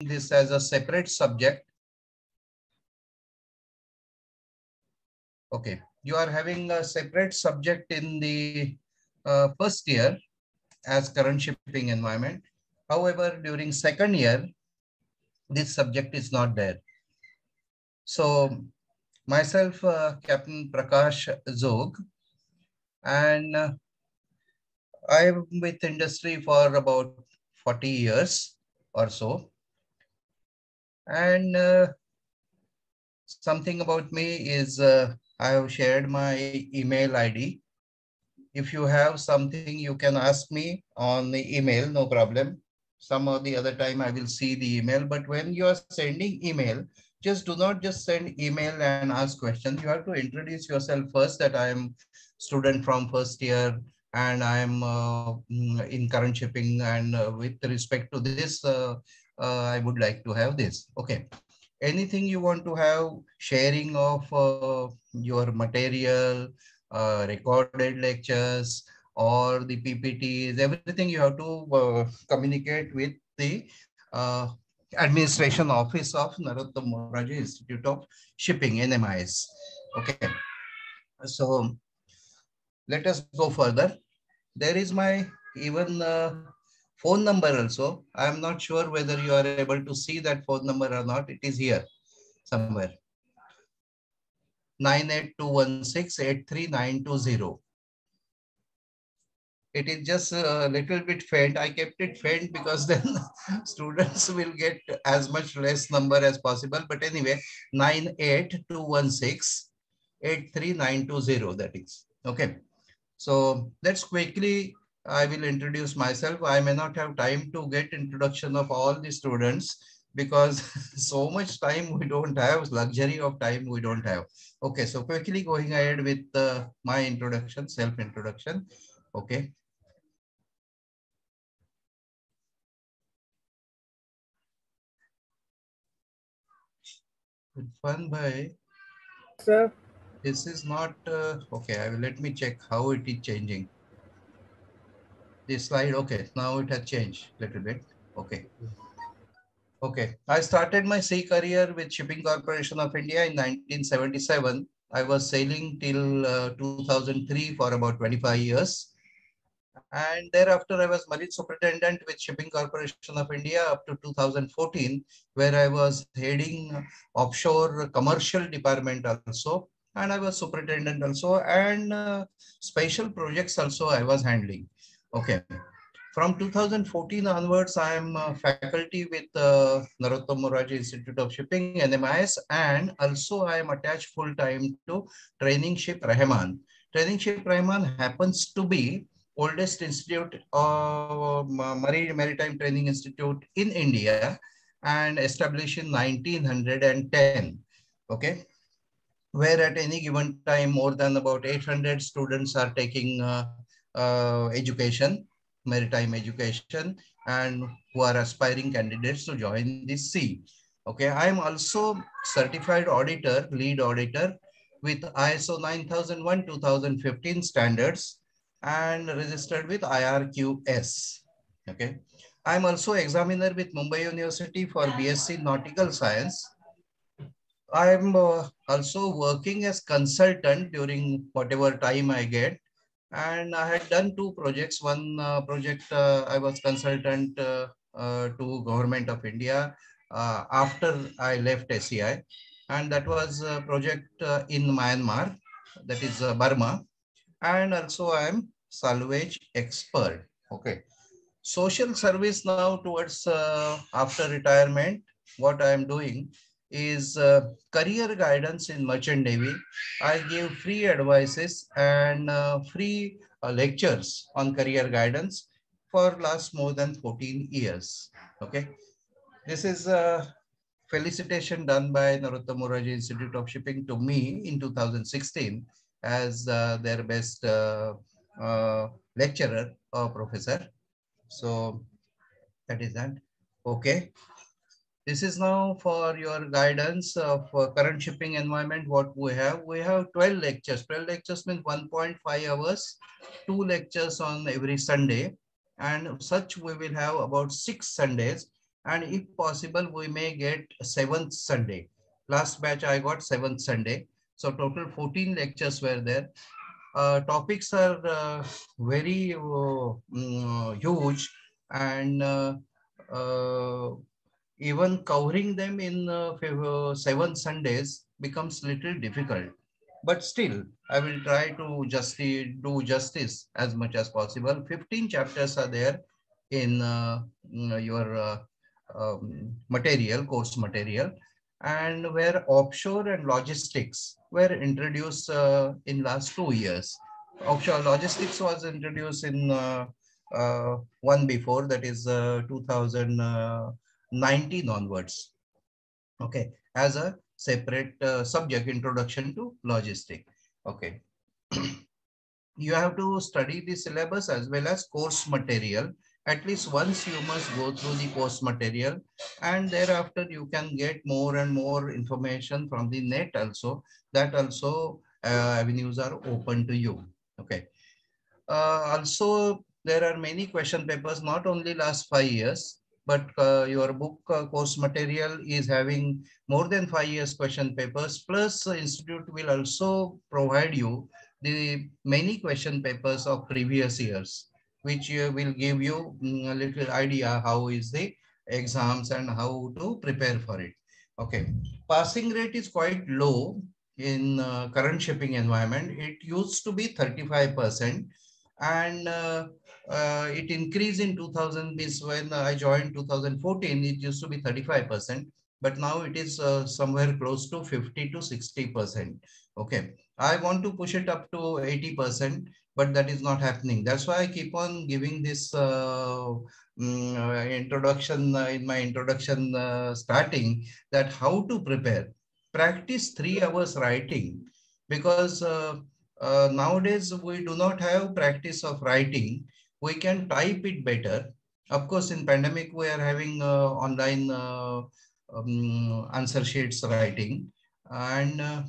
this as a separate subject. Okay, you are having a separate subject in the uh, first year as current shipping environment. However, during second year, this subject is not there. So myself, uh, Captain Prakash Joag, and uh, I'm with industry for about 40 years or so. And uh, something about me is uh, I have shared my email ID. If you have something, you can ask me on the email, no problem. Some of the other time I will see the email, but when you are sending email, just do not just send email and ask questions. You have to introduce yourself first that I am student from first year and I'm uh, mm, in current shipping and uh, with respect to this, uh, uh, I would like to have this. Okay. Anything you want to have sharing of uh, your material, uh, recorded lectures or the PPTs, everything you have to communicate with the administration office of Narottam Morarji Institute of Shipping, NMIS. Okay. So let us go further. There is my even uh, phone number also. I am not sure whether you are able to see that phone number or not. It is here somewhere. 98216-83920. It is just a little bit faint. I kept it faint because then students will get as much less number as possible. But anyway, 98216-83920 that is. Okay. So let's quickly, I will introduce myself. I may not have time to get introduction of all the students because so much time we don't have, luxury of time we don't have. Okay, so quickly going ahead with uh, my introduction, self-introduction. Okay. Fun by. Sir. This is not, uh, okay, I will let me check how it is changing. This slide, okay, now it has changed a little bit. Okay. Okay, I started my sea career with Shipping Corporation of India in 1977. I was sailing till uh, 2003 for about 25 years. And thereafter, I was Marine Superintendent with Shipping Corporation of India up to 2014, where I was heading offshore commercial department also and I was superintendent also and uh, special projects also I was handling. Okay. From 2014 onwards, I am faculty with uh, Narottam Morarji Institute of Shipping, NMIS, and also I am attached full time to Training Ship Rahaman. Training Ship Rahaman happens to be oldest institute of Marine Maritime Training Institute in India and established in 1910. Okay where at any given time more than about 800 students are taking uh, uh, education, maritime education, and who are aspiring candidates to join this C. Okay, I am also certified auditor, lead auditor with ISO 9001-2015 standards and registered with IRQS. Okay, I am also examiner with Mumbai University for BSc Nautical Science I'm uh, also working as consultant during whatever time I get. And I had done two projects. One uh, project uh, I was consultant uh, uh, to government of India uh, after I left SCI. And that was a project in Myanmar, that is Burma. And also I'm salvage expert. Okay. Social service now towards after retirement, what I am doing is uh, career guidance in merchant navy. I give free advices and uh, free uh, lectures on career guidance for last more than 14 years. Okay. This is a felicitation done by Narottam Morarji Institute of Shipping to me in 2016 as uh, their best uh, uh, lecturer or professor. So that is that. Okay. This is now for your guidance of uh, current shipping environment, what we have. We have 12 lectures. 12 lectures means 1.5 hours, two lectures on every Sunday. And such we will have about six Sundays. And if possible, we may get seventh Sunday. Last batch I got seventh Sunday. So total 14 lectures were there. Uh, topics are uh, very uh, mm, huge and uh, uh, even covering them in uh, seven Sundays becomes little difficult. But still, I will try to justi do justice as much as possible. 15 chapters are there in uh, mm, your uh, um, material, course material, and where offshore and logistics were introduced uh, in last two years. Offshore logistics was introduced in uh, uh, one before, that is 2000. 19 onwards. Okay, as a separate uh, subject, introduction to logistic. Okay. you have to study the syllabus as well as course material. At least once you must go through the course material and thereafter you can get more and more information from the net also. That also uh, avenues are open to you. Okay. Uh, also, there are many question papers, not only last five years, but uh, your book uh, course material is having more than five years question papers, plus institute will also provide you the many question papers of previous years, which uh, will give you mm, a little idea how is the exams and how to prepare for it. Okay, passing rate is quite low in uh, current shipping environment. It used to be 35% and uh, uh, it increased in 2000 means when I joined 2014, it used to be 35%, but now it is uh, somewhere close to 50 to 60%. Okay. I want to push it up to 80%, but that is not happening. That's why I keep on giving this uh, um, introduction uh, in my introduction uh, starting that how to prepare. Practice three hours writing because uh, uh, nowadays we do not have practice of writing we can type it better. Of course, in pandemic, we are having uh, online uh, um, answer sheets writing and uh,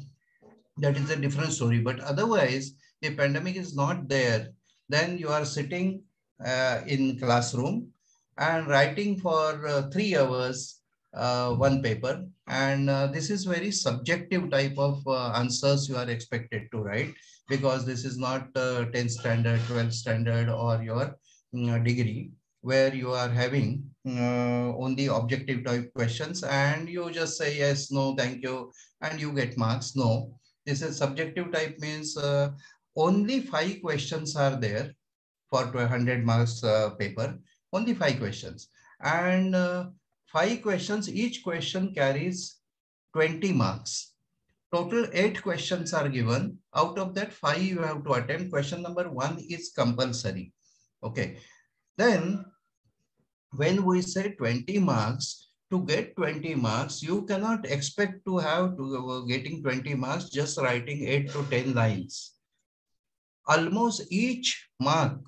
that is a different story. But otherwise, the pandemic is not there. Then you are sitting uh, in classroom and writing for uh, three hours uh, one paper. And this is very subjective type of answers you are expected to write because this is not uh, 10th standard, 12th standard or your uh, degree where you are having uh, only objective type questions and you just say yes, no, thank you, and you get marks. No, this is subjective type means uh, only five questions are there for 100 marks uh, paper, only five questions. And uh, five questions, each question carries 20 marks. Total eight questions are given. Out of that, five you have to attempt. Question number one is compulsory. Okay. Then when we say 20 marks, to get 20 marks, you cannot expect to have to uh, getting 20 marks just writing 8 to 10 lines. Almost each mark,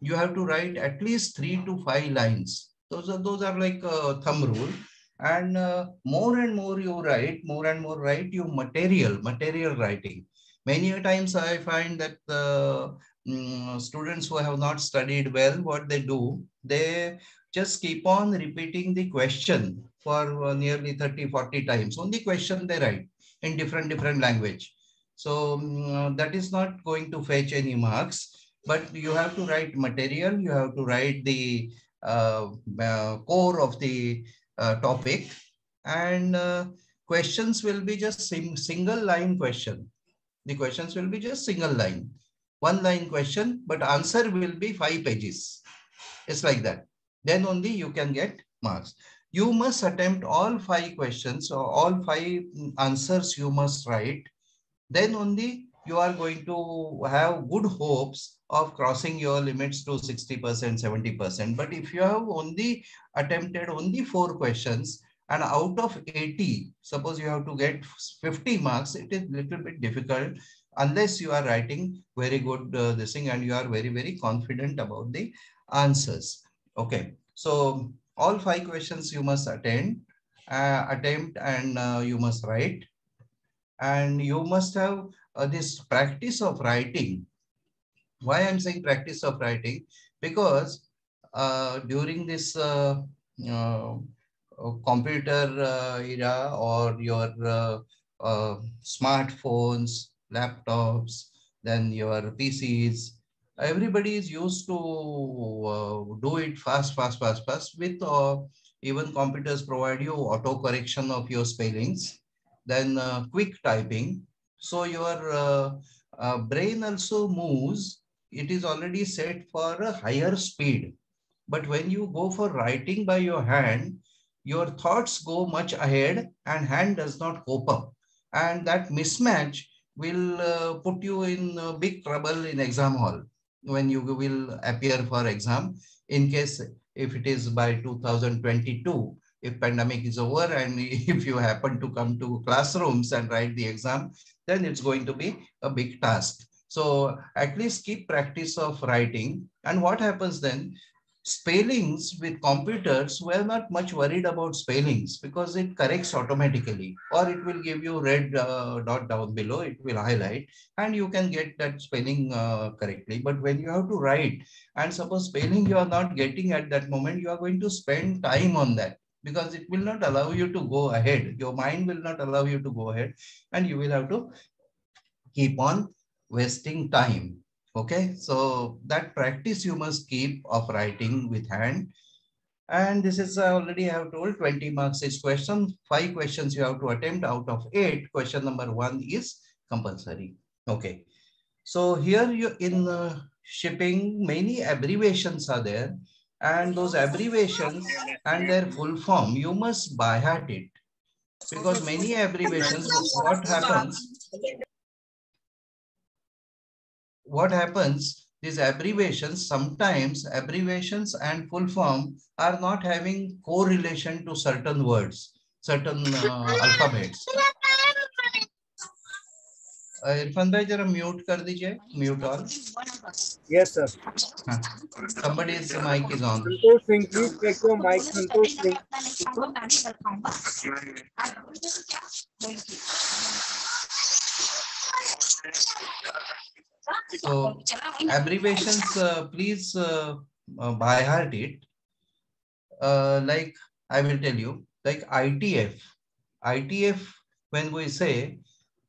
you have to write at least 3 to 5 lines. Those are, those are like a thumb rule and uh, more and more you write more and more write you material material writing. Many times i find that the um, students who have not studied well what they do they just keep on repeating the question for uh, nearly 30 40 times. Only question they write in different different language. So um, that is not going to fetch any marks. But you have to write material you have to write the uh, uh core of the topic and uh, questions will be just single line question. The questions will be just single line, one line question, but answer will be five pages. It's like that. Then only you can get marks. You must attempt all five questions or all five answers you must write. Then only you are going to have good hopes of crossing your limits to 60%, 70%. But if you have only attempted only four questions and out of 80, suppose you have to get 50 marks, it is little bit difficult unless you are writing very good uh, this thing and you are very, very confident about the answers. Okay, so all five questions you must attend, uh, attempt and uh, you must write. And you must have uh, this practice of writing why I'm saying practice of writing? Because uh, during this uh, uh, computer uh, era or your uh, smartphones, laptops, then your PCs, everybody is used to do it fast, fast, fast, fast with even computers provide you auto correction of your spellings, then quick typing. So your uh, uh, brain also moves. It is already set for a higher speed. But when you go for writing by your hand, your thoughts go much ahead and hand does not cope up. And that mismatch will uh, put you in uh, big trouble in exam hall when you will appear for exam in case if it is by 2022 if pandemic is over and if you happen to come to classrooms and write the exam then it's going to be a big task. So at least keep practice of writing. And what happens then? Spellings with computers, we're not much worried about spellings because it corrects automatically. Or it will give you red uh, dot down below, it will highlight. And you can get that spelling uh, correctly. But when you have to write and suppose spelling you are not getting at that moment, you are going to spend time on that because it will not allow you to go ahead. Your mind will not allow you to go ahead and you will have to keep on wasting time Okay, so that practice you must keep of writing with hand. And this is uh, already I have told 20 marks is question. Five questions you have to attempt out of eight. Question number one is compulsory. Okay. So here you in uh, shipping, many abbreviations are there. And those abbreviations and their full form, you must by heart it. Because many abbreviations, what happens, what happens, these abbreviations, sometimes abbreviations and full form are not having correlation to certain words, certain uh, alphabets. Irfan भाई जरा mute कर दीजिए mute all Yes, sir. somebody's mic is on Santosh Singh, please take your mic, Santosh Singh. so abbreviations uh, please uh, uh, by heart it uh, like i will tell you like itf itf when we say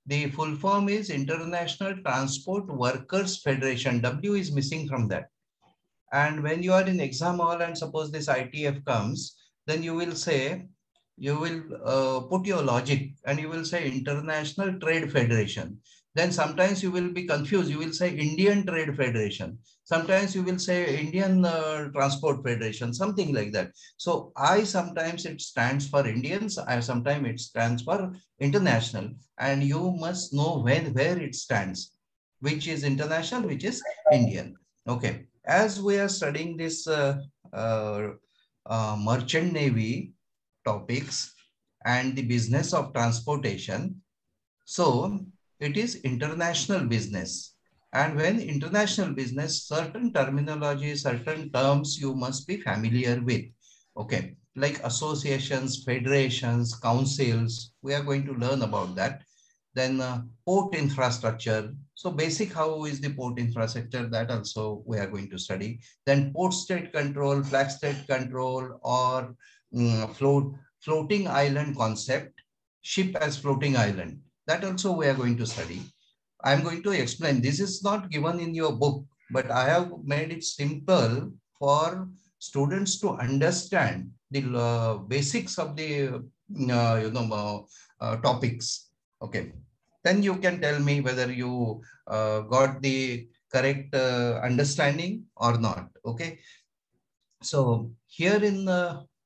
the full form is international transport workers federation. W is missing from that. And when you are in exam hall and suppose this itf comes then you will say you will uh, put your logic and you will say international trade federation then sometimes you will be confused. You will say Indian Trade Federation. Sometimes you will say Indian uh, Transport Federation, something like that. So I sometimes it stands for Indians. I sometimes it stands for international. And you must know when where it stands, which is international, which is Indian. Okay. As we are studying this uh, uh, uh merchant navy topics and the business of transportation. So it is international business. And when international business, certain terminology, certain terms you must be familiar with. Okay, like associations, federations, councils, we are going to learn about that. Then uh, port infrastructure. So basic how is the port infrastructure that also we are going to study. Then port state control, flag state control or um, float, floating island concept, ship as floating island that also we are going to study. I'm going to explain. This is not given in your book, but I have made it simple for students to understand the uh, basics of the uh, you know uh, uh topics. Okay, then you can tell me whether you uh, got the correct uh, understanding or not. Okay, so here in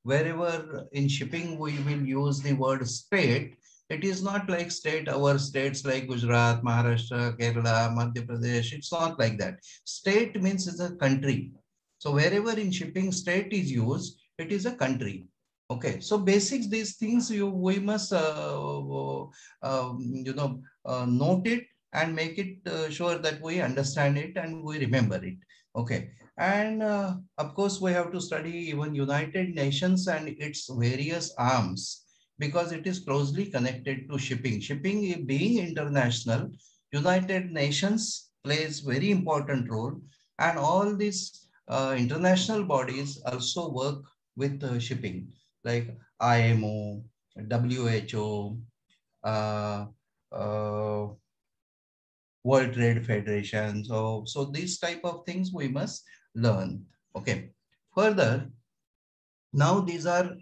wherever in shipping we will use the word state it is not like state, our states like Gujarat, Maharashtra, Kerala, Madhya Pradesh. It's not like that. State means it's a country. So wherever in shipping state is used, it is a country. Okay, so basics, these things you we must uh, uh, you know uh, note it and make it uh, sure that we understand it and we remember it. Okay, and uh, of course we have to study even United Nations and its various arms because it is closely connected to shipping. Shipping being international, United Nations plays very important role and all these uh, international bodies also work with uh, shipping like IMO, WHO, uh, uh, World Trade Federation. So, so these type of things we must learn. Okay. Further, now these are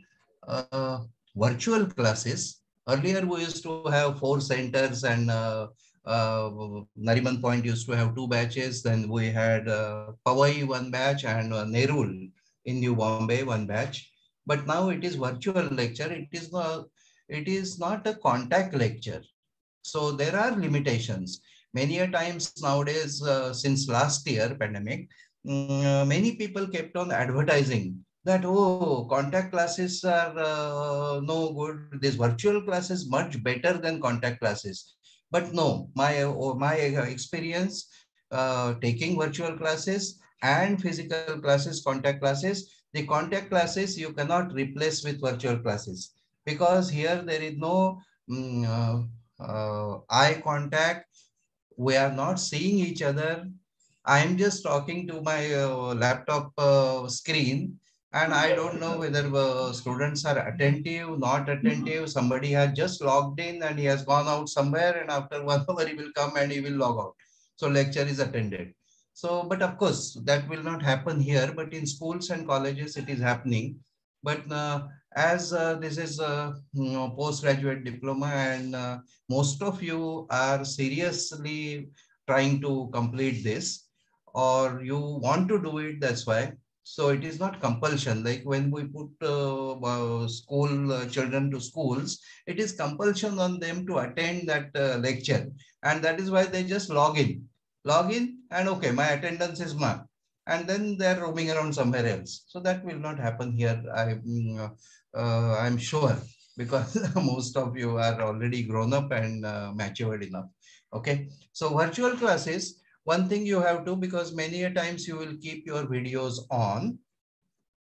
uh, virtual classes. Earlier we used to have four centers and uh, uh, Nariman Point used to have two batches. Then we had uh, Powai one batch and uh, Nerul in New Bombay one batch. But now it is virtual lecture. It is not. It is not a contact lecture. So there are limitations. Many a times nowadays, uh, since last year pandemic, um, many people kept on advertising that oh contact classes are uh, no good. This virtual classes much better than contact classes. But no my oh, my experience uh, taking virtual classes and physical classes contact classes the contact classes you cannot replace with virtual classes. Because here there is no um, uh, eye contact. We are not seeing each other. I'm just talking to my uh, laptop uh, screen and I don't know whether uh, students are attentive, not attentive. Somebody has just logged in and he has gone out somewhere and after one hour he will come and he will log out. So lecture is attended. So, but of course that will not happen here, but in schools and colleges it is happening. But uh, as uh, this is a you know, postgraduate diploma and uh, most of you are seriously trying to complete this or you want to do it, that's why so it is not compulsion. Like when we put uh, uh, school uh, children to schools, it is compulsion on them to attend that uh, lecture. And that is why they just log in. Log in and okay, my attendance is marked. And then they're roaming around somewhere else. So that will not happen here. I, mm, uh, I'm sure because most of you are already grown up and uh, matured enough. Okay. So virtual classes, one thing you have to because many a times you will keep your videos on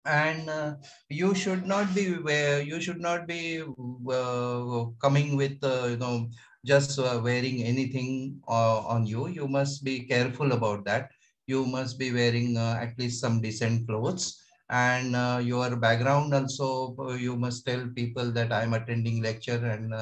and uh, you should not be where you should not be uh, coming with uh, you know just uh, wearing anything uh, on you. You must be careful about that. You must be wearing uh, at least some decent clothes and your background also you must tell people that i'm attending lecture and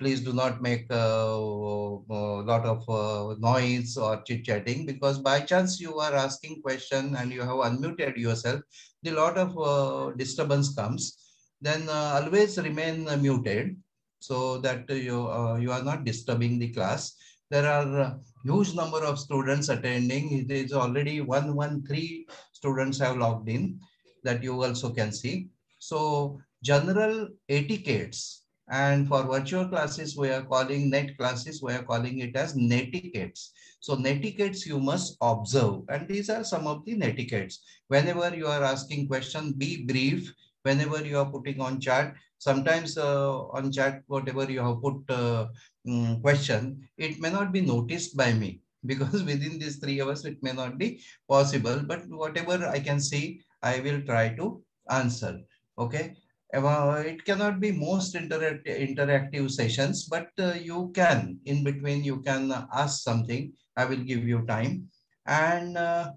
please do not make a, a lot of uh, noise or chit chatting because by chance you are asking question and you have unmuted yourself the lot of uh, disturbance comes. Then uh, always remain muted so that you uh, you are not disturbing the class. There are huge number of students attending. It is already 113 students have logged in that you also can see. So general etiquettes and for virtual classes, we are calling net classes, we are calling it as netiquettes. So netiquettes you must observe. And these are some of the netiquettes. Whenever you are asking question, be brief. Whenever you are putting on chat, sometimes uh, on chat, whatever you have put uh, um, question, it may not be noticed by me because within these three hours, it may not be possible. But whatever I can see, I will try to answer. Okay it cannot be most interact interactive sessions, but uh, you can, in between, you can ask something. I will give you time. And, uh,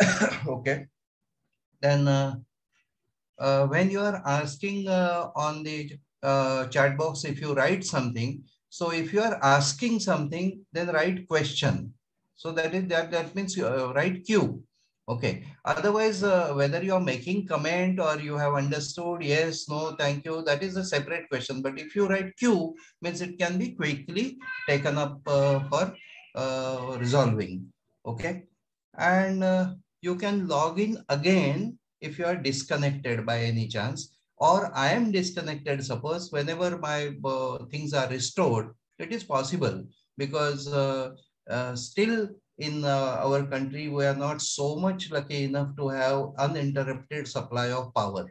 okay. Then uh, uh, when you are asking uh, on the uh, chat box, if you write something, so if you are asking something, then write question. So that is that, that means you write Q Okay. Otherwise, uh, whether you are making comment or you have understood, yes, no, thank you, that is a separate question. But if you write Q, means it can be quickly taken up uh, for uh, resolving. Okay. And uh, you can log in again if you are disconnected by any chance or I am disconnected. Suppose whenever my uh, things are restored, it is possible because uh, still in uh, our country, we are not so much lucky enough to have uninterrupted supply of power.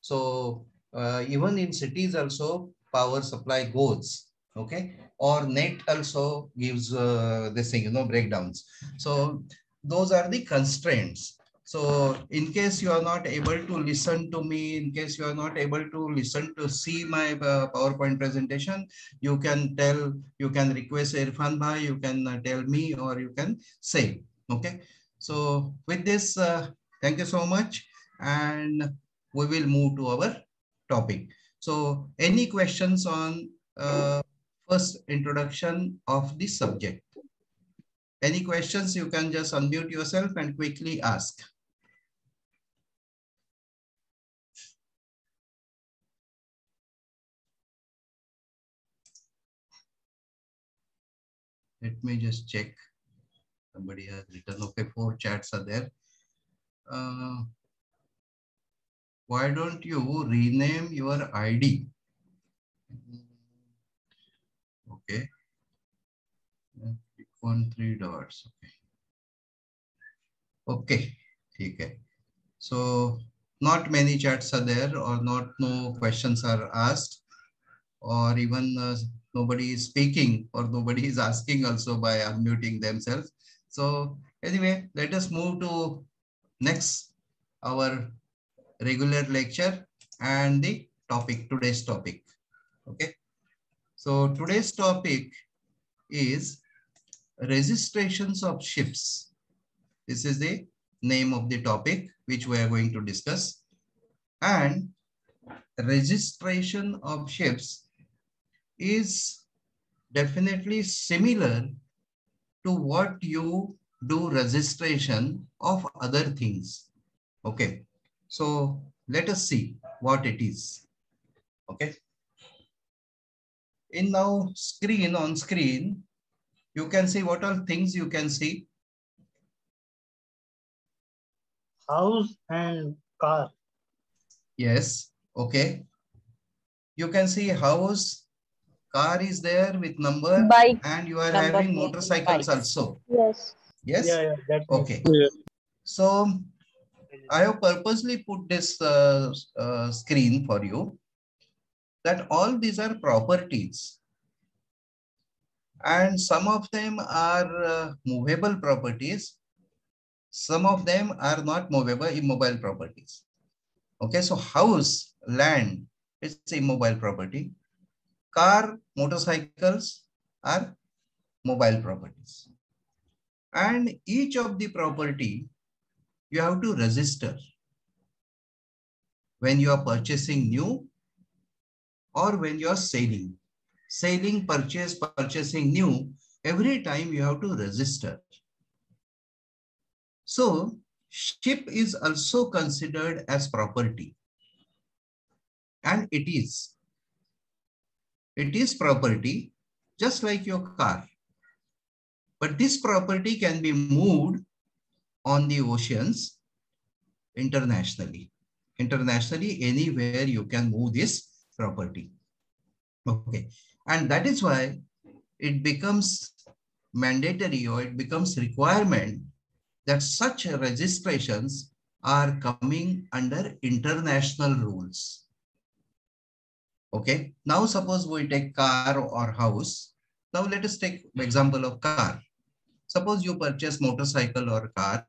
So uh, even in cities also, power supply goes, okay? Or net also gives uh, this thing, you know, breakdowns. So those are the constraints. So in case you are not able to listen to me, in case you are not able to listen to see my uh, PowerPoint presentation, you can tell, you can request Irfan Bhai, you can uh, tell me or you can say, okay? So with this, uh, thank you so much. And we will move to our topic. So any questions on uh, first introduction of the subject? Any questions, you can just unmute yourself and quickly ask. Let me just check. Somebody has written, okay, four chats are there. Uh, why don't you rename your ID? Okay. Click on three dots. Okay. Okay. Okay. So not many chats are there or not no questions are asked or even uh, nobody is speaking or nobody is asking also by unmuting themselves. So anyway, let us move to next our regular lecture and the topic, today's topic. Okay. So today's topic is registrations of ships. This is the name of the topic which we are going to discuss. And registration of ships is definitely similar to what you do registration of other things. Okay, so let us see what it is. Okay. In now screen on screen, you can see what are things you can see. House and car. Yes. Okay. You can see house, car is there with number Bike. and you are Number having motorcycles bikes. also. Yes. Yes. Yeah, yeah, Okay. Yeah. So I have purposely put this uh, uh, screen for you that all these are properties and some of them are uh, movable properties. Some of them are not movable, immobile properties. Okay, so house, land, it's immobile property. Car, motorcycles are mobile properties. And each of the property you have to register when you are purchasing new or when you are selling. Selling, purchase, purchasing new, every time you have to register. So ship is also considered as property. And it is. It is property just like your car. But this property can be moved on the oceans internationally. Internationally, anywhere you can move this property. Okay. And that is why it becomes mandatory or it becomes requirement that such registrations are coming under international rules. Okay. Now suppose we take car or house. Now let us take example of car. Suppose you purchase motorcycle or car,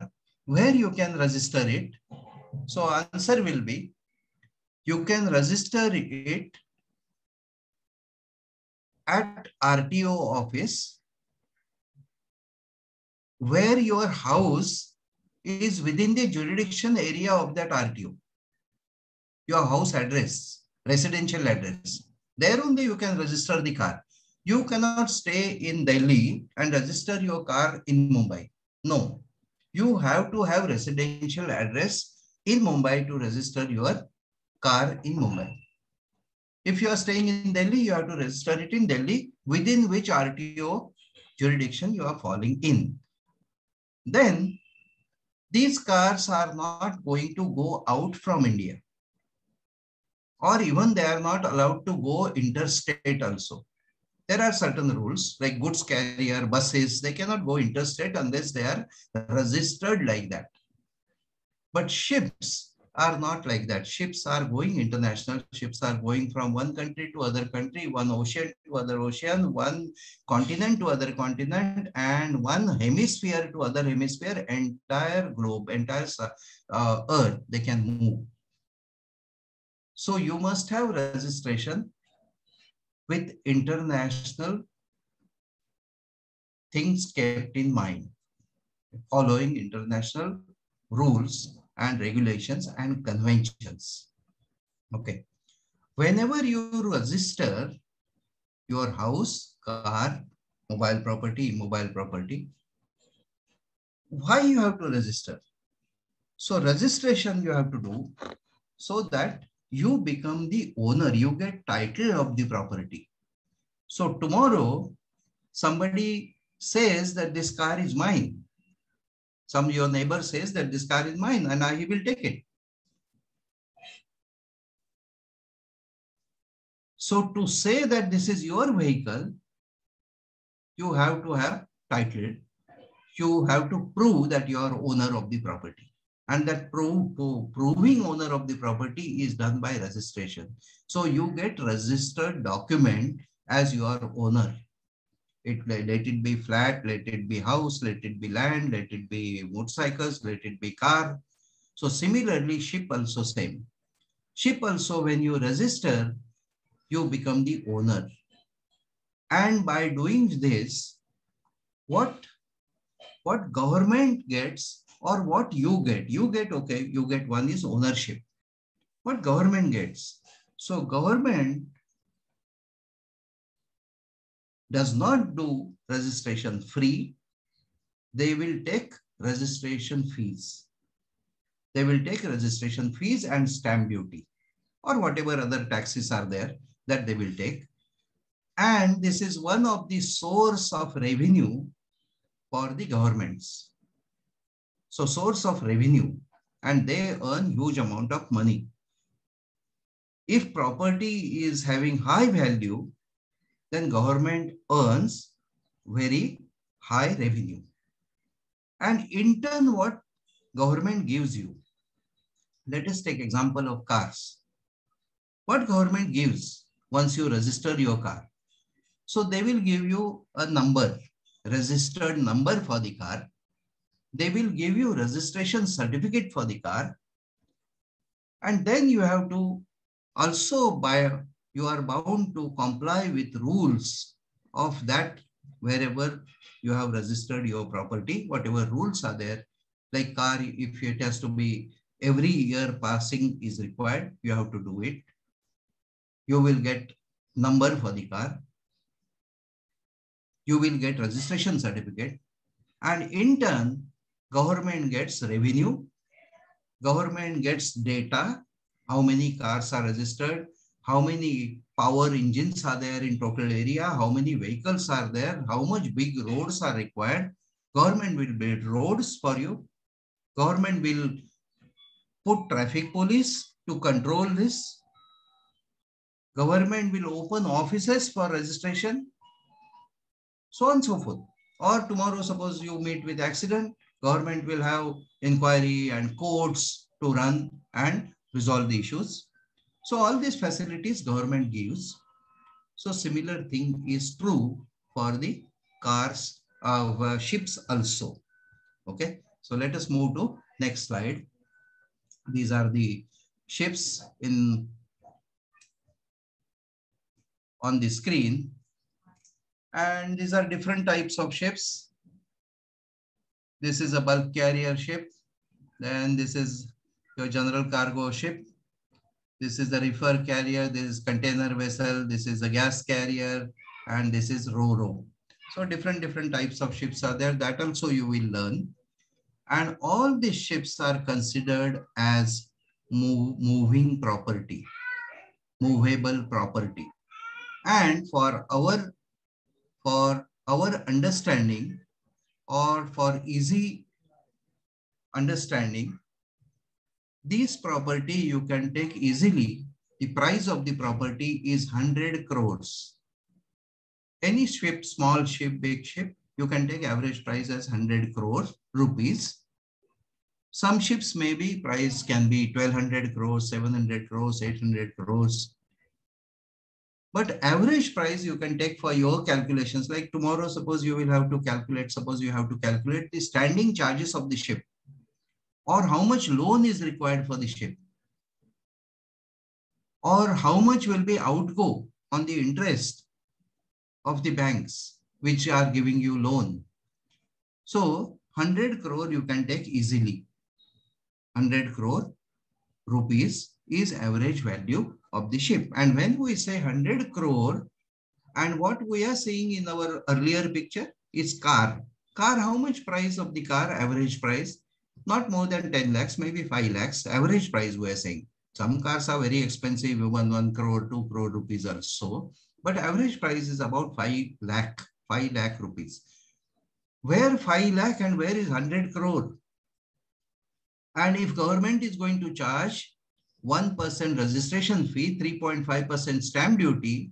where you can register it. So answer will be, you can register it at RTO office where your house is within the jurisdiction area of that RTO. Your house address, residential address. There only you can register the car. You cannot stay in Delhi and register your car in Mumbai. No, you have to have residential address in Mumbai to register your car in Mumbai. If you are staying in Delhi, you have to register it in Delhi within which RTO jurisdiction you are falling in. Then these cars are not going to go out from India or even they are not allowed to go interstate also. There are certain rules like goods carrier, buses, they cannot go interstate unless they are registered like that. But ships are not like that. Ships are going international. Ships are going from one country to other country, one ocean to other ocean, one continent to other continent, and one hemisphere to other hemisphere, entire globe, entire uh, earth, they can move. So you must have registration with international things kept in mind, following international rules and regulations and conventions. Okay. whenever you register your house, car, mobile property, mobile property, why you have to register? So registration you have to do so that you become the owner, you get title of the property. So tomorrow, somebody says that this car is mine. Some your neighbor says that this car is mine and I, he will take it. So to say that this is your vehicle, you have to have title. You have to prove that you are owner of the property. And that proving owner of the property is done by registration. So you get registered document as your owner. It, let it be flat, let it be house, let it be land, let it be motorcycles, let it be car. So similarly, ship also same. Ship also, when you register, you become the owner. And by doing this, what, what government gets or what you get, you get, okay, you get one is ownership. What government gets? So government does not do registration free. They will take registration fees. They will take registration fees and stamp duty or whatever other taxes are there that they will take. And this is one of the source of revenue for the governments. So source of revenue and they earn huge amount of money. If property is having high value, then government earns very high revenue. And in turn, what government gives you? Let us take example of cars. What government gives once you register your car? So they will give you a number, registered number for the car. They will give you registration certificate for the car. And then you have to also buy you are bound to comply with rules of that wherever you have registered your property, whatever rules are there, like car, if it has to be every year passing is required, you have to do it. You will get number for the car. You will get registration certificate. And in turn, government gets revenue. Government gets data, how many cars are registered, how many power engines are there in total area, how many vehicles are there, how much big roads are required. Government will build roads for you. Government will put traffic police to control this. Government will open offices for registration, so on and so forth. Or tomorrow, suppose you meet with accident, government will have inquiry and courts to run and resolve the issues. So all these facilities government gives. So similar thing is true for the cars of uh, ships also. Okay. So let us move to next slide. These are the ships in on the screen. And these are different types of ships. This is a bulk carrier ship. Then this is your general cargo ship. This is the reefer carrier, this is container vessel, this is a gas carrier, and this is ro-ro. So different, different types of ships are there. That also you will learn. And all these ships are considered as move, moving property, movable property. And for our, for our understanding or for easy understanding, this property you can take easily. The price of the property is 100 crores. Any ship, small ship, big ship, you can take average price as 100 crores rupees. Some ships maybe price can be 1200 crores, 700 crores, 800 crores. But average price you can take for your calculations. Like tomorrow, suppose you will have to calculate, suppose you have to calculate the standing charges of the ship or how much loan is required for the ship or how much will be outgo on the interest of the banks which are giving you loan. So 100 crore you can take easily. 100 crore rupees is average value of the ship. And when we say 100 crore, and what we are seeing in our earlier picture is car. Car, how much price of the car, average price? Not more than 10 lakhs, maybe 5 lakhs, average price we are saying. Some cars are very expensive, one, 1 crore, 2 crore rupees or so. But average price is about 5 lakh, 5 lakh rupees. Where 5 lakh and where is 100 crore? And if government is going to charge 1% registration fee, 3.5% stamp duty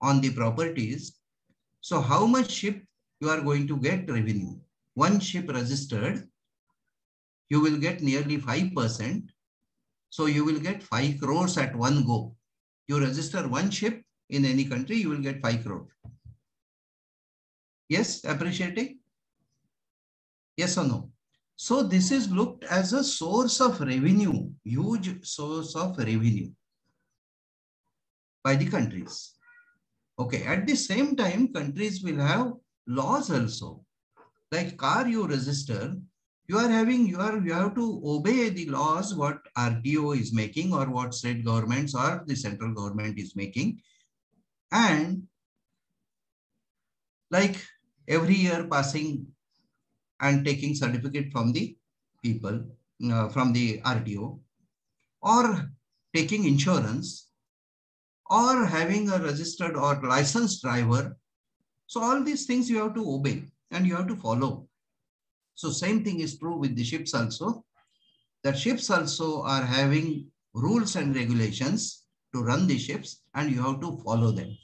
on the properties, so how much ship you are going to get revenue? One ship registered, you will get nearly 5%. So you will get 5 crores at one go. You register one ship in any country, you will get 5 crore. Yes, appreciating? Yes or no? So this is looked as a source of revenue, huge source of revenue by the countries. Okay, at the same time, countries will have laws also. Like car you register, you are having, you are, you have to obey the laws what RTO is making or what state governments or the central government is making. And like every year passing and taking certificate from the people, uh, from the RTO, or taking insurance, or having a registered or licensed driver. So all these things you have to obey and you have to follow. So same thing is true with the ships also. The ships also are having rules and regulations to run the ships and you have to follow them.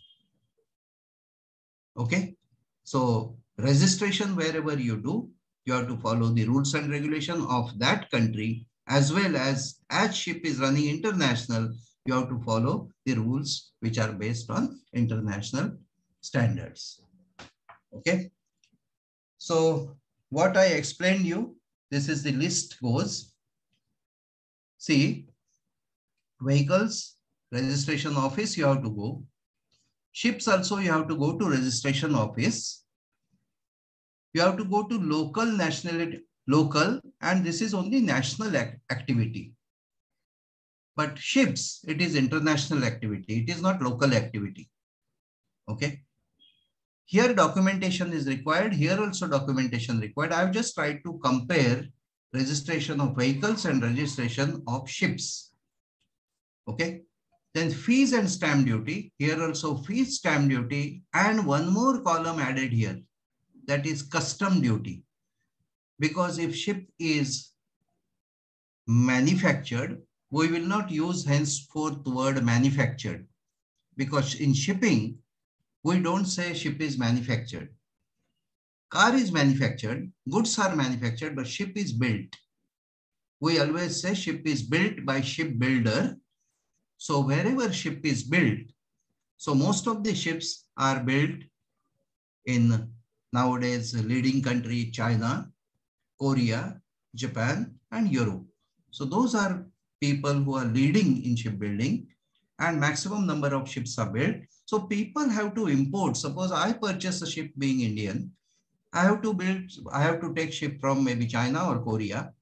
Okay. So registration wherever you do, you have to follow the rules and regulation of that country as well as as ship is running international, you have to follow the rules which are based on international standards. Okay. So what I explained you, this is the list goes. See, vehicles, registration office, you have to go. Ships also you have to go to registration office you have to go to local nationality, local, and this is only national act activity. But ships, it is international activity. It is not local activity. Okay. Here documentation is required. Here also documentation required. I've just tried to compare registration of vehicles and registration of ships. Okay. Then fees and stamp duty. Here also fees, stamp duty, and one more column added here that is custom duty. Because if ship is manufactured, we will not use henceforth the word manufactured. Because in shipping, we don't say ship is manufactured. Car is manufactured, goods are manufactured, but ship is built. We always say ship is built by shipbuilder. So wherever ship is built, so most of the ships are built in nowadays leading country China, Korea, Japan, and Europe. So those are people who are leading in shipbuilding and maximum number of ships are built. So people have to import. Suppose I purchase a ship being Indian, I have to build, I have to take ship from maybe China or Korea.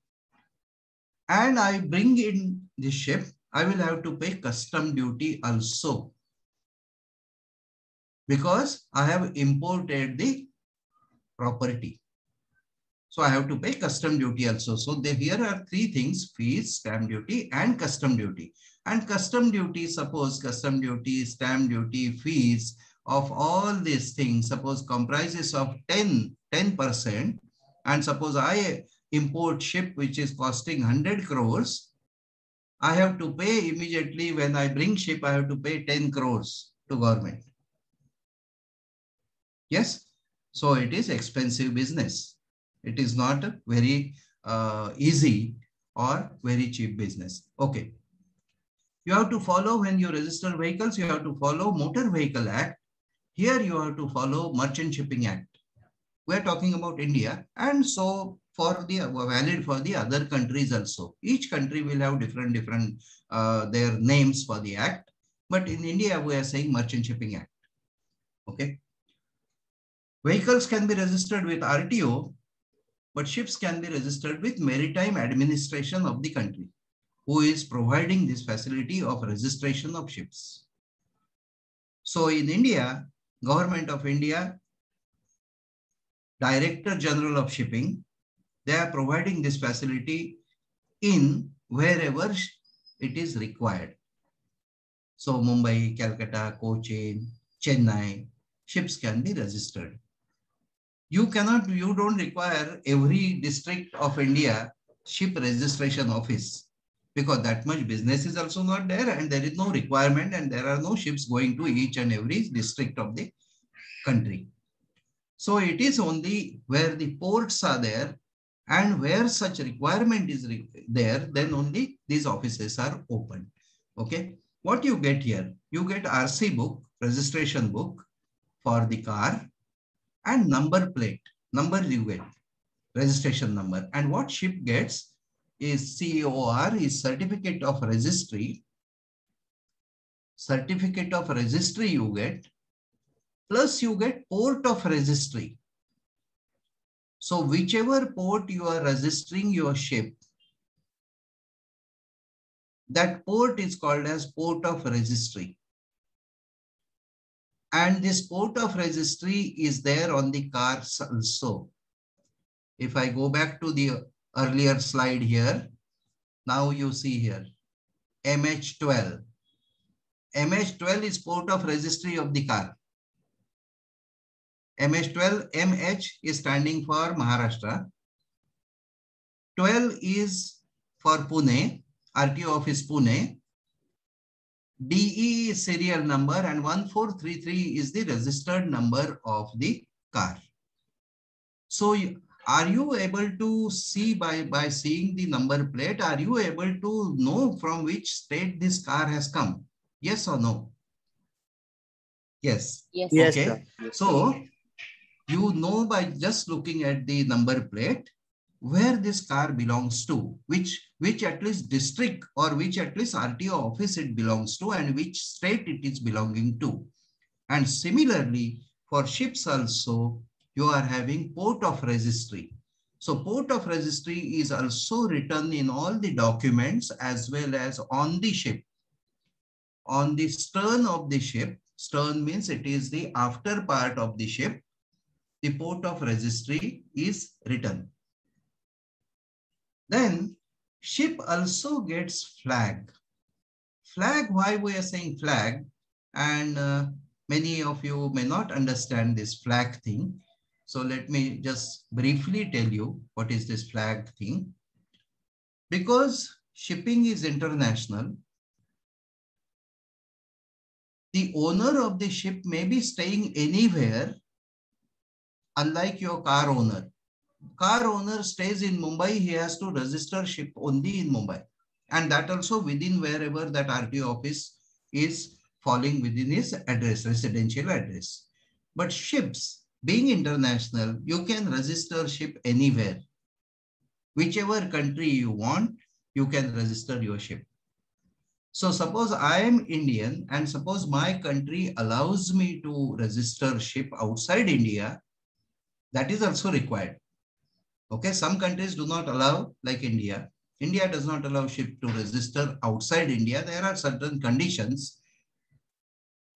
And I bring in this ship, I will have to pay custom duty also. Because I have imported the property. So I have to pay custom duty also. So there, here are three things, fees, stamp duty and custom duty. And custom duty, suppose custom duty, stamp duty, fees of all these things, suppose comprises of 10, 10%. And suppose I import ship which is costing 100 crores, I have to pay immediately when I bring ship, I have to pay 10 crores to government. Yes, so it is expensive business. It is not very uh, easy or very cheap business. Okay. You have to follow when you register vehicles, you have to follow Motor Vehicle Act. Here you have to follow Merchant Shipping Act. We're talking about India and so for the valid for the other countries also. Each country will have different, different uh, their names for the act. But in India, we are saying Merchant Shipping Act. Okay. Vehicles can be registered with RTO, but ships can be registered with Maritime Administration of the country. who is providing this facility of registration of ships. So in India, Government of India, Director General of Shipping, they are providing this facility in wherever it is required. So Mumbai, Calcutta, Cochin, Chennai, ships can be registered. You cannot, you don't require every district of India ship registration office because that much business is also not there and there is no requirement and there are no ships going to each and every district of the country. So it is only where the ports are there and where such requirement is re there, then only these offices are open. Okay. What you get here? You get RC book, registration book for the car and number plate. Number you get, registration number. And what ship gets is COR is certificate of registry. Certificate of registry you get, plus you get port of registry. So whichever port you are registering your ship, that port is called as port of registry. And this port of registry is there on the cars also. If I go back to the earlier slide here. Now you see here, MH12. MH12 is port of registry of the car. MH12, MH is standing for Maharashtra. 12 is for Pune, RTO office Pune. DE is serial number and 1433 is the registered number of the car. So are you able to see by, by seeing the number plate, are you able to know from which state this car has come? Yes or no? Yes. Yes. Yes, Okay. sir. So you know by just looking at the number plate where this car belongs to, which, which at least district or which at least RTO office it belongs to and which state it is belonging to. And similarly, for ships also, you are having port of registry. So port of registry is also written in all the documents as well as on the ship. On the stern of the ship, stern means it is the after part of the ship, the port of registry is written. Then ship also gets flag. Flag, why we are saying flag? And uh, many of you may not understand this flag thing. So let me just briefly tell you what is this flag thing. Because shipping is international, the owner of the ship may be staying anywhere, unlike your car owner. Car owner stays in Mumbai, he has to register ship only in Mumbai. And that also within wherever that RTO office is falling within his address, residential address. But ships, being international, you can register ship anywhere. Whichever country you want, you can register your ship. So suppose I am Indian and suppose my country allows me to register ship outside India, that is also required. Okay, some countries do not allow like India. India does not allow ship to register outside India. There are certain conditions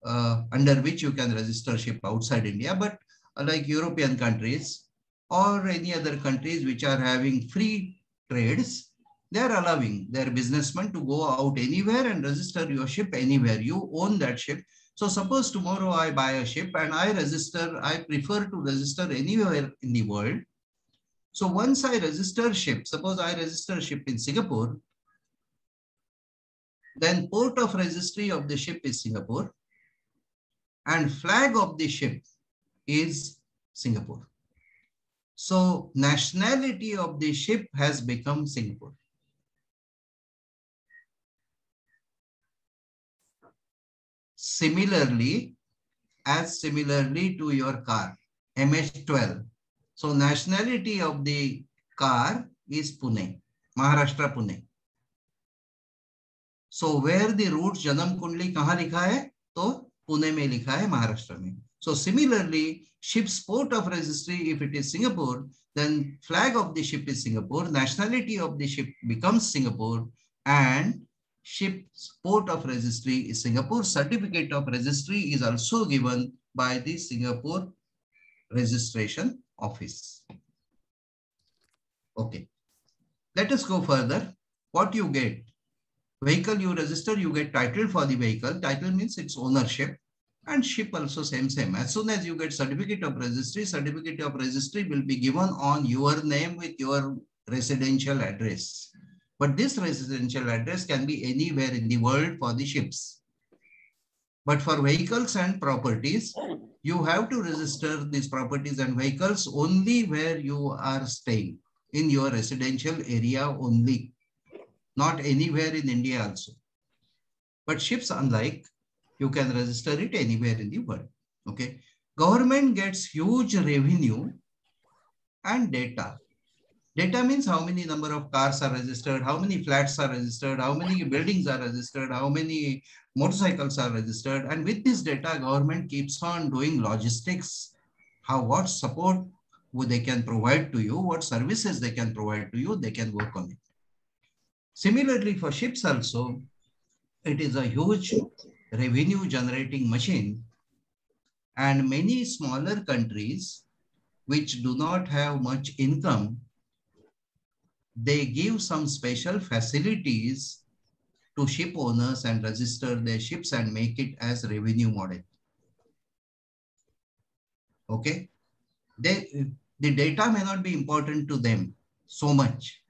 uh, under which you can register ship outside India, but uh, like European countries or any other countries which are having free trades, they are allowing their businessmen to go out anywhere and register your ship anywhere. You own that ship. So suppose tomorrow I buy a ship and I register, I prefer to register anywhere in the world. So once I register ship, suppose I register ship in Singapore, then port of registry of the ship is Singapore and flag of the ship is Singapore. So nationality of the ship has become Singapore. Similarly, as similarly to your car, MH12. So nationality of the car is Pune, Maharashtra, Pune. So where the root Janam Kundli कहाँ लिखा है? तो पुणे में लिखा है महाराष्ट्र में. So similarly, ship's port of registry, if it is Singapore, then flag of the ship is Singapore, nationality of the ship becomes Singapore, and ship's port of registry is Singapore. Certificate of registry is also given by the Singapore registration office. Okay. Let us go further. What you get? Vehicle you register, you get title for the vehicle. Title means its ownership and ship also same same. As soon as you get certificate of registry, certificate of registry will be given on your name with your residential address. But this residential address can be anywhere in the world for the ships. But for vehicles and properties, you have to register these properties and vehicles only where you are staying in your residential area only, not anywhere in India also. But ships, unlike, you can register it anywhere in the world. Okay. Government gets huge revenue and data Data means how many number of cars are registered, how many flats are registered, how many buildings are registered, how many motorcycles are registered. And with this data, government keeps on doing logistics, how what support they can provide to you, what services they can provide to you, they can work on it. Similarly, for ships also, it is a huge revenue generating machine. And many smaller countries which do not have much income they give some special facilities to ship owners and register their ships and make it as revenue model. Okay. They, the data may not be important to them so much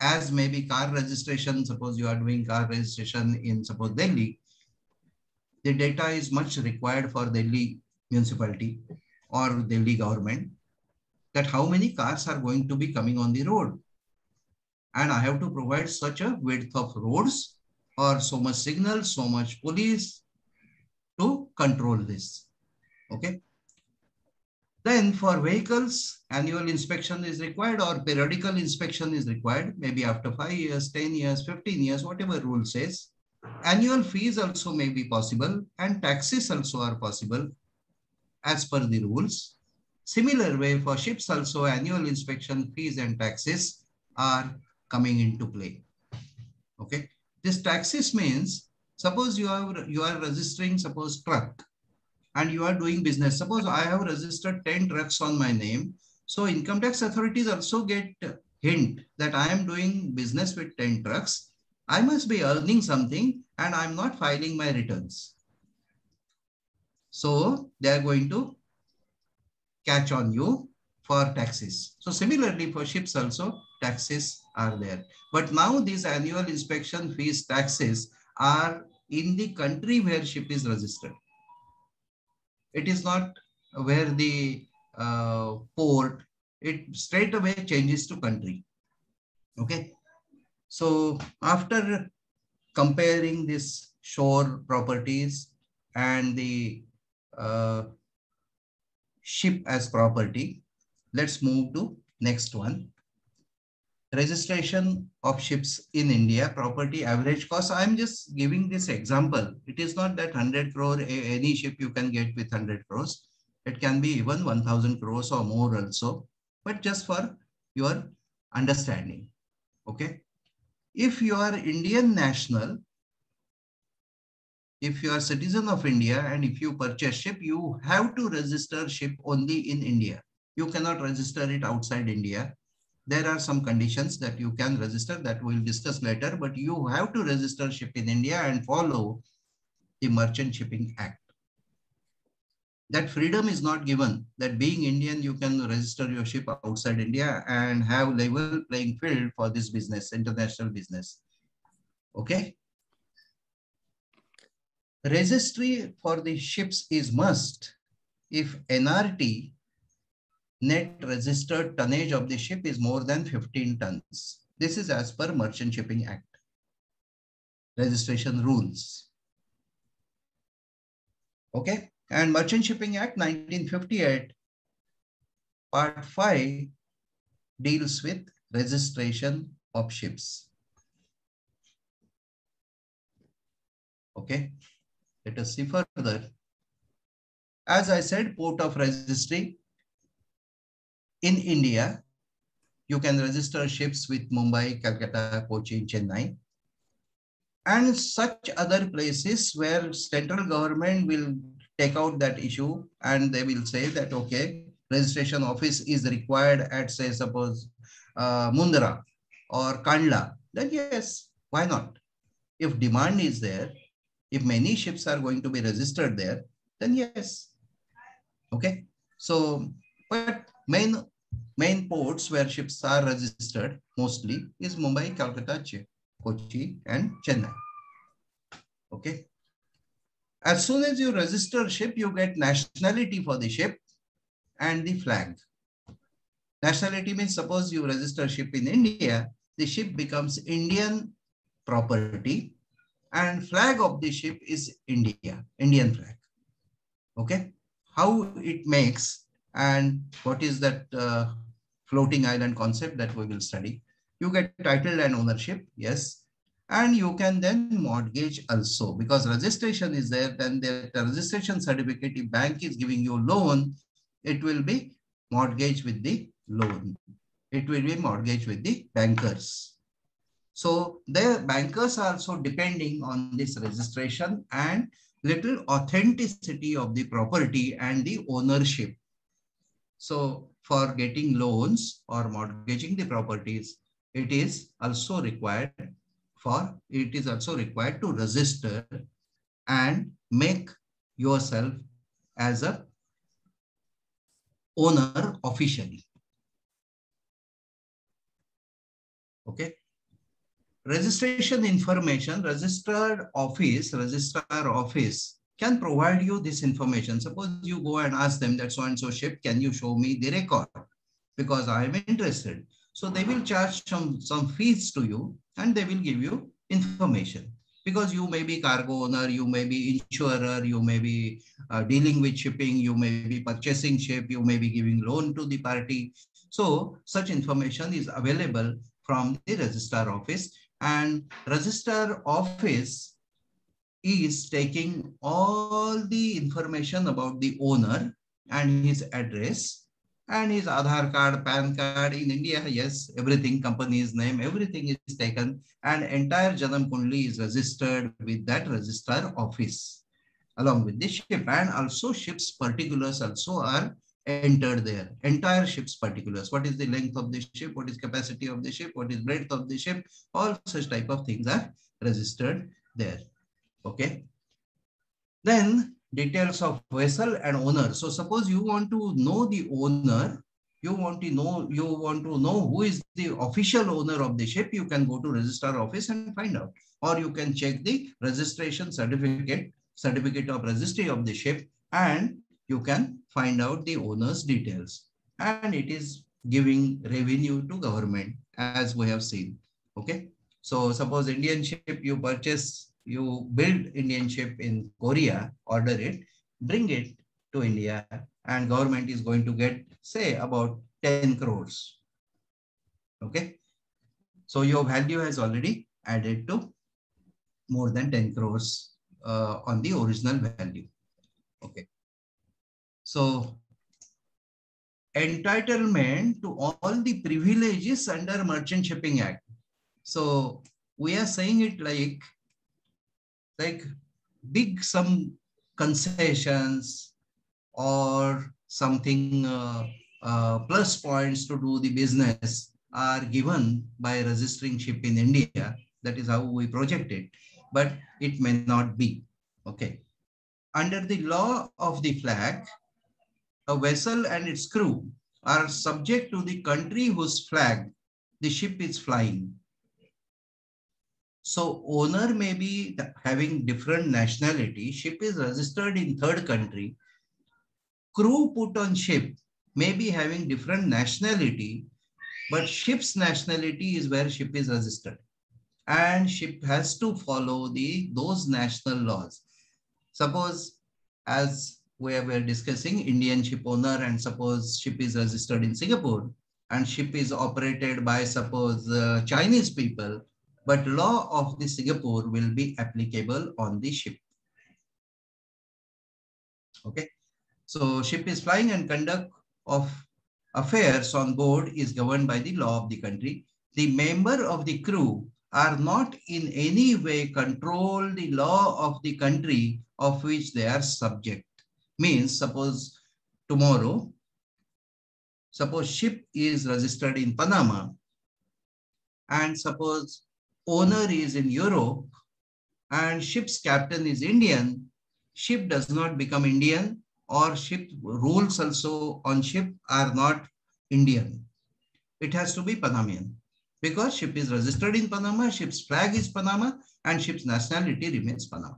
as maybe car registration. Suppose you are doing car registration in suppose Delhi. The data is much required for Delhi municipality or Delhi government that how many cars are going to be coming on the road and I have to provide such a width of roads or so much signal, so much police to control this. Okay. Then for vehicles, annual inspection is required or periodical inspection is required, maybe after five years, 10 years, 15 years, whatever rule says. Annual fees also may be possible and taxes also are possible as per the rules. Similar way for ships also annual inspection fees and taxes are coming into play. Okay. This taxes means suppose you are you are registering suppose truck and you are doing business. Suppose I have registered 10 trucks on my name. So income tax authorities also get hint that I am doing business with 10 trucks. I must be earning something and I'm not filing my returns. So they are going to catch on you for taxes. So similarly for ships also taxes are there. But now these annual inspection fees taxes are in the country where ship is registered. It is not where the uh, port, it straight away changes to country. Okay. So after comparing this shore properties and the uh, ship as property, let's move to next one registration of ships in India, property average cost. I'm just giving this example. It is not that 100 crore, any ship you can get with 100 crores. It can be even 1000 crores or more also, but just for your understanding. Okay. If you are Indian national, if you are citizen of India and if you purchase ship, you have to register ship only in India. You cannot register it outside India there are some conditions that you can register that we'll discuss later, but you have to register ship in India and follow the Merchant Shipping Act. That freedom is not given that being Indian, you can register your ship outside India and have level playing field for this business, international business. Okay. Registry for the ships is must if NRT net registered tonnage of the ship is more than 15 tons. This is as per Merchant Shipping Act. Registration rules. Okay. And Merchant Shipping Act 1958, Part 5 deals with registration of ships. Okay. Let us see further. As I said, port of registry in India, you can register ships with Mumbai, Calcutta, Kochi, Chennai. and such other places where central government will take out that issue and they will say that, okay, registration office is required at say, suppose uh, Mundra or Kandla, then yes, why not? If demand is there, if many ships are going to be registered there, then yes. Okay. So, but main main ports where ships are registered mostly is Mumbai, Calcutta, Kochi, and Chennai. Okay. As soon as you register ship, you get nationality for the ship and the flag. Nationality means suppose you register ship in India, the ship becomes Indian property and flag of the ship is India, Indian flag. Okay. How it makes and what is that uh, floating island concept that we will study. You get title and ownership, yes. And you can then mortgage also because registration is there, then the registration certificate, if bank is giving you loan, it will be mortgage with the loan. It will be mortgage with the bankers. So the bankers are also depending on this registration and little authenticity of the property and the ownership. So for getting loans or mortgaging the properties, it is also required for, it is also required to register and make yourself as a owner officially. Okay. Registration information, registered office, registrar office can provide you this information. Suppose you go and ask them that so and so ship, can you show me the record? Because I am interested. So they will charge some, some fees to you and they will give you information because you may be cargo owner, you may be insurer, you may be uh, dealing with shipping, you may be purchasing ship, you may be giving loan to the party. So such information is available from the registrar office and registrar office is taking all the information about the owner and his address and his Aadhaar card, PAN card in India, yes, everything, company's name, everything is taken and entire Janam Kundli is registered with that registrar office along with the ship and also ship's particulars also are entered there. Entire ship's particulars. What is the length of the ship? What is capacity of the ship? What is breadth of the ship? All such type of things are registered there. Okay. Then details of vessel and owner. So suppose you want to know the owner, you want to know you want to know who is the official owner of the ship, you can go to registrar office and find out. Or you can check the registration certificate, certificate of registry of the ship, and you can find out the owner's details. And it is giving revenue to government as we have seen. Okay. So suppose Indian ship you purchase you build Indian ship in Korea, order it, bring it to India, and government is going to get, say, about 10 crores. Okay. So your value has already added to more than 10 crores uh, on the original value. Okay. So entitlement to all the privileges under Merchant Shipping Act. So we are saying it like like big some concessions or something uh, uh, plus points to do the business are given by registering ship in India. That is how we project it, but it may not be. Okay. Under the law of the flag, a vessel and its crew are subject to the country whose flag the ship is flying. So owner may be having different nationality. Ship is registered in third country. Crew put on ship may be having different nationality, but ship's nationality is where ship is registered. And ship has to follow the those national laws. Suppose as we were discussing Indian ship owner and suppose ship is registered in Singapore and ship is operated by suppose uh, Chinese people but law of the Singapore will be applicable on the ship. Okay, so ship is flying and conduct of affairs on board is governed by the law of the country. The member of the crew are not in any way control the law of the country of which they are subject. Means suppose tomorrow, suppose ship is registered in Panama and suppose owner is in Europe and ship's captain is Indian, ship does not become Indian or ship rules also on ship are not Indian. It has to be Panamanian because ship is registered in Panama, ship's flag is Panama and ship's nationality remains Panama.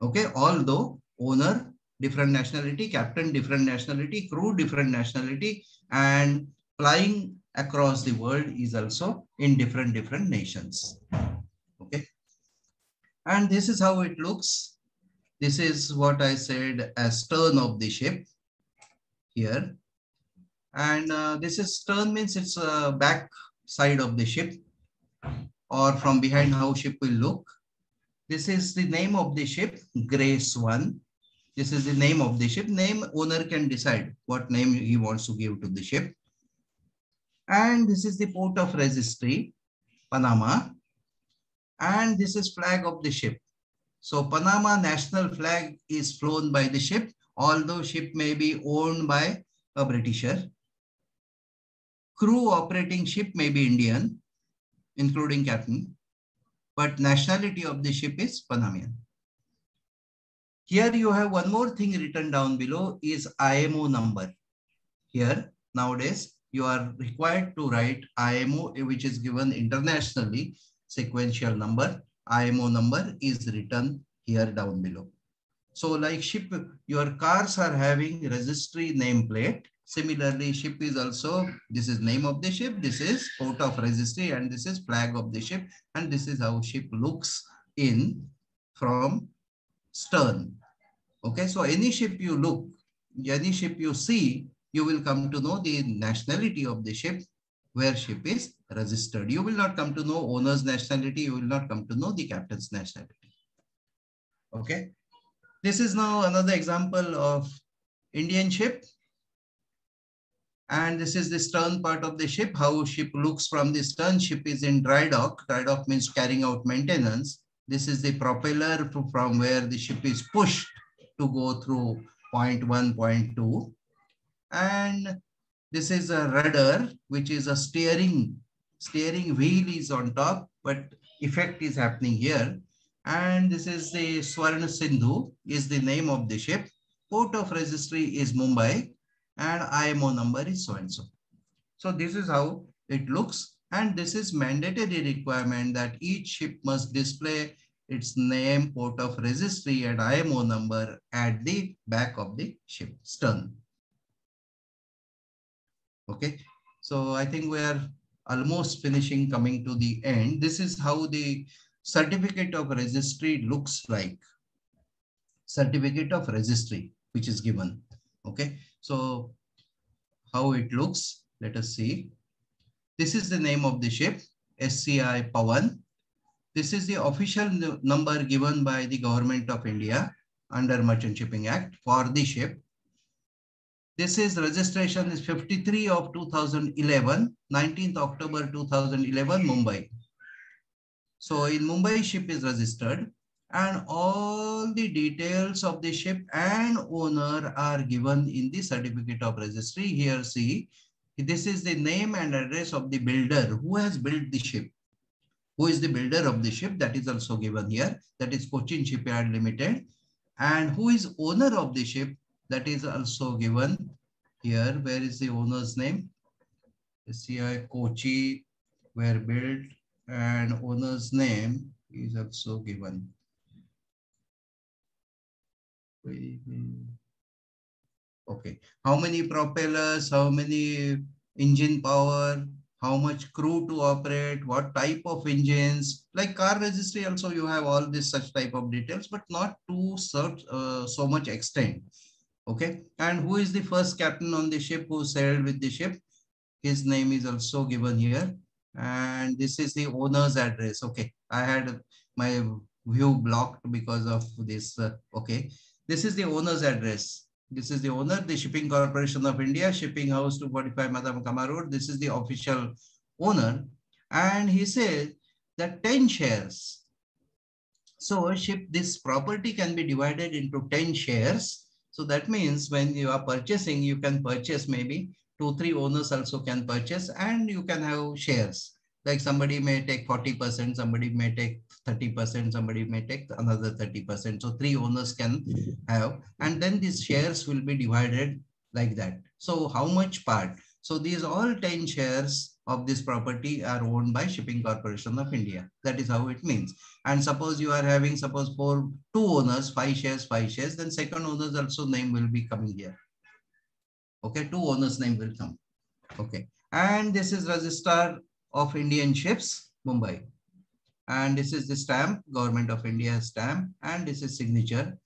Okay, although owner different nationality, captain different nationality, crew different nationality and flying across the world is also in different different nations. Okay. And this is how it looks. This is what I said as stern of the ship here. And uh, this is stern means it's a back side of the ship or from behind how ship will look. This is the name of the ship, Grace 1. This is the name of the ship. Name owner can decide what name he wants to give to the ship. And this is the port of registry, Panama. And this is flag of the ship. So Panama national flag is flown by the ship, although ship may be owned by a Britisher. Crew operating ship may be Indian, including captain, but nationality of the ship is Panamanian. Here you have one more thing written down below is IMO number. Here nowadays you are required to write IMO which is given internationally sequential number. IMO number is written here down below. So like ship, your cars are having registry nameplate. Similarly, ship is also, this is name of the ship, this is port of registry and this is flag of the ship. And this is how ship looks in from stern. Okay, so any ship you look, any ship you see, you will come to know the nationality of the ship where ship is registered. You will not come to know owner's nationality. You will not come to know the captain's nationality. Okay. This is now another example of Indian ship. And this is the stern part of the ship, how ship looks from the stern. Ship is in dry dock. Dry dock means carrying out maintenance. This is the propeller from where the ship is pushed to go through point one, point two. And this is a rudder, which is a steering, steering wheel is on top, but effect is happening here. And this is the Swarna Sindhu is the name of the ship. Port of registry is Mumbai and IMO number is so and so. So this is how it looks. And this is mandatory requirement that each ship must display its name, port of registry and IMO number at the back of the ship stern. Okay, so I think we are almost finishing coming to the end. This is how the certificate of registry looks like. Certificate of registry, which is given. Okay, so how it looks, let us see. This is the name of the ship, SCI Pawan. This is the official number given by the government of India under Merchant Shipping Act for the ship. This is registration is 53 of 2011, 19th October 2011, Mumbai. So in Mumbai, ship is registered and all the details of the ship and owner are given in the certificate of registry. Here, see, this is the name and address of the builder who has built the ship. Who is the builder of the ship? That is also given here. That is Cochin Shipyard Limited. And who is owner of the ship? That is also given here. Where is the owner's name? SCI Kochi were built and owner's name is also given. Okay. How many propellers, how many engine power, how much crew to operate, what type of engines, like car registry also you have all this such type of details, but not to such, uh, so much extent. Okay. And who is the first captain on the ship who sailed with the ship? His name is also given here. And this is the owner's address. Okay. I had my view blocked because of this. Uh, okay. This is the owner's address. This is the owner, the Shipping Corporation of India, Shipping House 245 Madame Cama Road. This is the official owner. And he says that 10 shares. So ship this property can be divided into 10 shares. So that means when you are purchasing, you can purchase maybe two, three owners also can purchase and you can have shares. Like somebody may take 40%, somebody may take 30%, somebody may take another 30%. So three owners can have, and then these shares will be divided like that. So how much part? So these all 10 shares of this property are owned by Shipping Corporation of India. That is how it means. And suppose you are having, suppose for two owners, five shares, five shares, then second owner's also name will be coming here. Okay, two owners name will come. Okay. And this is Register of Indian Ships, Mumbai. And this is the stamp, Government of India stamp, and this is signature.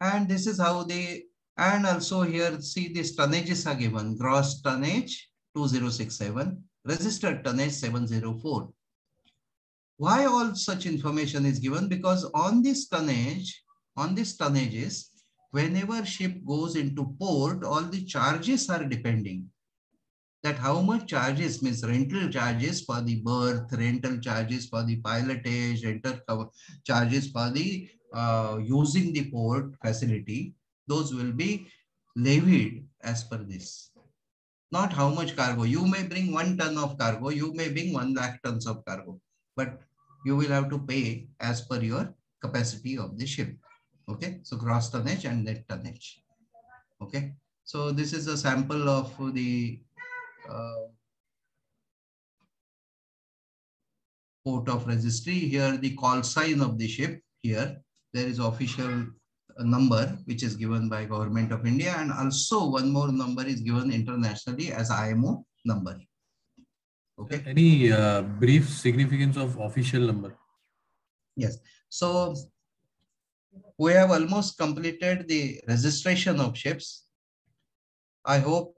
And this is how they, and also here, see these tonnages are given, gross tonnage 2067, registered tonnage 704. Why all such information is given? Because on this tonnage, on this tonnages, whenever ship goes into port, all the charges are depending that how much charges means rental charges for the berth, rental charges for the pilotage, rental charges for the uh, using the port facility, those will be levied as per this. Not how much cargo. You may bring one ton of cargo, you may bring one lakh tons of cargo, but you will have to pay as per your capacity of the ship. Okay, so gross tonnage and net tonnage. Okay, so this is a sample of the uh, port of registry. Here the call sign of the ship. Here there is official number which is given by government of India and also one more number is given internationally as IMO number. Okay. Any uh, brief significance of official number? Yes. So we have almost completed the registration of ships. I hope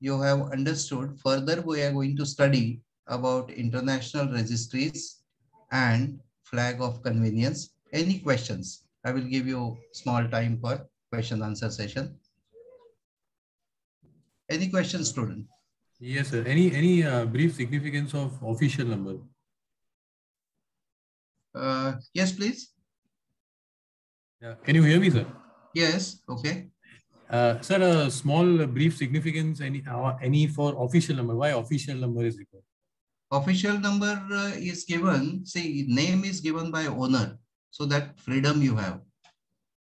you have understood. Further, we are going to study about international registries and flag of convenience. Any questions? I will give you small time for question answer session. Any questions, student? Yes, sir. Any any uh, brief significance of official number? Uh, yes, please. Yeah. Can you hear me, sir? Yes. Okay. Uh, sir, a small uh, brief significance any uh, any for official number. Why official number is required? Official number uh, is given. See, name is given by owner, so that freedom you have.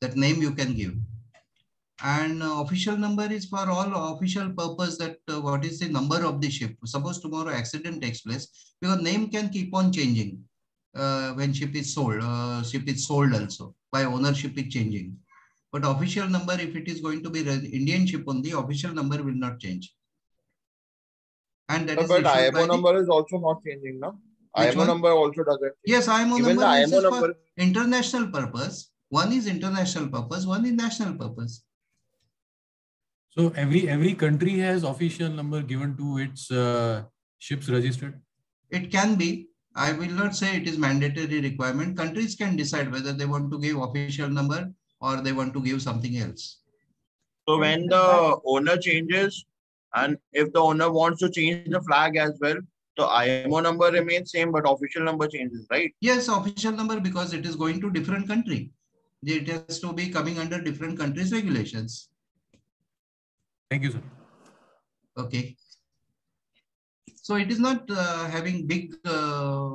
That name you can give. And uh, official number is for all official purpose that uh, what is the number of the ship. Suppose tomorrow accident takes place, because name can keep on changing when ship is sold. ship is sold also by ownership is changing. But official number, if it is going to be Indian ship only, the official number will not change. And that but, is but IMO number the... is also not changing now. IMO one? number also doesn't. Yes, IMO Even number, the IMO number international purpose. One is international purpose, one is national purpose. So every every country has official number given to its uh, ships registered. It can be. I will not say it is mandatory requirement. Countries can decide whether they want to give official number or they want to give something else. So when the owner changes and if the owner wants to change the flag as well, the IMO number remains same, but official number changes, right? Yes, official number because it is going to different country. It has to be coming under different countries' regulations. Thank you, sir. Okay. So it is not uh, having big uh,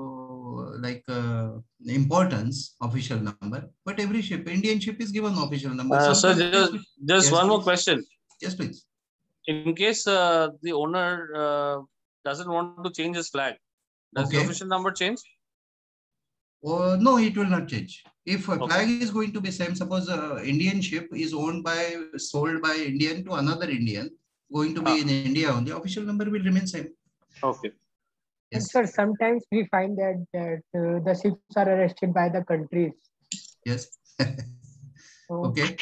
like uh, importance official number, but every ship, Indian ship is given official number. Uh, so just, just yes, one please. more question. Yes, please. In case uh, the owner uh, doesn't want to change his flag, does okay. the official number change? Oh, no, it will not change. If a okay. flag is going to be same, suppose uh, Indian ship is owned by, sold by Indian to another Indian, going to be ah. in India only, the official number will remain same. Okay. Yes. Sir, sometimes we find that, that uh, the ships are arrested by the countries. Yes. so, okay.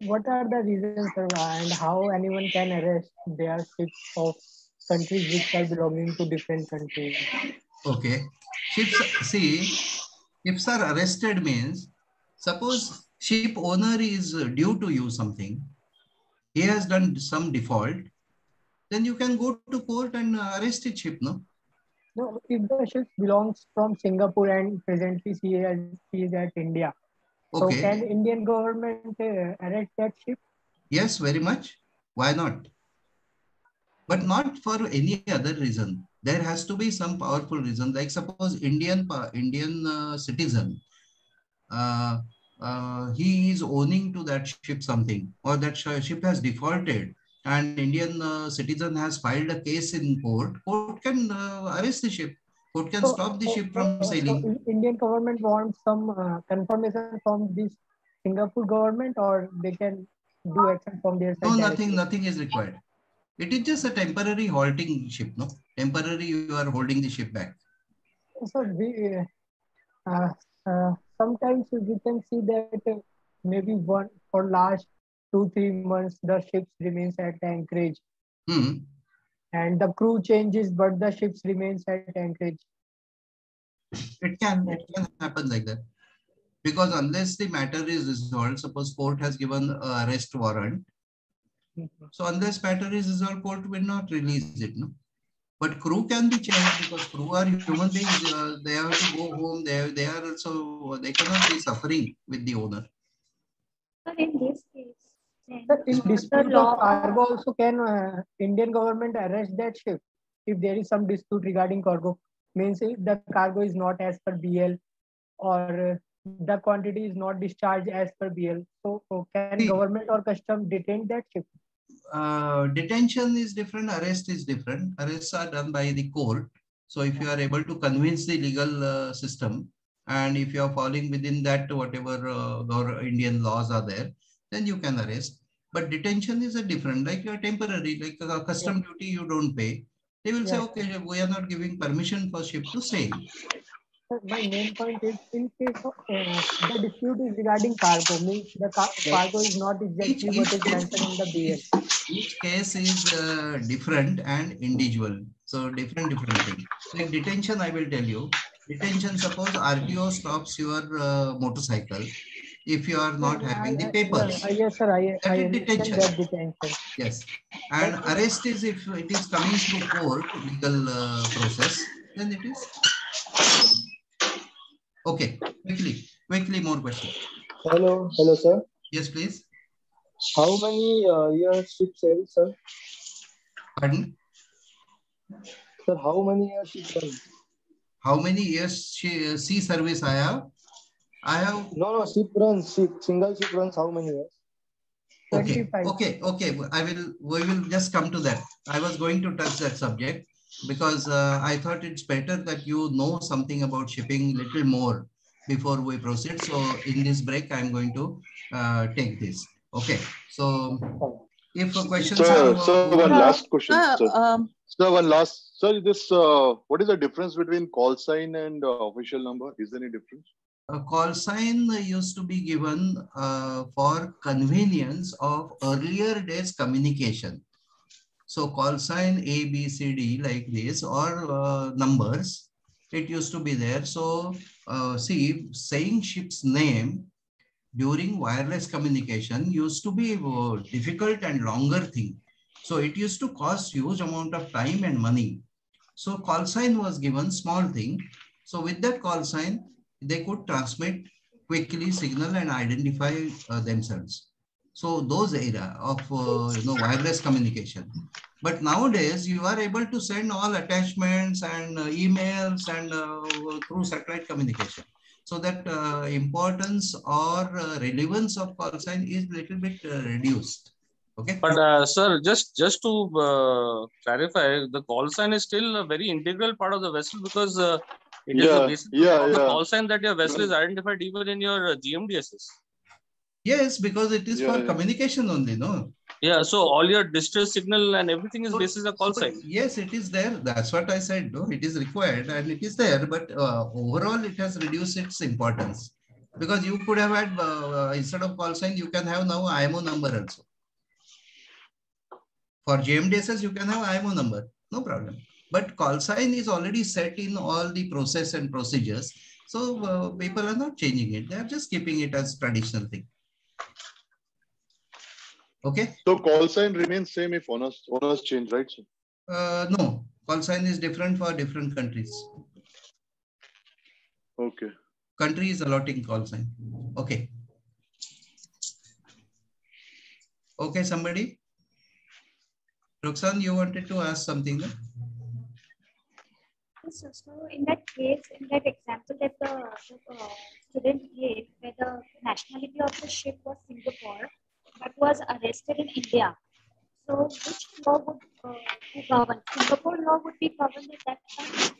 What are the reasons sir, and how anyone can arrest their ships of countries which are belonging to different countries? Okay. Ships, see, ships are arrested means, suppose ship owner is due to you something, he has done some default, then you can go to court and arrest a ship, no? No, if the ship belongs from Singapore and presently she is, she is at India, so can Indian government uh, arrest that ship? Yes, very much. Why not? But not for any other reason. There has to be some powerful reason. Like suppose Indian Indian uh, citizen, uh, uh, he is owning to that ship something, or that sh- ship has defaulted, and Indian uh, citizen has filed a case in court. Court can uh, arrest the ship. Court can So- stop the so- ship from so- so sailing. in- Indian government wants some uh, confirmation from this Singapore government, or they can do action from their side. No, nothing, nothing is required. It is just a temporary halting ship, no? Temporary, you are holding the ship back. So we, uh, uh, sometimes we can see that maybe one for last two three months the ships remains at anchorage Hmm. and the crew changes but the ships remains at anchorage. It can, it can happen like that. Because unless the matter is resolved, suppose court has given a arrest warrant. So unless matter is resolved, court will not release it, no? But crew can be changed because crew are human beings. uh, They have to go home. They, they are also, they cannot be suffering with the owner. Sir, in this case, Sir, in the dispute law of cargo also can uh, Indian government arrest that ship if there is some dispute regarding cargo. Means if the cargo is not as per BL or uh, the quantity is not discharged as per BL. So, so can See- government or custom detain that ship? Uh, detention is different, arrest is different. Arrests are done by the court. So if you are able to convince the legal uh, system and if you are falling within that, whatever uh, our Indian laws are there, then you can arrest. But detention is a different, like you are temporary, like a custom duty you don't pay. They will say, okay, we are not giving permission for ship to sail. My main point is in case of uh, the dispute is regarding cargo, means the car- cargo is not exactly what is each- mentioned in the BL. Each case is uh, different and individual. So different, different thing. Like detention, I will tell you. Detention, suppose RTO stops your uh, motorcycle if you are not having the I- I- papers. uh, Yes, sir, I, That I is detention. that detention. Yes. And arrest is if it is coming through court, legal uh, process, then it is. Okay, quickly, quickly more questions. Hello, hello, sir. Yes, please. How many uh, years ship sail, sir? Pardon? Sir, how many years ship sail? How many years she- sea service I have? I have No, no, ship runs, ship, single ship runs how many years? Okay, 25. okay, okay. I will, we will just come to that. I was going to touch that subject because uh, I thought it's better that you know something about shipping little more before we proceed. So in this break, I'm going to uh, take this. Okay, so if a questions Sir, are. sir, one Uh, last question, Uh, sir. um, Sir, one last, sir, this, uh, what is the difference between call sign and uh, official number? Is there any difference? A call sign used to be given uh, for convenience of earlier days communication. So call sign A, B, C, D like this or uh, numbers, it used to be there. So uh, see, saying ship's name during wireless communication used to be a difficult and longer thing. So it used to cost huge amount of time and money. So call sign was given small thing. So with that call sign, they could transmit quickly signal and identify uh, themselves. So those era of uh, you know wireless communication. But nowadays you are able to send all attachments and uh, emails and uh, through satellite communication. So that uh, importance or uh, relevance of call sign is little bit uh, reduced. Okay. But uh, sir, just just to uh, clarify, the call sign is still a very integral part of the vessel because uh, it is Yeah, the basis yeah, of the call sign that your vessel is identified even in your uh, GMDSS. Yes, because it is Yeah, for yeah. communication only, no? Yeah, so all your distress signal and everything is So- basis of call so sign. Yes, it is there. That's what I said. No, it is required and it is there. But uh, overall, it has reduced its importance because you could have had uh, instead of call sign, you can have now IMO number also. For GMDSS, you can have IMO number, no problem. But call sign is already set in all the process and procedures. So uh, people are not changing it. They are just keeping it as traditional thing. Okay. So call sign remains same if owners, owners change, right? sir? Uh, no, Call sign is different for different countries. Okay. Country is allotting call sign. Okay. Okay, somebody? Roxanne, you wanted to ask something? no? Yes, sir. So in that case, in that example that the, the uh, student gave, where the nationality of the ship was Singapore, but was arrested in India. So which law would uh, be governed? Singapore law would be governed at that time,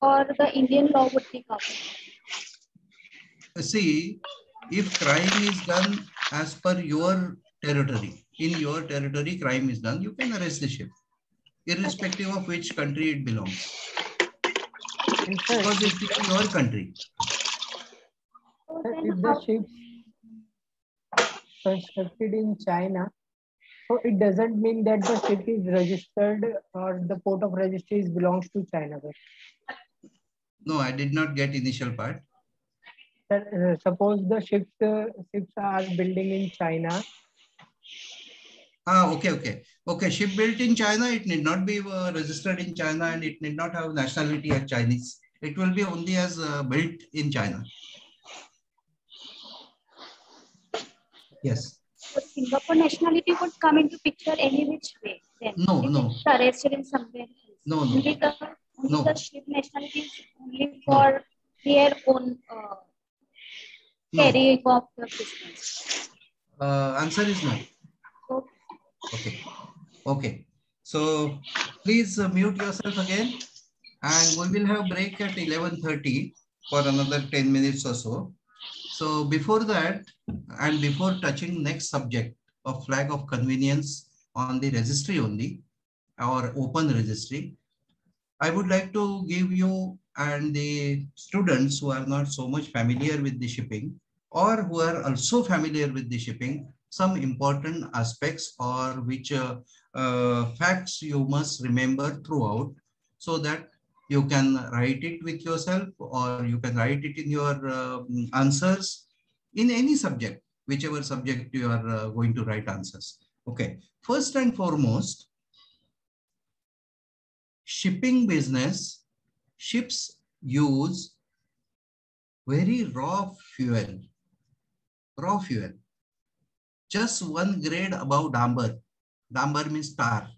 or the Indian law would be governed? See, if crime is done as per your territory, in your territory, crime is done, you can arrest the ship, irrespective of which country it belongs. Because it's in your country. So if the ship constructed in China, so it doesn't mean that the ship is registered or the port of registry belongs to China. Sir. No, I did not get initial part. Sir, uh, suppose the ships uh, ships are building in China. Ah, okay, okay. Okay, ship built in China, it need not be uh, registered in China and it need not have nationality as Chinese. It will be only as uh, built in China. Yes. so Singapore nationality would come into picture any which way then? No, if no. arrested in somewhere else. No, no. Only the, only No. the ship nationality is only for their own uh, No. of the business. Uh, answer is no. So Okay. Okay. So please uh, mute yourself again and we will have break at 11.30 for another 10 minutes or so. So before that and before touching next subject of flag of convenience on the registry only or open registry, I would like to give you and the students who are not so much familiar with the shipping or who are also familiar with the shipping some important aspects or which uh, uh, facts you must remember throughout so that you can write it with yourself or you can write it in your uh, answers in any subject, whichever subject you are uh, going to write answers. Okay, first and foremost, shipping business, ships use very raw fuel, raw fuel just one grade above dambar. Dambar means tar.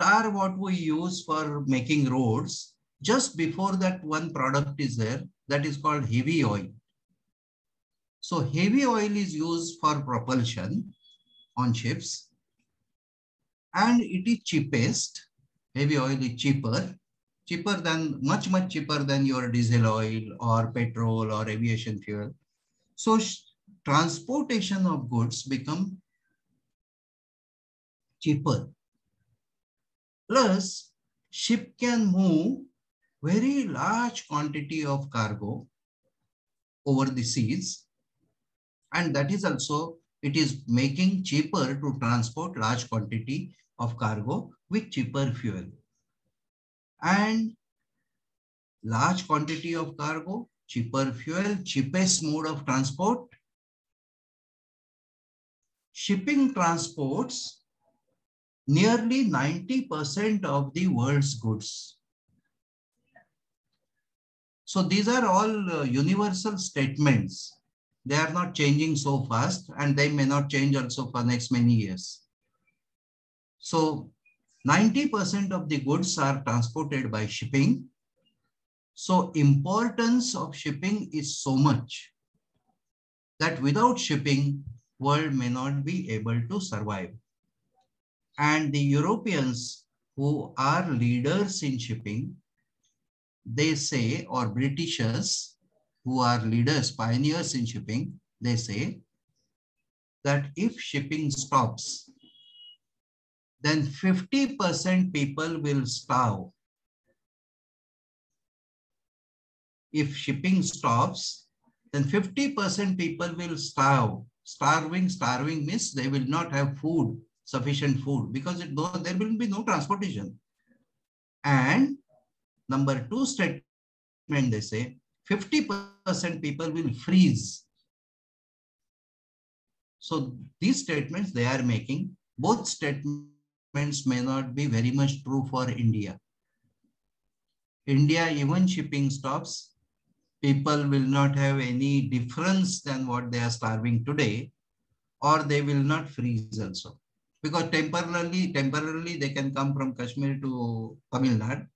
Tar what we use for making roads, just before that one product is there, that is called heavy oil. So heavy oil is used for propulsion on ships and it is cheapest. Heavy oil is cheaper, cheaper than, much, much cheaper than your diesel oil or petrol or aviation fuel. So transportation of goods become cheaper. Plus, ship can move very large quantity of cargo over the seas. And that is also, it is making cheaper to transport large quantity of cargo with cheaper fuel. And large quantity of cargo, cheaper fuel, cheapest mode of transport, shipping transports nearly 90% of the world's goods. So these are all uh, universal statements. They are not changing so fast and they may not change also for next many years. So 90% of the goods are transported by shipping. So importance of shipping is so much that without shipping, world may not be able to survive. And the Europeans who are leaders in shipping, they say, or Britishers who are leaders, pioneers in shipping, they say that if shipping stops, then 50% people will starve. If shipping stops, then 50% people will starve starving starving means they will not have food sufficient food because it, there will be no transportation and number two statement they say 50% people will freeze so these statements they are making both statements statements may not be very much true for India. India, even shipping stops, people will not have any difference than what they are starving today, or they will not freeze also. Because temporarily, temporarily they can come from Kashmir to Tamil Nadu,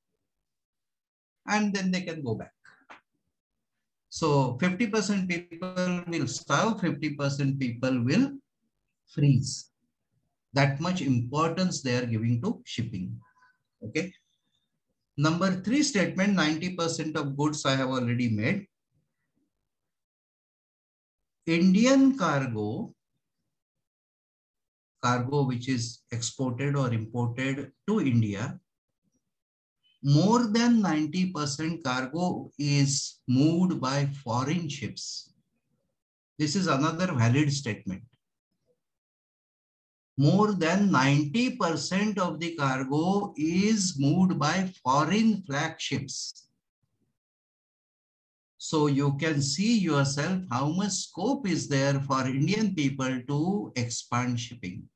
and then they can go back. So 50% people will starve, 50% people will freeze. That much importance they are giving to shipping. Okay. Number three statement, 90% of goods I have already made. Indian cargo, cargo which is exported or imported to India, more than 90% cargo is moved by foreign ships. This is another valid statement. More than 90% of the cargo is moved by foreign flag ships. So you can see yourself how much scope is there for Indian people to expand shipping.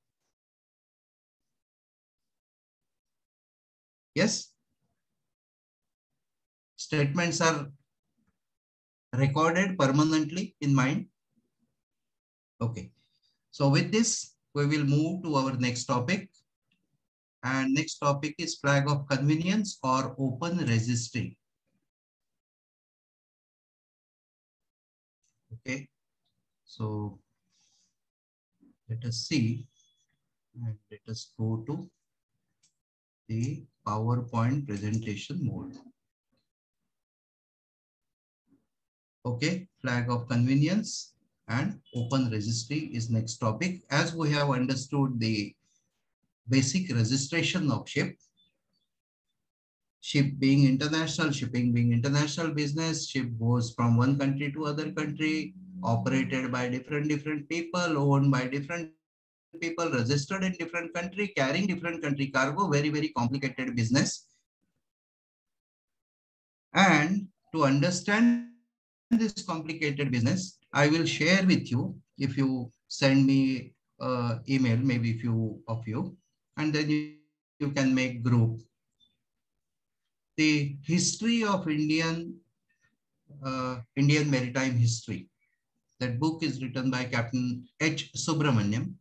Yes? statements are recorded permanently in mind. Okay. So with this, we will move to our next topic. And next topic is flag of convenience or open registry. Okay. So let us see and let us go to the PowerPoint presentation mode. Okay, flag of convenience and open registry is next topic. As we have understood the basic registration of ship, ship being international, shipping being international business, ship goes from one country to other country, operated by different, different people, owned by different people, registered in different country, carrying different country cargo, very, very complicated business. And to understand this complicated business, I will share with you if you send me uh, email, maybe few of you, and then you, you can make group. The history of Indian uh, Indian maritime history. That book is written by Captain H. Subramaniam,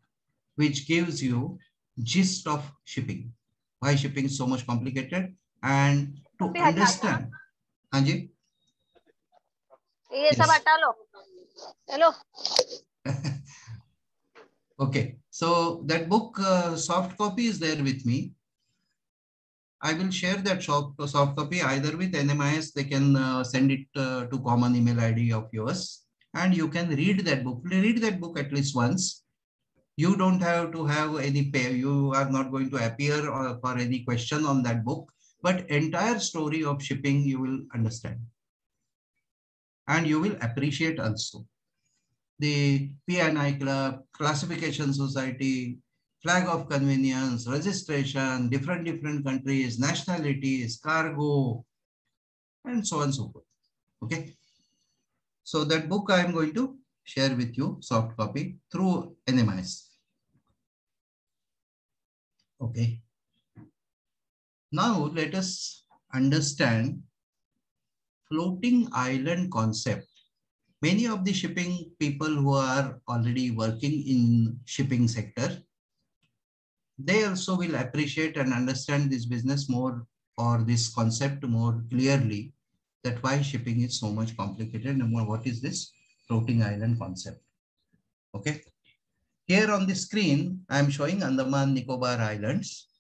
which gives you gist of shipping. Why shipping is so much complicated and to understand. Anji? Yes. Hello. okay, so that book uh, soft copy is there with me. I will share that soft, soft copy either with NMIS, they can uh, send it uh, to common email ID of yours and you can read that book. Read that book at least once you don't have to have any pay you are not going to appear or for any question on that book but entire story of shipping you will understand and you will appreciate also. The P&I Club, Classification Society, Flag of Convenience, registration, different, different countries, nationalities, cargo, and so on and so forth. Okay. So that book I am going to share with you, soft copy, through NMIS. Okay. Now let us understand floating island concept. Many of the shipping people who are already working in shipping sector, they also will appreciate and understand this business more or this concept more clearly that why shipping is so much complicated and what is this floating island concept. Okay. Here on the screen, I am showing Andaman Nicobar Islands.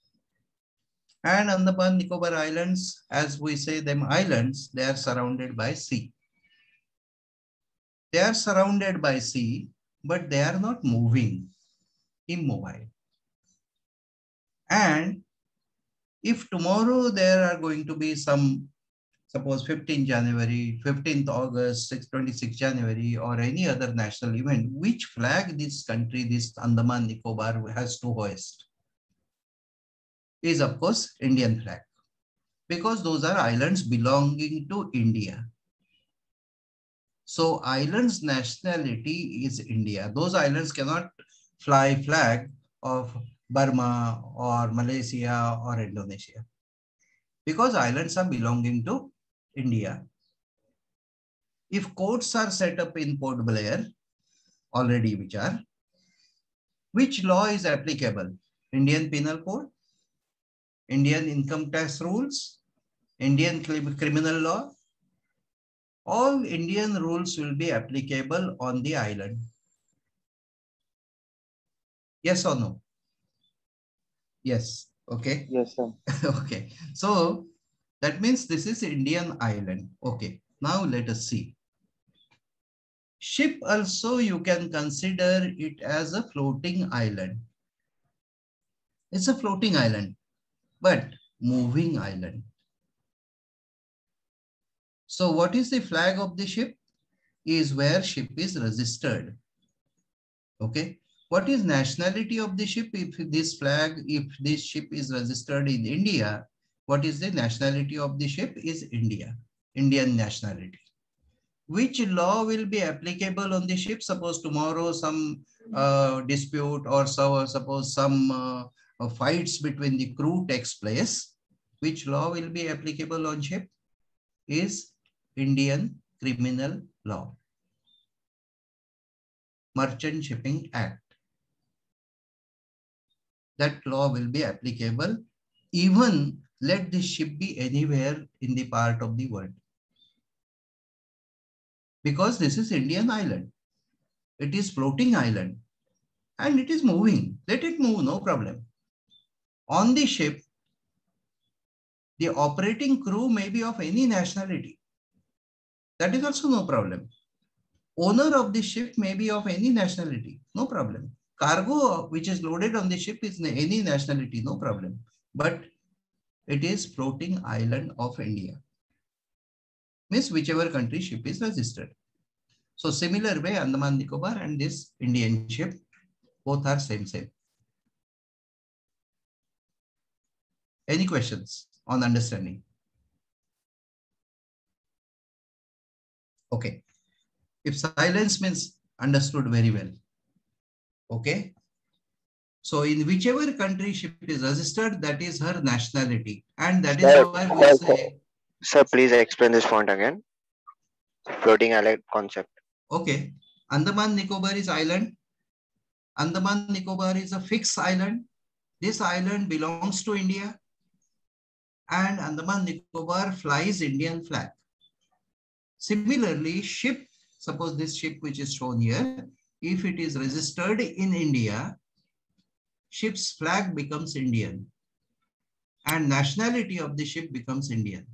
And Andaman Nicobar Islands, as we say them islands, they are surrounded by sea. They are surrounded by sea, but they are not moving, immobile. And if tomorrow there are going to be some, suppose 15 January, 15th August, 26 January, or any other national event, which flag this country, this Andaman Nicobar has to hoist? is of course Indian flag because those are islands belonging to India. So islands nationality is India. Those islands cannot fly flag of Burma or Malaysia or Indonesia. Because islands are belonging to India. If courts are set up in Port Blair, already which are, which law is applicable? Indian Penal Code, Indian Income Tax Rules, Indian Criminal Law, all Indian rules will be applicable on the island. Yes or no? Yes. Okay. Yes, sir. okay. So that means this is Indian island. Okay. Now let us see. Ship also you can consider it as a floating island. It's a floating island, but moving island. So what is the flag of the ship? Is where ship is registered. Okay. What is nationality of the ship? If this flag, if this ship is registered in India, what is the nationality of the ship? Is India, Indian nationality. Which law will be applicable on the ship? Suppose tomorrow some uh, dispute or so, suppose some uh, fights between the crew takes place. Which law will be applicable on ship? Is Indian Criminal Law. Merchant Shipping Act. That law will be applicable even let this ship be anywhere in the part of the world. Because this is Indian island. It is floating island and it is moving. Let it move, no problem. On the ship, the operating crew may be of any nationality. That is also no problem. Owner of the ship may be of any nationality, no problem. Cargo which is loaded on the ship is any nationality, no problem. But it is floating island of India. Means whichever country ship is registered. So similar way, Andaman Nicobar and this Indian ship, both are same, same. Any questions on understanding? Okay. If silence means understood very well. Okay. So in whichever country ship is registered, that is her nationality. And that is Sir, why we say, Sir, please explain this point again. Floating island concept. okay, Andaman Nicobar is island. Andaman Nicobar is a fixed island. This island belongs to India. And Andaman Nicobar flies Indian flag. Similarly, ship, suppose this ship which is shown here, if it is registered in India, ship's flag becomes Indian and nationality of the ship becomes Indian,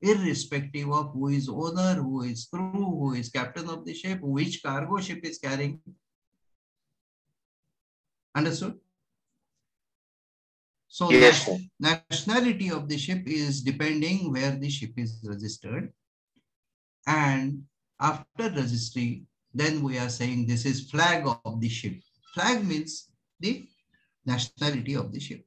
irrespective of who is owner, who is crew, who is captain of the ship, which cargo ship is carrying. Understood? So Yes, nat- nationality of the ship is depending where the ship is registered. And after registry, then we are saying this is flag of the ship. Flag means the nationality of the ship.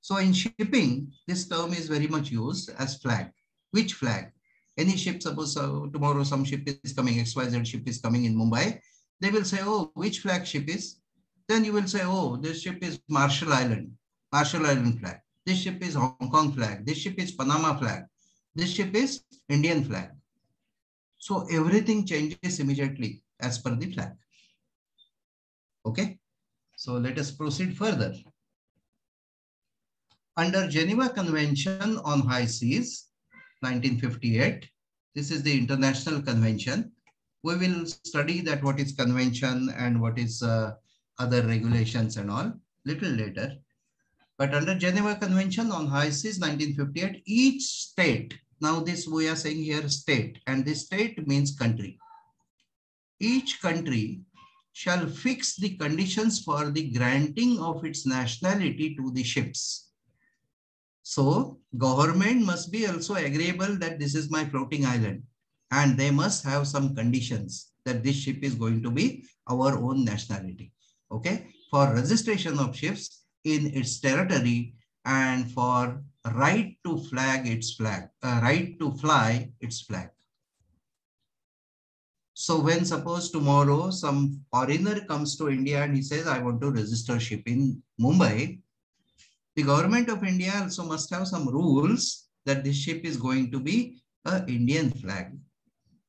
So in shipping, this term is very much used as flag. Which flag? Any ship, suppose uh, tomorrow some ship is coming, XYZ ship is coming in Mumbai, they will say, oh, which flag ship is? Then you will say, oh, this ship is Marshall Island, Marshall Island flag. This ship is Hong Kong flag. This ship is Panama flag. This ship is Indian flag. So everything changes immediately as per the flag. Okay. So let us proceed further. Under Geneva Convention on High Seas, 1958, this is the international convention. We will study that what is convention and what is uh, other regulations and all little later. But under Geneva Convention on High Seas, 1958, each state, now this we are saying here state, and this state means country. Each country shall fix the conditions for the granting of its nationality to the ships. So government must be also agreeable that this is my floating island and they must have some conditions that this ship is going to be our own nationality. Okay. For registration of ships in its territory and for right to flag its flag, uh, right to fly its flag. So when suppose tomorrow some foreigner comes to India and he says, I want to register ship in Mumbai, the government of India also must have some rules that this ship is going to be a Indian flag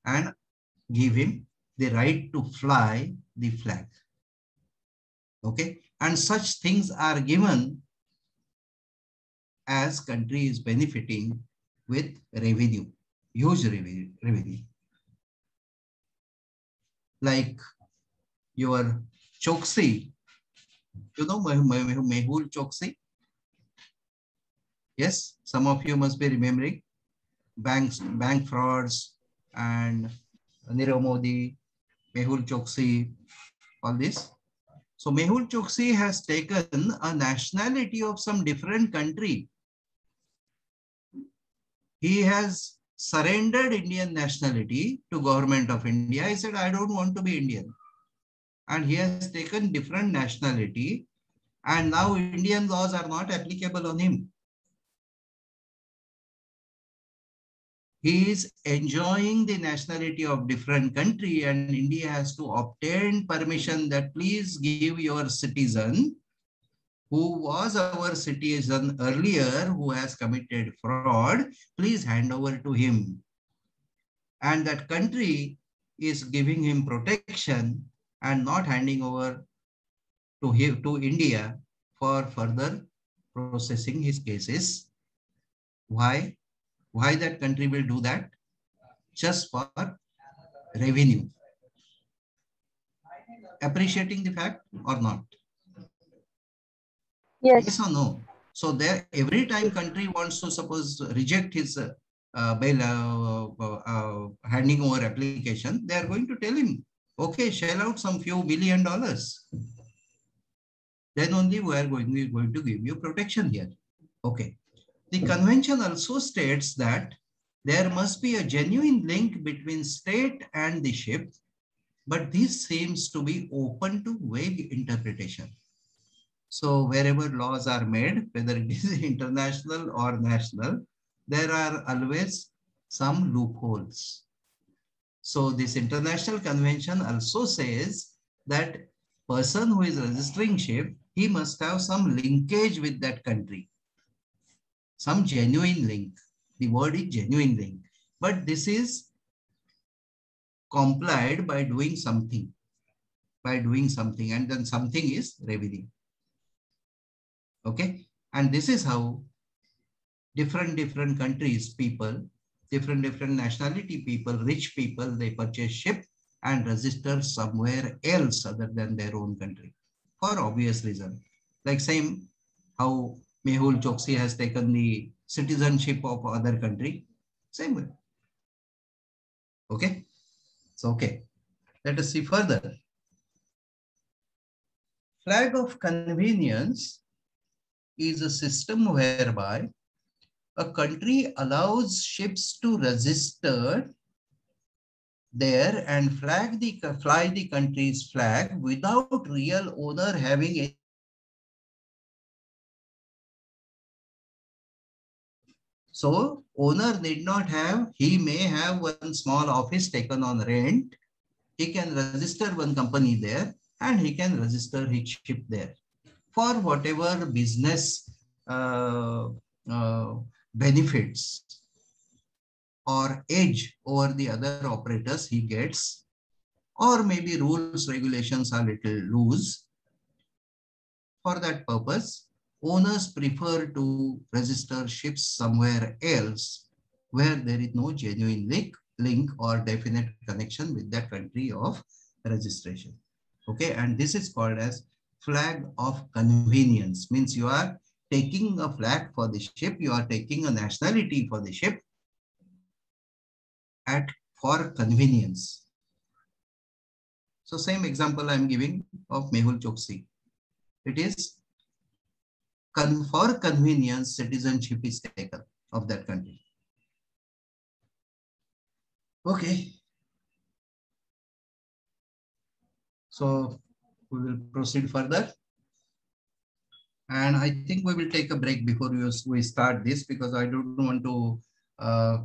and give him the right to fly the flag. Okay. And such things are given as country is benefiting with revenue, huge revenue. Like your Choksi, you know Mehul Choksi? Yes, some of you must be remembering banks, bank frauds and Nirav Modi, Mehul Choksi, all this. So Mehul Choksi has taken a nationality of some different country. He has surrendered Indian nationality to government of India. He said, I don't want to be Indian. And he has taken different nationality and now Indian laws are not applicable on him. he is enjoying the nationality of different country and India has to obtain permission that please give your citizen who was our citizen earlier who has committed fraud, please hand over to him. And that country is giving him protection and not handing over to him to India for further processing his cases. Why? Why that country will do that? Just for revenue. Appreciating the fact or not? Yes. Yes or no? So there, every time country wants to suppose reject his uh, bail uh, uh, uh, handing over application, they are going to tell him, okay, shell out some few million dollars. Then only we are going, we are going to give you protection here. Okay. The convention also states that there must be a genuine link between state and the ship, but this seems to be open to vague interpretation. So wherever laws are made, whether it is international or national, there are always some loopholes. So this international convention also says that person who is registering ship, he must have some linkage with that country some genuine link. The word is genuine link. But this is complied by doing something. By doing something and then something is revenue. Okay. And this is how different, different countries, people, different, different nationality people, rich people, they purchase ship and register somewhere else other than their own country for obvious reason. Like same how Mehul Choksi has taken the citizenship of other country. Same way. Okay. So, okay. Let us see further. Flag of convenience is a system whereby a country allows ships to register there and flag the fly the country's flag without real owner having it. So owner need not have, he may have one small office taken on rent. He can register one company there and he can register his ship there for whatever business uh, uh, benefits or edge over the other operators he gets or maybe rules regulations are little loose for that purpose owners prefer to register ships somewhere else where there is no genuine link, link or definite connection with that country of registration. Okay, and this is called as flag of convenience, means you are taking a flag for the ship, you are taking a nationality for the ship at for convenience. So same example I'm giving of Mehul Choksi. It is con for convenience, citizenship is taken of that country. Okay. So we will proceed further. And I think we will take a break before we, start this because I don't want to uh,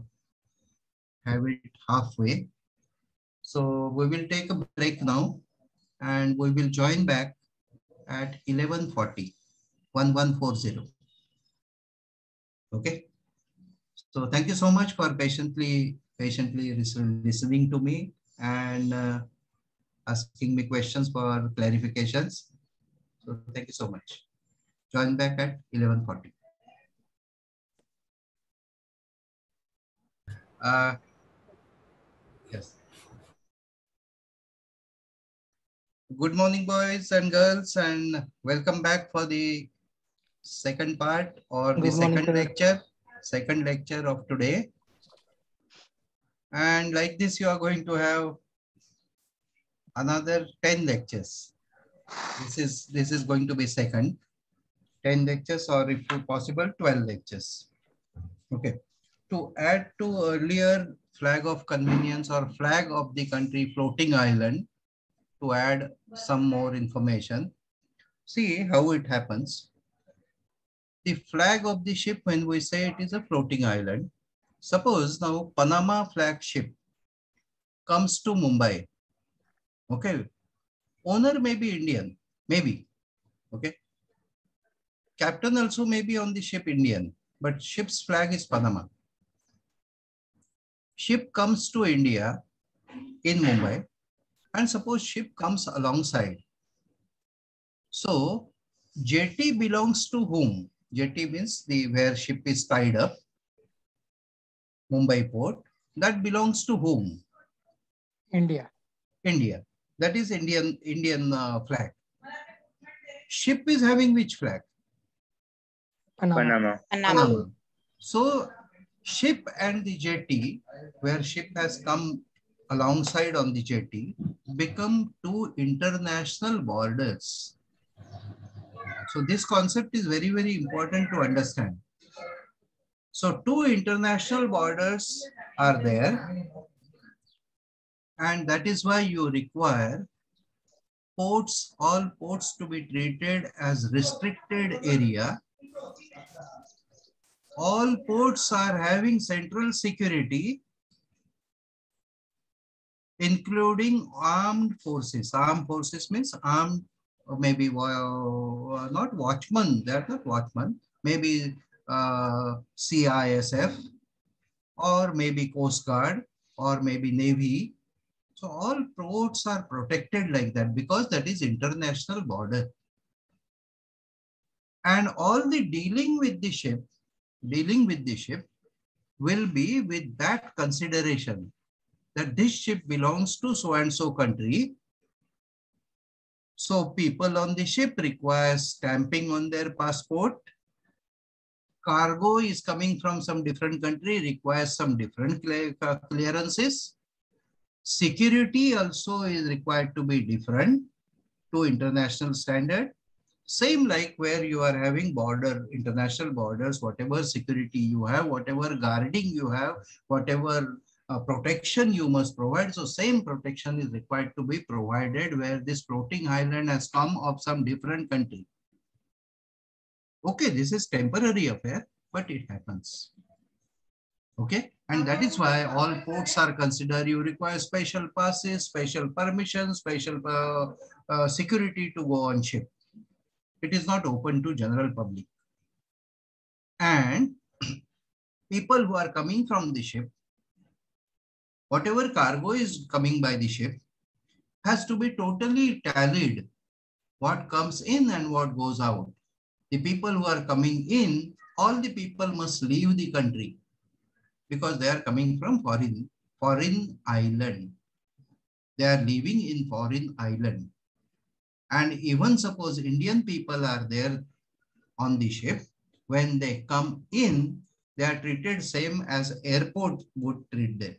have it halfway. So we will take a break now and we will join back at 1140, 1140. Okay. So thank you so much for patiently, patiently listening to me and uh, asking me questions for clarifications. So thank you so much. Join back at 1140. Uh, yes. Good morning, boys and girls, and welcome back for the second part or the Good morning, second lecture, second lecture of today. And like this, you are going to have another 10 lectures. This is this is going to be second 10 lectures or if possible 12 lectures. Okay. To add to earlier flag of convenience or flag of the country floating island, to add some more information, see how it happens. The flag of the ship, when we say it is a floating island, suppose now Panama flag ship comes to Mumbai. Okay. Owner may be Indian, maybe. Okay. Captain also may be on the ship Indian, but ship's flag is Panama. Ship comes to India in Mumbai and suppose ship comes alongside. So jetty belongs to whom? Jetty means the where ship is tied up. Mumbai port. That belongs to whom? India. India. That is Indian Indian uh, flag. Ship is having which flag? Panama. Panama. So ship and the jetty, where ship has come alongside on the jetty, become two international borders. So this concept is very, very important to understand. So two international borders are there. And that is why you require ports, all ports to be treated as restricted area all ports are having central security, including armed forces. Armed forces means armed, maybe uh, not watchmen, they're not watchmen, maybe uh, CISF, or maybe Coast Guard, or maybe Navy. So all ports are protected like that because that is international border. And all the dealing with the ship dealing with the ship will be with that consideration that this ship belongs to so and so country. So people on the ship require stamping on their passport. Cargo is coming from some different country, requires some different uh, clearances. Security also is required to be different to international standard. Same like where you are having border, international borders, whatever security you have, whatever guarding you have, whatever uh, protection you must provide. So same protection is required to be provided where this floating island has come of some different country. Okay, this is temporary affair, but it happens. Okay, and that is why all ports are considered. You require special passes, special permissions, special uh, uh, security to go on ship it is not open to general public. And people who are coming from the ship, whatever cargo is coming by the ship has to be totally tallied what comes in and what goes out. The people who are coming in, all the people must leave the country because they are coming from foreign, foreign island. They are living in foreign island. And even suppose Indian people are there on the ship, when they come in, they are treated same as airport would treat them.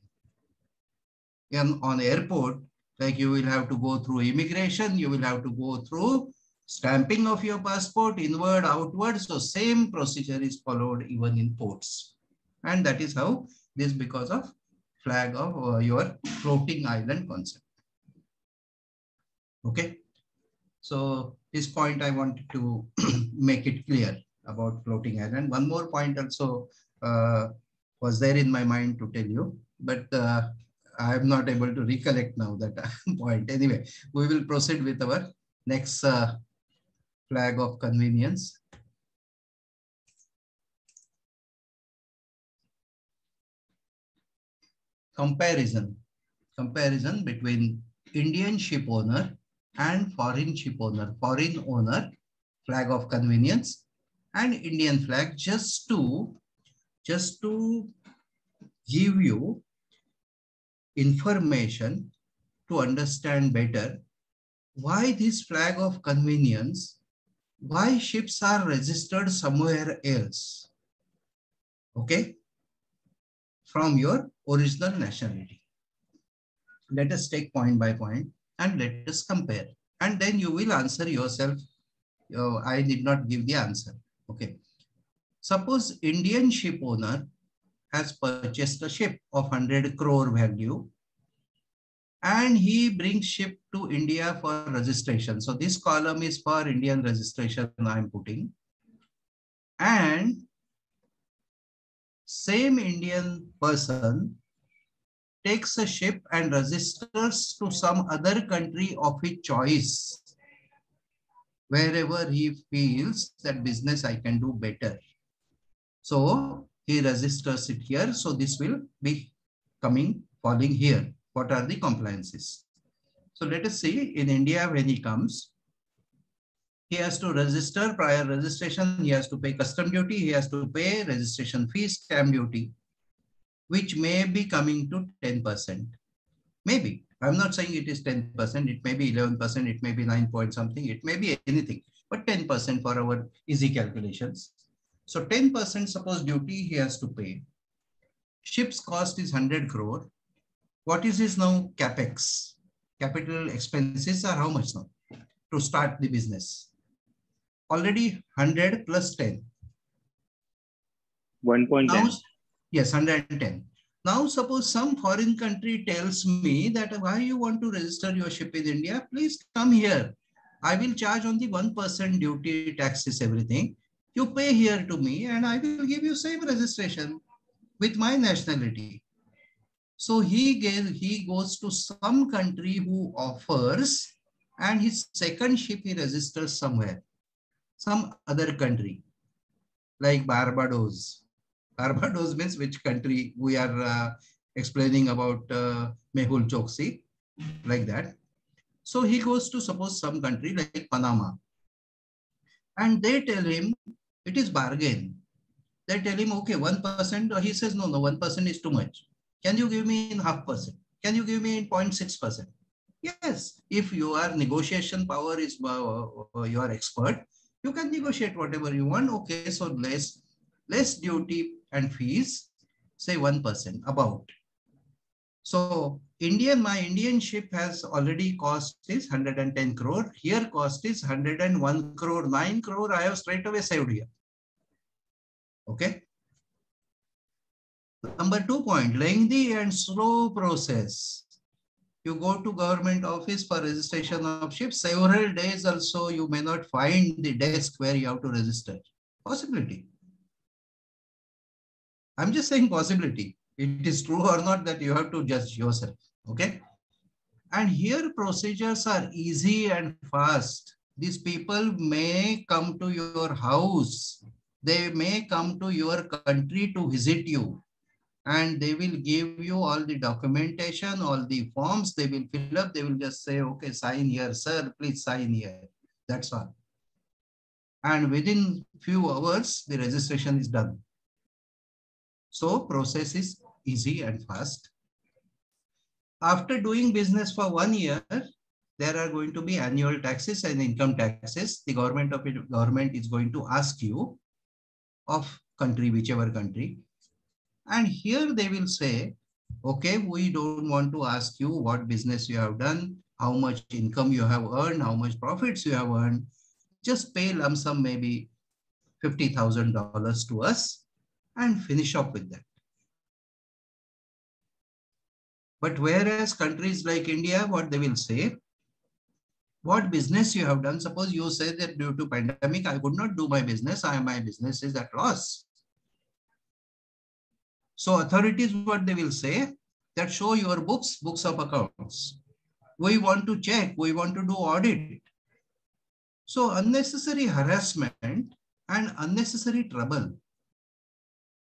And on airport, like you will have to go through immigration, you will have to go through stamping of your passport, inward, outward. So same procedure is followed even in ports. And that is how this because of flag of uh, your floating island concept. Okay. So this point I wanted to make it clear about floating island. One more point also uh, was there in my mind to tell you, but uh, I am not able to recollect now that point. Anyway, we will proceed with our next uh, flag of convenience. Comparison. Comparison between Indian ship owner and foreign ship owner. Foreign owner, flag of convenience, and Indian flag just to just to give you information to understand better why this flag of convenience, why ships are registered somewhere else, okay, from your original nationality. Let us take point by point and let us compare. And then you will answer yourself. Oh, I did not give the answer. Okay. Suppose Indian ship owner has purchased a ship of 100 crore value and he brings ship to India for registration. So this column is for Indian registration I'm putting. And same Indian person takes a ship and registers to some other country of his choice, wherever he feels that business I can do better. So he registers it here. So this will be coming, falling here. What are the compliances? So let us see in India when he comes, he has to register prior registration. He has to pay custom duty. He has to pay registration fees, stamp duty which may be coming to 10%. Maybe. I'm not saying it is 10%, it may be 11%, it may be 9 point something, it may be anything, but 10% for our easy calculations. So 10% suppose duty he has to pay. Ship's cost is 100 crore. What is his now capex? Capital expenses are how much now to start the business? Already 100 plus 10. 1.10. Yes, 110. Now, suppose some foreign country tells me that why you want to register your ship in India, please come here. I will charge on the 1% duty, taxes, everything. You pay here to me and I will give you same registration with my nationality. So he gave, he goes to some country who offers and his second ship he registers somewhere, some other country like Barbados, Barbados means which country we are uh, explaining about uh, Mehul Choksi, like that. So he goes to suppose some country like Panama. And they tell him it is bargain. They tell him, okay, 1%. He says, no, no, 1% is too much. Can you give me in half percent? Can you give me in 0.6%? Yes, if your negotiation power is uh, uh, you are expert, you can negotiate whatever you want. Okay, so less, less duty and fees, say 1% about. So Indian, my Indian ship has already cost is 110 crore. Here cost is 101 crore, 9 crore I have straight away saved here. Okay. Number two point, lengthy and slow process. You go to government office for registration of ships, several days also you may not find the desk where you have to register. Possibility. I'm just saying possibility. It is true or not that you have to judge yourself. Okay. And here procedures are easy and fast. These people may come to your house. They may come to your country to visit you. And they will give you all the documentation, all the forms they will fill up. They will just say, okay, sign here, sir, please sign here. That's all. And within few hours, the registration is done. So process is easy and fast. After doing business for one year, there are going to be annual taxes and income taxes. The government of it, government is going to ask you of country, whichever country. And here they will say, okay, we don't want to ask you what business you have done, how much income you have earned, how much profits you have earned. Just pay lump sum maybe $50,000 to us and finish up with that. But whereas countries like India, what they will say, what business you have done, suppose you say that due to pandemic, I could not do my business, I, my business is at loss. So authorities, what they will say, that show your books, books of accounts. We want to check, we want to do audit. So unnecessary harassment and unnecessary trouble.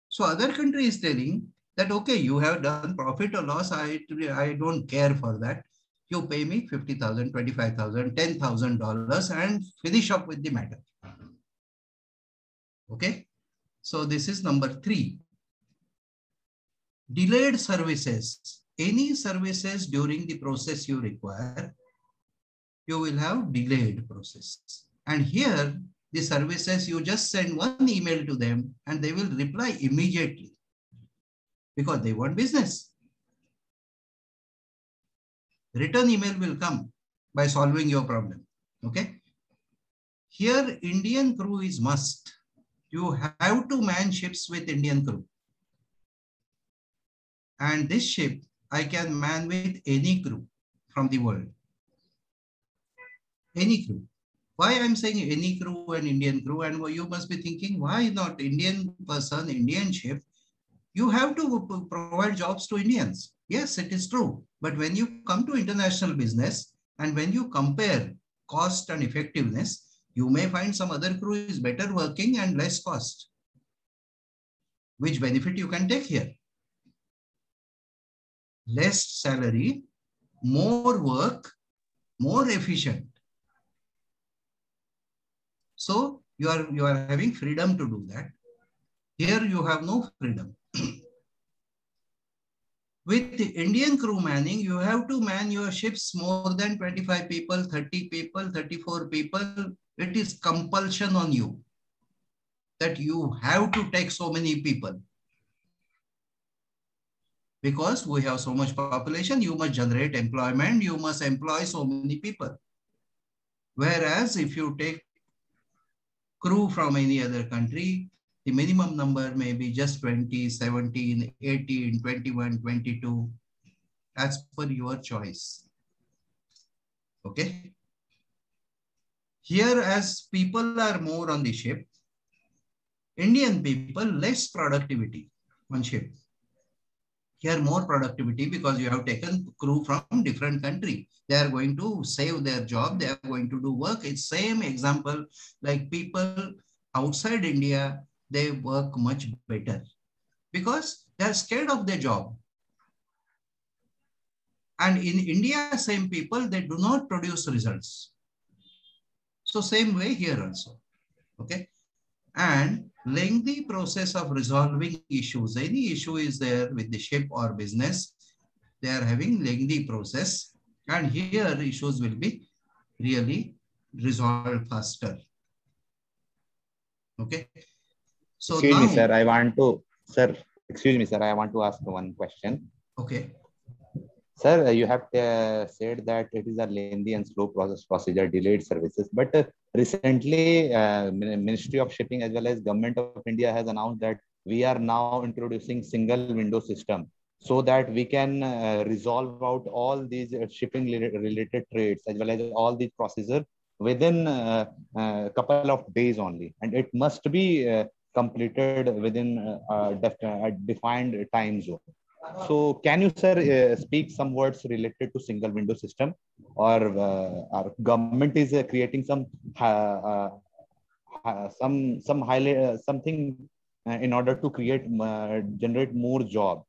So other country is telling that, okay, you have done profit or loss. I, I don't care for that. You pay me 50,000, 25,000, $10,000 and finish up with the matter. Okay. So this is number three. Delayed services. Any services during the process you require, you will have delayed process. And here, the services, you just send one email to them and they will reply immediately because they want business. Return email will come by solving your problem. Okay. Here, Indian crew is must. You have to man ships with Indian crew. And this ship, I can man with any crew from the world. Any crew. Why I'm saying any crew and Indian crew, and you must be thinking, why not Indian person, Indian ship? You have to provide jobs to Indians. Yes, it is true. But when you come to international business and when you compare cost and effectiveness, you may find some other crew is better working and less cost. Which benefit you can take here? Less salary, more work, more efficient. So you are, you are having freedom to do that. Here you have no freedom. With the Indian crew manning, you have to man your ships more than 25 people, 30 people, 34 people. It is compulsion on you that you have to take so many people. Because we have so much population, you must generate employment, you must employ so many people. Whereas if you take crew from any other country, the minimum number may be just 20, 17, 18, 21, 22, as per your choice. Okay. Here, as people are more on the ship, Indian people, less productivity on ship. Here, more productivity because you have taken crew from different country. They are going to save their job. They are going to do work. It's same example like people outside India, they work much better because they're scared of their job. And in India, same people, they do not produce results. So same way here also, okay? And lengthy process of resolving issues. Any issue is there with the ship or business, they are having lengthy process. And here issues will be really resolved faster. Okay. So excuse now, me, sir. I want to, sir. Excuse me, sir. I want to ask one question. Okay. Sir, you have uh, said that it is a lengthy and slow process procedure, delayed services. But uh, recently, uh, Ministry of Shipping as well as Government of India has announced that we are now introducing single window system so that we can uh, resolve out all these uh, shipping related trades as well as all these procedures within a uh, couple of days only. And it must be completed within a defined time zone. So can you, sir, uh, speak some words related to single window system or uh, our government is uh, creating some some some highly something in order to create generate more job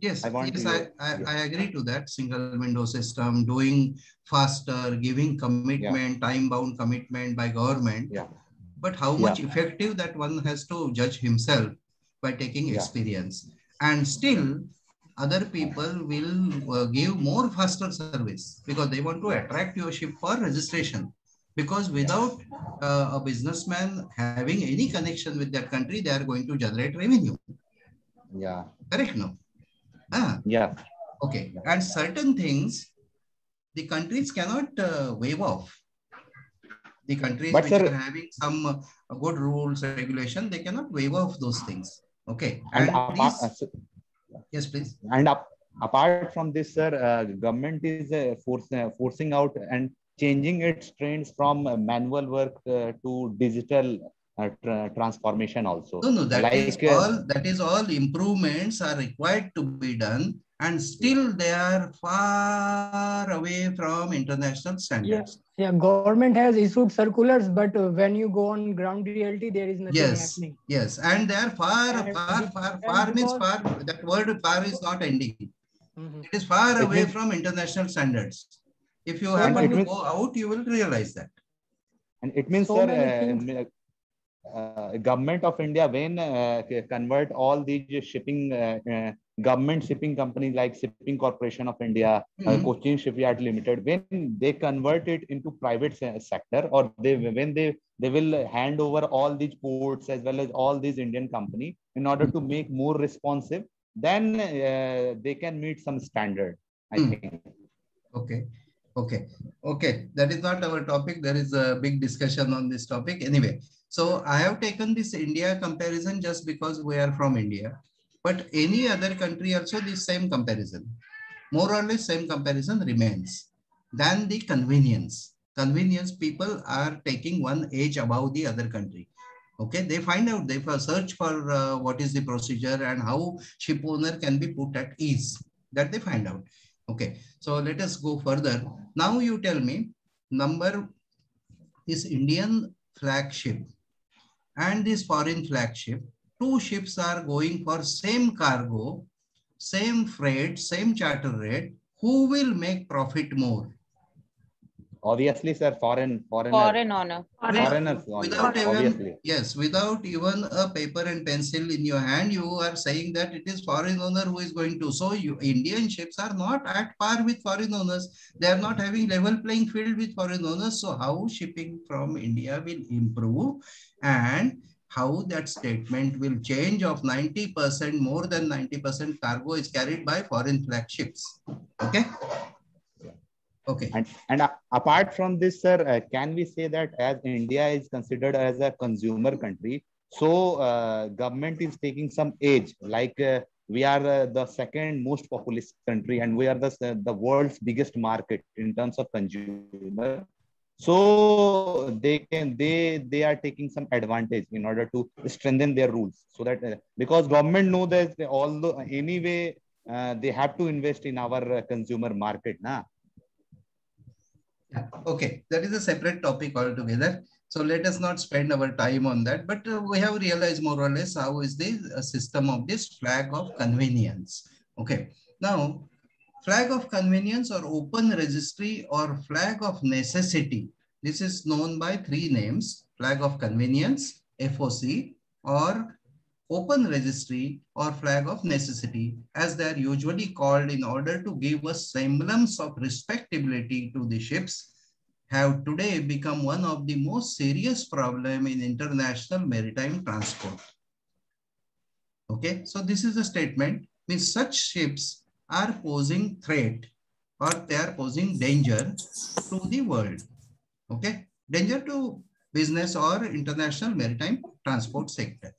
Yes, I want yes, to I, I, yeah. I agree to that. Single window system, doing faster, giving commitment, time-bound commitment by government. Yeah. But how much effective that one has to judge himself by taking Yeah. experience. And still, other people will uh, give more faster service because they want to attract your ship for registration. Because without uh, a businessman having any connection with that country, they are going to generate revenue. yeah Correct? No. Ah, yeah Okay, and certain things the countries cannot uh, waive off. The countries But which sir- are having some uh, good rules, regulation, they cannot waive off those things. Okay, and, and, apart, these- yes, please. and up, apart from this sir uh, government is uh, force, uh, forcing out and changing its trends from uh, manual work uh, to digital uh, tra- transformation also. No, no, that is like uh, all, that is all improvements are required to be done and still they are far away from international standards. Yeah, government has issued circulars, but uh, when you go on ground reality, there is nothing Yes, happening. yes, and they are far, And far, far, far means far, that word far is not ending. Mhm. It is far away means- from international standards. If you So happen to means- go out, you will realize that. And it means, So sir, uh, uh, government of India, when uh, convert all these shipping, uh, uh, government shipping companies like Shipping Corporation of India, uh, Mhm. Cochin Shipyard Limited, when they convert it into private se- sector, or they when they they will hand over all these ports as well as all these Indian company in order to make more responsive, then uh, they can meet some standard. I Hmm. think. Okay, okay, okay. That is not our topic. There is a big discussion on this topic. Anyway, so I have taken this India comparison just because we are from India. But any other country also the same comparison. More or less same comparison remains. Than the convenience. Convenience people are taking one age above the other country. Okay, they find out, they search for uh, what is the procedure and how ship owner can be put at ease. That they find out. Okay, so let us go further. Now you tell me number this Indian flagship and this foreign flagship, two ships are going for same cargo, same freight, same charter rate. Who will make profit more? Obviously, sir, foreign foreigner, Foreign honor. foreigners, only, Without even, obviously. yes, without even a paper and pencil in your hand, you are saying that it is foreign owner who is going to. So you, Indian ships are not at par with foreign owners. They are not having level playing field with foreign owners. So how shipping from India will improve and how that statement will change of 90% more than 90% cargo is carried by foreign flag ships. Okay. Okay. And, and a- apart from this, sir, uh, can we say that as India is considered as a consumer country, so uh, government is taking some age, like uh, we are uh, the second most populous country and we are the, the world's biggest market in terms of consumer. So they can they they are taking some advantage in order to strengthen their rules so that uh, because government know that although anyway uh, they have to invest in our uh, consumer market, na. Yeah, okay. That is a separate topic altogether. So let us not spend our time on that. But uh, we have realized more or less how is the uh, system of this flag of convenience. Okay. Now, flag of convenience or open registry or flag of necessity. This is known by three names, flag of convenience, FOC, or open registry or flag of necessity as they are usually called in order to give a semblance of respectability to the ships have today become one of the most serious problem in international maritime transport. Okay, so this is a statement means such ships are posing threat or they are posing danger to the world. Okay, danger to business or international maritime transport sector.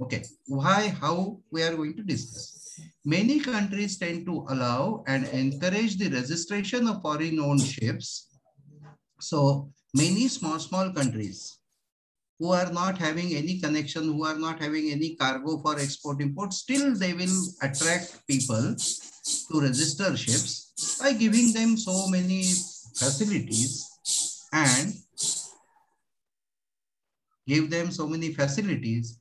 Okay, why, how we are going to discuss. Many countries tend to allow and encourage the registration of foreign owned ships. So many small, small countries who are not having any connection, who are not having any cargo for export import, still they will attract people to register ships by giving them so many facilities and give them so many facilities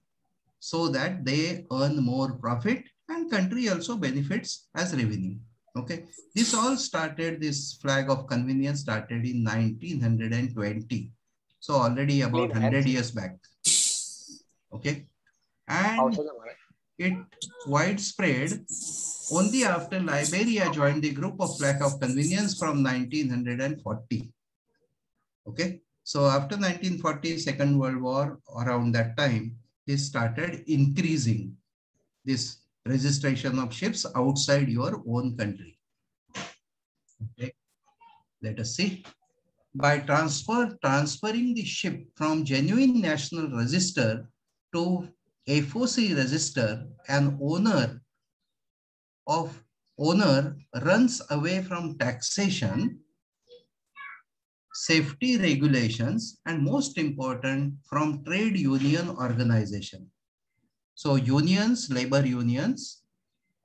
so that they earn more profit and country also benefits as revenue. Okay, this all started, this flag of convenience started in 1920. So already about 100 years back. Okay, and it widespread only after Liberia joined the group of flag of convenience from 1940. Okay, so after 1940, Second World War, around that time, this started increasing this registration of ships outside your own country. Okay, let us see. By transfer transferring the ship from genuine national register to a FOC register, an owner of owner runs away from taxation. safety regulations, and most important, from trade union organization. So unions, labor unions,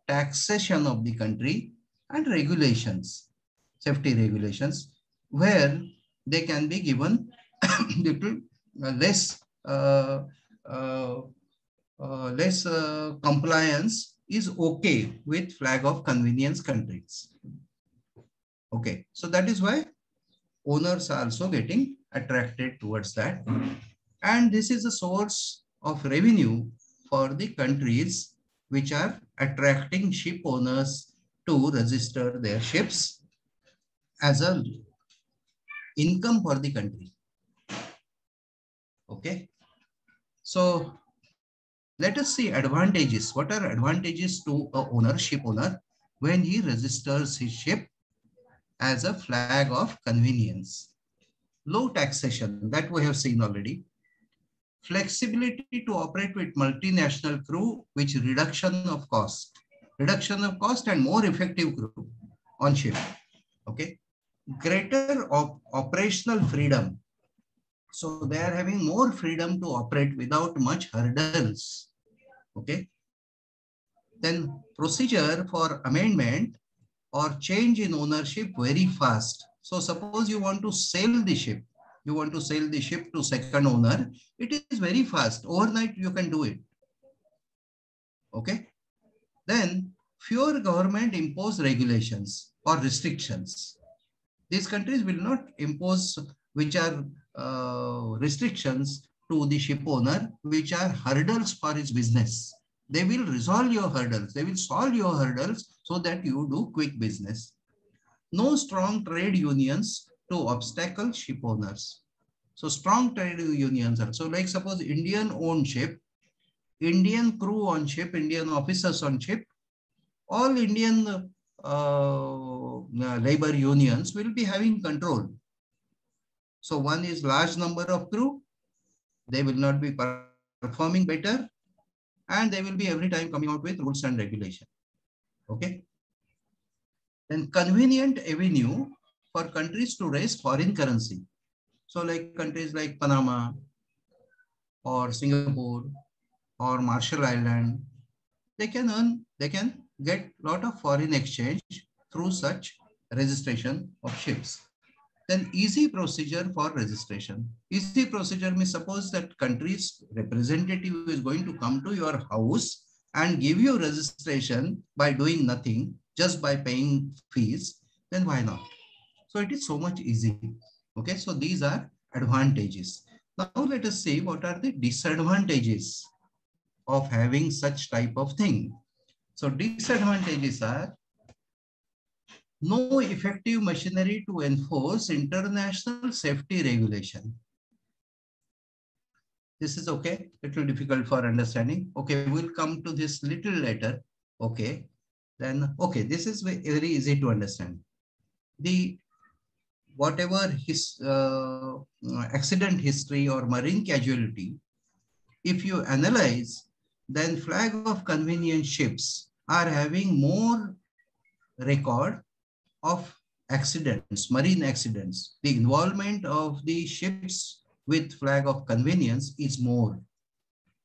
taxation of the country, and regulations, safety regulations, where they can be given little uh, less uh, uh, uh, less uh, compliance is okay with flag of convenience countries. Okay, so that is why owners are also getting attracted towards that. And this is a source of revenue for the countries which are attracting ship owners to register their ships as a income for the country. Okay. So let us see advantages. What are advantages to a owner, ship owner, when he registers his ship as a flag of convenience? Low taxation, that we have seen already. Flexibility to operate with multinational crew, which reduction of cost. Reduction of cost and more effective crew on ship. Okay. Greater op operational freedom so they are having more freedom to operate without much hurdles. Okay. Then procedure for amendment or change in ownership very fast. So suppose you want to sell the ship, you want to sell the ship to second owner, it is very fast. Overnight you can do it. Okay. Then fewer government impose regulations or restrictions. These countries will not impose which are uh, restrictions to the ship owner, which are hurdles for his business. They will resolve your hurdles. They will solve your hurdles so that you do quick business. No strong trade unions to obstacle ship owners. So strong trade unions are, so like suppose Indian owned ship, Indian crew on ship, Indian officers on ship, all Indian uh, labor unions will be having control so one is large number of crew. They will not be performing better and they will be every time coming out with rules and regulation. Okay. Then convenient avenue for countries to raise foreign currency. So like countries like Panama or Singapore or Marshall Island, they can earn, they can get a lot of foreign exchange through such registration of ships. Then easy procedure for registration. Easy procedure means suppose that country's representative is going to come to your house and give you registration by doing nothing, just by paying fees, then why not? So it is so much easy. Okay, so these are advantages. Now let us see what are the disadvantages of having such type of thing. So disadvantages are no effective machinery to enforce international safety regulation. This is okay, little difficult for understanding. Okay, we'll come to this little later. Okay, then, okay, this is very easy to understand. The whatever his uh, accident history or marine casualty, if you analyze, then flag of convenience ships are having more record of accidents, marine accidents, the involvement of the ships with flag of convenience is more.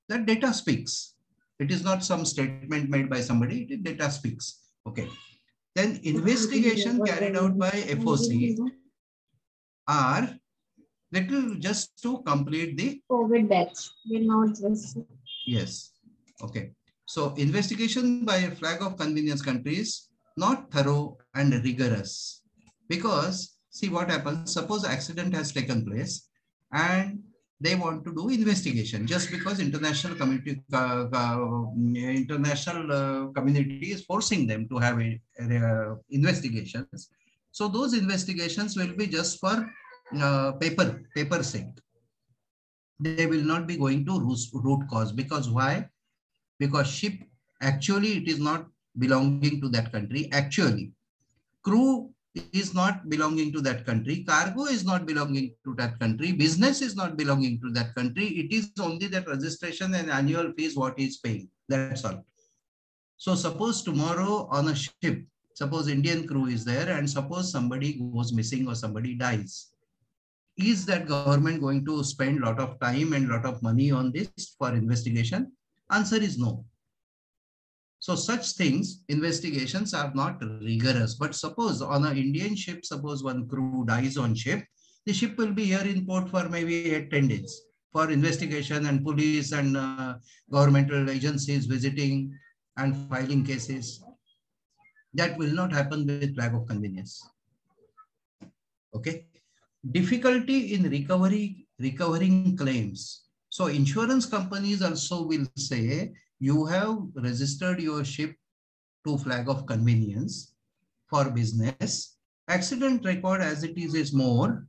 That data speaks. It is not some statement made by somebody, it data speaks. Okay. Then investigation carried out by FOC are little just to complete the COVID batch. Will not just. Yes. Okay. So investigation by flag of convenience countries not thorough and rigorous. Because see what happens, suppose accident has taken place and they want to do investigation. Just because international community uh, uh, international uh, community is forcing them to have a, investigations. So those investigations will be just for uh, paper paper sake. They will not be going to root cause. Because why? Because ship actually it is not belonging to that country. Actually, crew is not belonging to that country. Cargo is not belonging to that country. Business is not belonging to that country. It is only that registration and annual fees what is paying. That's all. So suppose tomorrow on a ship, suppose Indian crew is there and suppose somebody goes missing or somebody dies. is that government going to spend a lot of time and lot of money on this for investigation? Answer is no. So such things, investigations are not rigorous. But suppose on an Indian ship, suppose one crew dies on ship, the ship will be here in port for maybe eight, 10 days for investigation and police and uh, governmental agencies visiting and filing cases. That will not happen with flag of convenience. Okay. Difficulty in recovery, recovering claims. So insurance companies also will say, you have registered your ship to flag of convenience for business. Accident record as it is is more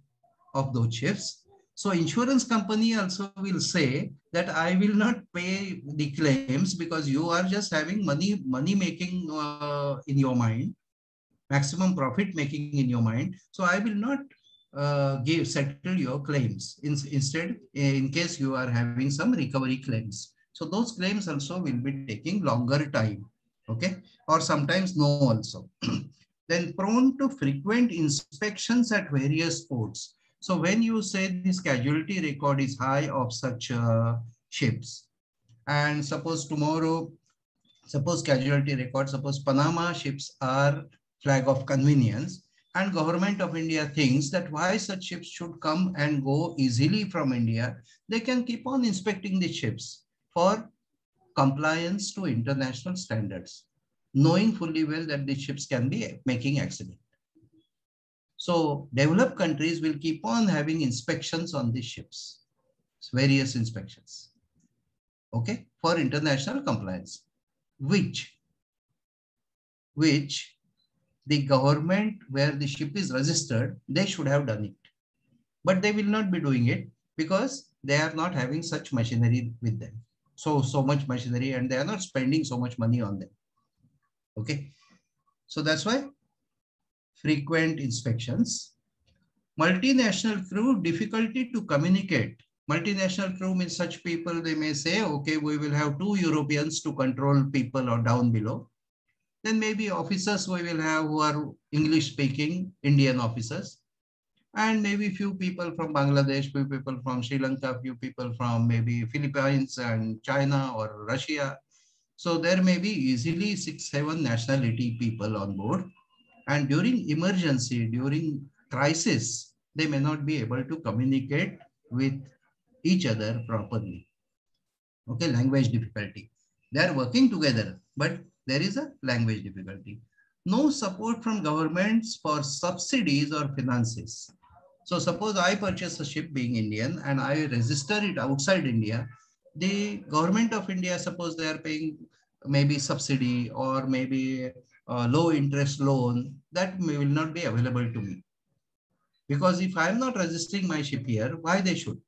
of those ships. So insurance company also will say that I will not pay the claims because you are just having money, money making uh, in your mind, maximum profit making in your mind. So I will not uh, give settle your claims. In, instead, in case you are having some recovery claims. So those claims also will be taking longer time. Okay. Or sometimes no also. then prone to frequent inspections at various ports. So when you say this casualty record is high of such uh, ships, and suppose tomorrow, suppose casualty record, suppose Panama ships are flag of convenience, and government of India thinks that why such ships should come and go easily from India, they can keep on inspecting the ships for compliance to international standards, knowing fully well that the ships can be making accident. So developed countries will keep on having inspections on these ships, various inspections, okay, for international compliance, which, which the government where the ship is registered, they should have done it. But they will not be doing it because they are not having such machinery with them. So, so much machinery and they are not spending so much money on them. Okay. So that's why frequent inspections. Multinational crew, difficulty to communicate. Multinational crew means such people, they may say, okay, we will have two Europeans to control people or down below. Then maybe officers we will have who are English speaking Indian officers. And maybe few people from Bangladesh, few people from Sri Lanka, few people from maybe Philippines and China or Russia. So there may be easily six, seven nationality people on board. And during emergency, during crisis, they may not be able to communicate with each other properly. Okay, language difficulty. They are working together, but there is a language difficulty. No support from governments for subsidies or finances. So suppose I purchase a ship being Indian and I register it outside India, the government of India, suppose they are paying maybe subsidy or maybe low interest loan, that will not be available to me. Because if I'm not registering my ship here, why they should?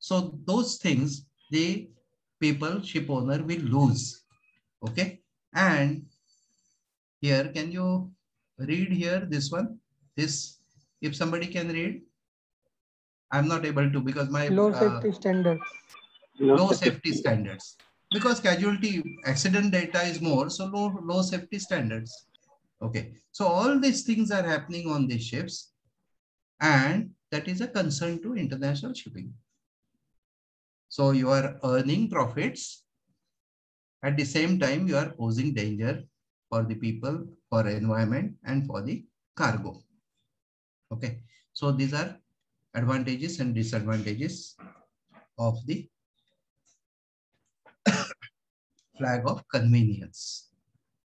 So those things, the people, ship owner will lose. Okay. And here, can you read here this one? This, if somebody can read. I'm not able to because my low uh, safety standards. low safety standards. Because casualty accident data is more, so low, low safety standards. Okay. So all these things are happening on these ships and that is a concern to international shipping. So you are earning profits. At the same time, you are posing danger for the people, for environment, and for the cargo. Okay. So these are advantages and disadvantages of the flag of convenience.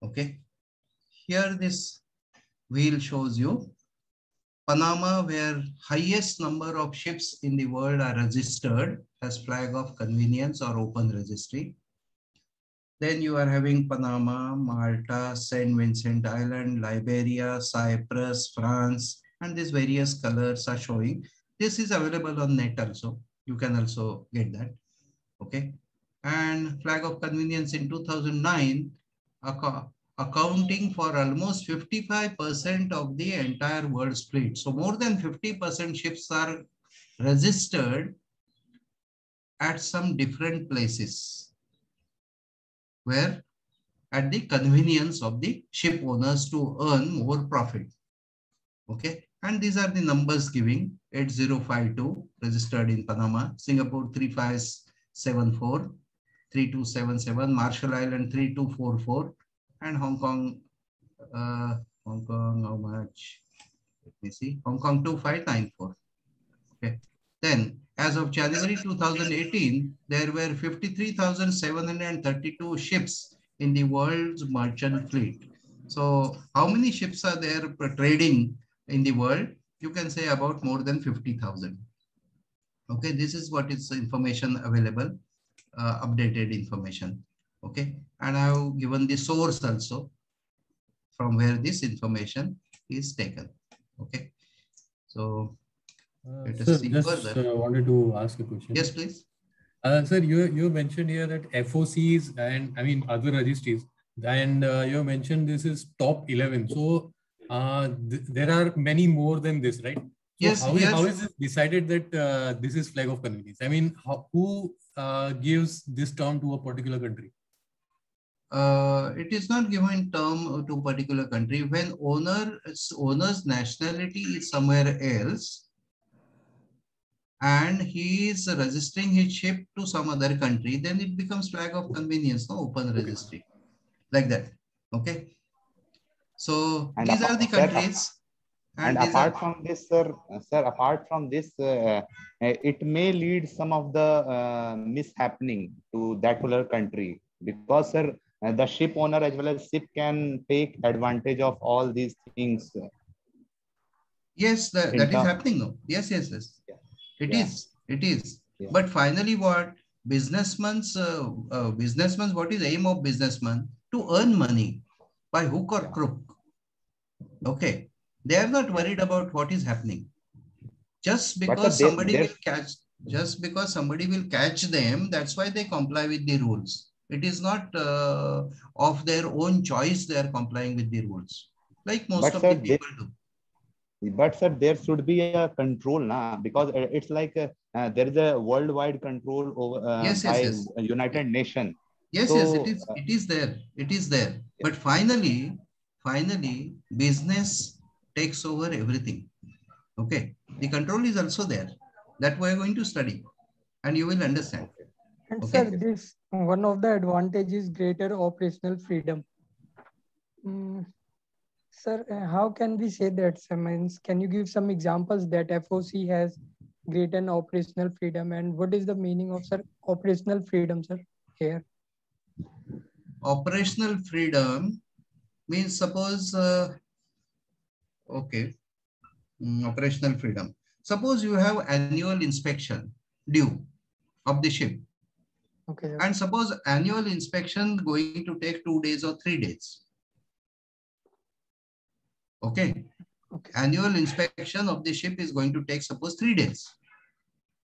Okay. Here this wheel shows you Panama, where highest number of ships in the world are registered as flag of convenience or open registry. Then you are having Panama, Malta, St. Vincent Island, Liberia, Cyprus, France, and these various colors are showing. This is available on net also. You can also get that. Okay. And flag of convenience in 2009, accounting for almost 55% of the entire world's fleet. So more than 50% ships are registered at some different places where at the convenience of the ship owners to earn more profit. Okay. And these are the numbers giving 8052 registered in Panama, Singapore 3574, 3277, Marshall Island 3244, and Hong Kong, uh, Hong Kong, how much? Let me see, Hong Kong 2594. Okay. Then, as of January 2018, there were 53,732 ships in the world's merchant fleet. So how many ships are there trading in the world? You can say about more than 50,000. Okay, this is what is information available, uh, updated information. Okay, and I have given the source also from where this information is taken. Okay, so Uh, let us sir, see just further. uh, wanted to ask a question. Yes, please. Uh, sir, you you mentioned here that FOCs and I mean other registries, and uh, you mentioned this is top eleven. So uh, th there are many more than this, right? So Yes, how is, yes. how is it decided that uh, this is flag of convenience? I mean, how, who uh, gives this term to a particular country? uh, it is not given term to particular country. When owner owner's nationality is somewhere else, and he is registering his ship to some other country, then it becomes flag of convenience, no open registry, like that. Okay. So And these are the countries. And, these apart are- from this, sir, sir, apart from this, uh, uh, it may lead some of the uh, mishappening to that particular country because, sir, uh, the ship owner as well as ship can take advantage of all these things. Yes, that, in that is happening. Yes, yes, yes. It Yeah. is. It is. Yeah. But finally, what businessmen's uh, uh? What is aim of businessman? To earn money by hook or crook. Okay, they are not worried about what is happening. Just because they- somebody will catch, just because somebody will catch them, that's why they comply with the rules. It is not uh, of their own choice they are complying with the rules, like most But of sir, the they- people do. But sir, there should be a control now because uh, it's like uh, uh, there is a worldwide control over uh, Yes, yes, by yes. United Nation. Yes, yes, it is. uh, It is there. It is there. But finally, finally, business takes over everything. Okay, the control is also there. That we are going to study, and you will understand. And Okay. sir, this one of the advantages is greater operational freedom. Mm, sir, uh, how can we say that? Sir? Means, can you give some examples that FOC has greater operational freedom, and what is the meaning of sir operational freedom, sir? Here. Operational freedom means suppose. Uh, okay, Mm, operational freedom. Suppose you have annual inspection due of the ship. Okay. And suppose annual inspection going to take two days or three days. Okay. Annual inspection of the ship is going to take suppose three days.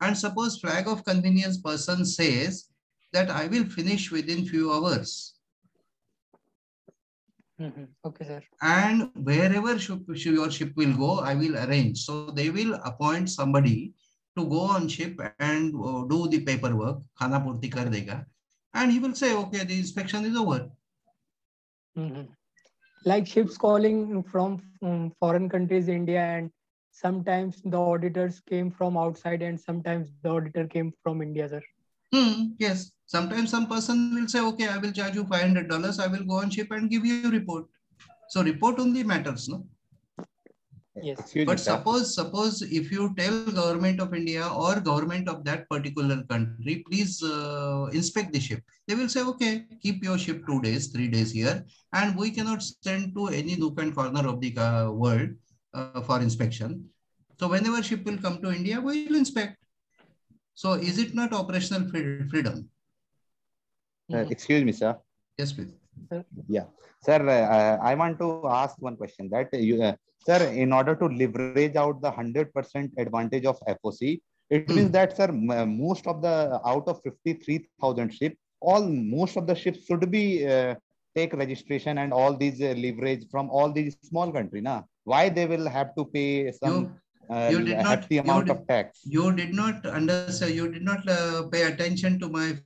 And suppose flag of convenience person says that I will finish within few hours. Mhm. Okay, sir. And wherever ship, your ship will go, I will arrange. So they will appoint somebody to go on ship and uh, do the paperwork. Khana purti kar dega. And he will say, okay, the inspection is over. Mhm. Like ships calling from um, foreign countries, India, and sometimes the auditors came from outside, and sometimes the auditor came from India, sir. Hmm, yes. Sometimes some person will say, okay, I will charge you $500. I will go on ship and give you a report. So report only matters, no? Yes. But sir. suppose, suppose if you tell government of India or government of that particular country, please uh, inspect the ship. They will say, okay, keep your ship two days, three days here, and we cannot send to any nook and corner of the uh, world uh, for inspection. So whenever ship will come to India, we will inspect. So is it not operational free- freedom? Uh, excuse me, sir. Yes, please. Yeah, sir. Uh, I want to ask one question. That you, uh, sir, in order to leverage out the hundred percent advantage of FOC, it means that, sir, most of the out of fifty-three thousand ships, all most of the ships should be uh, take registration and all these uh, leverage from all these small country. Na why they will have to pay some uh, you did not- hefty you amount did- of tax? You did not understand, you did not uh, pay attention to my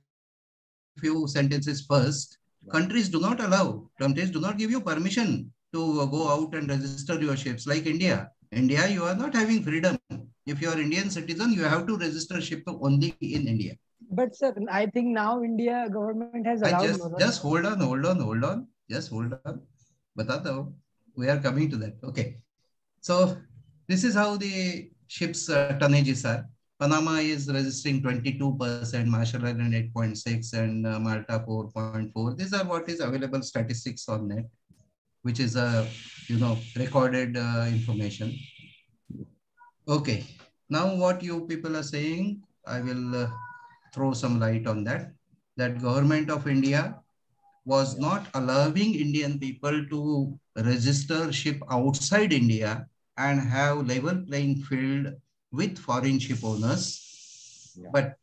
few sentences first. Countries do not allow, countries do not give you permission to go out and register your ships like India. India, you are not having freedom. If you are Indian citizen, you have to register ship only in India. But sir, I think now India government has I allowed. just, no, no? just hold on, hold on, hold on. Just hold on. Bata do. We are coming to that. Okay. So this is how the ships uh, tonnages are. Panama is registering 22%, Marshall Island 8.6, and uh, Malta 4.4. These are what is available statistics on net, which is a uh, you know recorded uh, information. Okay. Now what you people are saying, I will uh, throw some light on that. That government of India was not allowing Indian people to register ship outside India and have level playing field with foreign ship owners. Yeah. But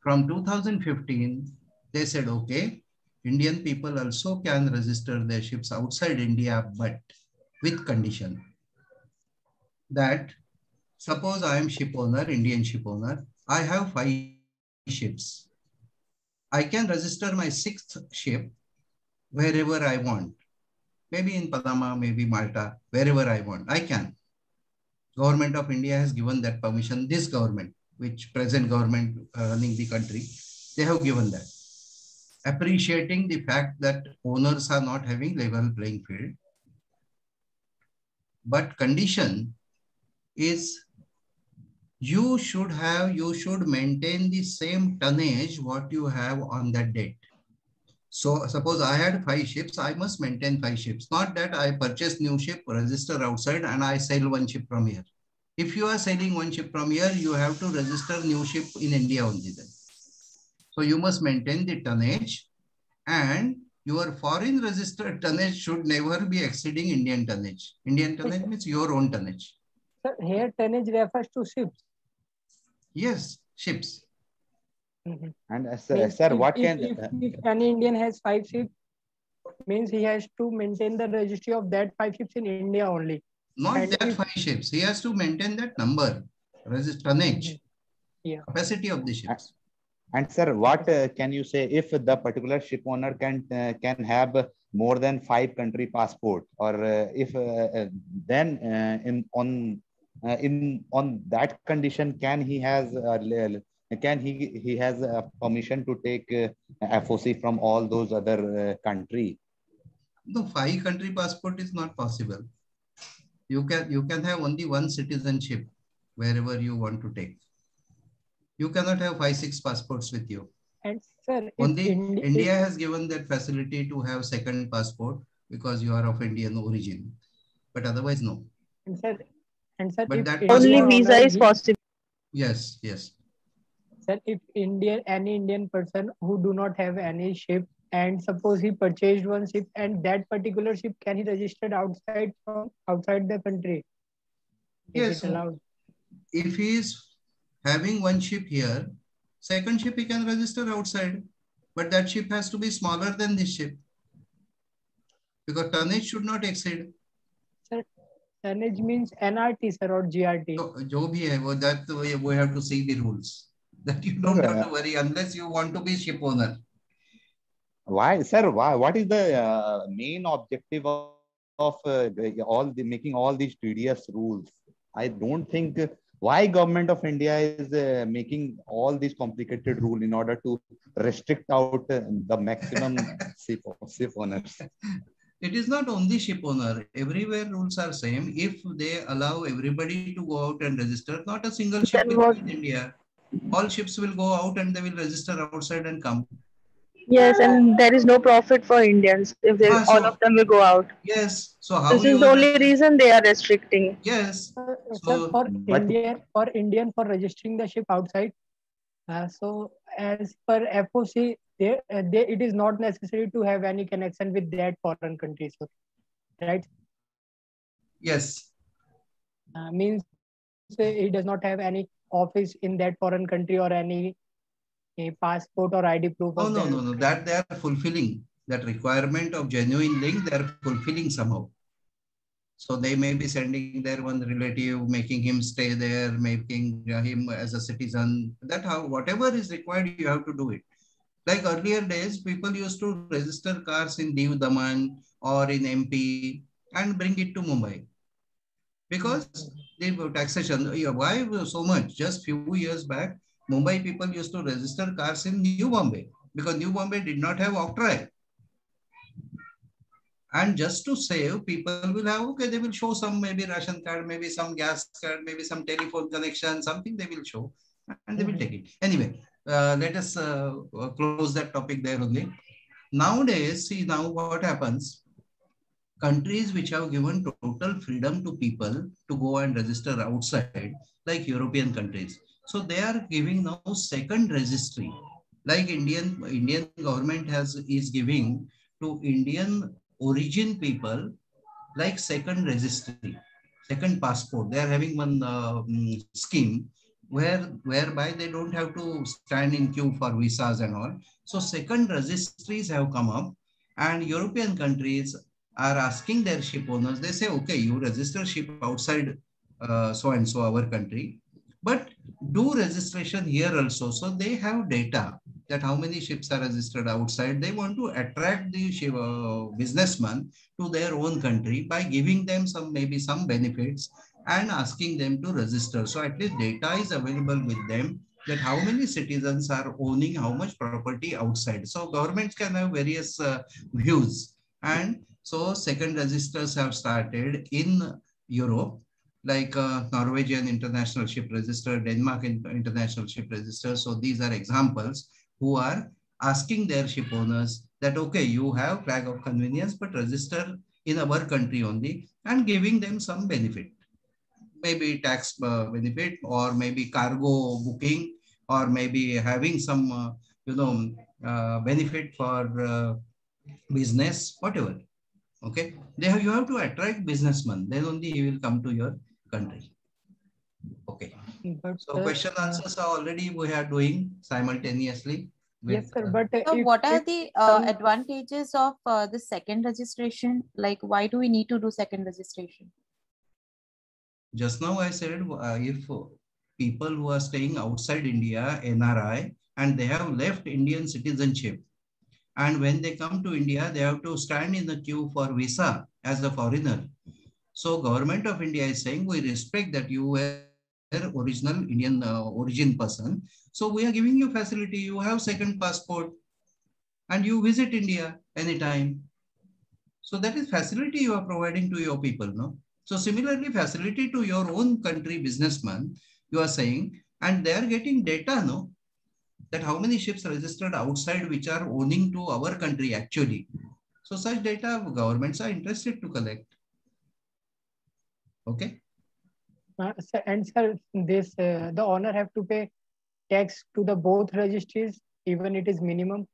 from 2015, they said, okay, Indian people also can register their ships outside India, but with condition that suppose I am ship owner, Indian ship owner, I have five ships. I can register my sixth ship wherever I want. Maybe in Panama, maybe Malta, wherever I want. I can. Government of India has given that permission. This government, which present government uh, running the country, they have given that. Appreciating the fact that owners are not having level playing field. But condition is you should have, you should maintain the same tonnage what you have on that date. So suppose I had five ships, I must maintain five ships. Not that I purchase new ship, register outside and I sell one ship from here. If you are selling one ship from here, you have to register new ship in India only then. So you must maintain the tonnage and your foreign registered tonnage should never be exceeding Indian tonnage. Indian tonnage means your own tonnage. Sir, here tonnage refers to ships. Yes, ships. Mhm. And uh, sir, Means sir, if- what if- can if, if any Indian has five ships, means he has to maintain the registry of that five ships in India only. Not And that if- five ships. He has to maintain that number, resist tonnage, Yeah. capacity of the ships. And sir, what uh, can you say if the particular ship owner can uh, can have more than five country passport, or uh, if uh, uh, then uh, in on uh, in on that condition can he has uh, le- can he he has uh, permission to take uh, FOC from all those other uh, country? No, five country passport is not possible. You can you can have only one citizenship wherever you want to take. You cannot have five, six passports with you. And sir, Only Indi- India has given that facility to have second passport because you are of Indian origin. But otherwise, no. And sir, and sir, But that Only visa is- possible. Yes, yes. Sir, if Indian any Indian person who do not have any ship and suppose he purchased one ship and that particular ship can he registered outside from outside the country? Is Yes. it allowed? If he is having one ship here, second ship he can register outside. But that ship has to be smaller than this ship. Because tonnage should not exceed. Sir, tonnage means NRT sir or GRT. जो भी है वो that we we have to see the rules. That you don't have to worry unless you want to be ship owner. Why, sir? Why? What is the uh, main objective of, of uh, all the making all these tedious rules? I don't think why government of India is uh, making all these complicated rule in order to restrict out uh, the maximum ship, ship owners. It is not only ship owner. Everywhere rules are same. If they allow everybody to go out and register, not a single ship Then will what- in India. All ships will go out and they will register outside and come. Yes, and there is no profit for Indians if they, Ah, all of them will go out. Yes. So how This is the only reason they are restricting. Yes. Sir, So- for But- Indian for Indian for registering the ship outside. Uh, so as per FOC, they, uh, they it is not necessary to have any connection with that foreign country, so Right? Yes. Uh, means say he does not have any office in that foreign country or any a passport or ID proof. Oh no, no, no. That they are fulfilling that requirement of genuine link. They are fulfilling somehow. So they may be sending their one relative, making him stay there, making him as a citizen. That how whatever is required, you have to do it. Like earlier days, people used to register cars in Diu Daman or in MP and bring it to Mumbai. Because the taxation. Why so much? Just few years back, Mumbai people used to register cars in New Bombay because New Bombay did not have octroi. And just to save, people will have, okay, they will show some maybe ration card, maybe some gas card, maybe some telephone connection, something they will show and they will take it. Anyway, uh, let us uh, close that topic there only. Nowadays, see now what happens. Countries which have given total freedom to people to go and register outside, like European countries. So they are giving now second registry, like Indian Indian government has is giving to Indian origin people like second registry, second passport. They are having one uh, mm, scheme where whereby they don't have to stand in queue for visas and all. So second registries have come up and European countries are asking their ship owners, they say, okay, you register ship outside uh, so and so our country, but do registration here also. So they have data that how many ships are registered outside. They want to attract the ship, uh, businessman to their own country by giving them some maybe some benefits and asking them to register. So at least data is available with them that how many citizens are owning how much property outside. So governments can have various uh, views. And so second registers have started in Europe, like uh, Norwegian International Ship Register, Denmark International Ship Register. So these are examples who are asking their ship owners that, okay, you have flag of convenience, but register in our country only and giving them some benefit maybe tax uh, benefit or maybe cargo booking or maybe having some uh, you know uh, benefit for uh, business whatever okay they have you have to attract businessmen then only he will come to your country okay But, so sir, question uh, answers are already we are doing simultaneously with, yes, sir. uh, But uh, So if, what are if the uh, some- advantages of uh, the second registration? Like, why do we need to do second registration? Just now I said uh, if people who are staying outside India, NRI, and they have left Indian citizenship, and when they come to India, they have to stand in the queue for visa as a foreigner. So government of India is saying we respect that you were original Indian uh, origin person. So we are giving you facility. You have second passport, and you visit India anytime. So that is facility you are providing to your people, no? So similarly, facility to your own country businessman, you are saying, and they are getting data, no? That how many ships registered outside which are owning to our country actually. So such data governments are interested to collect. Okay. Uh, sir, and sir, this uh, the owner have to pay tax to the both registries, even it is minimum.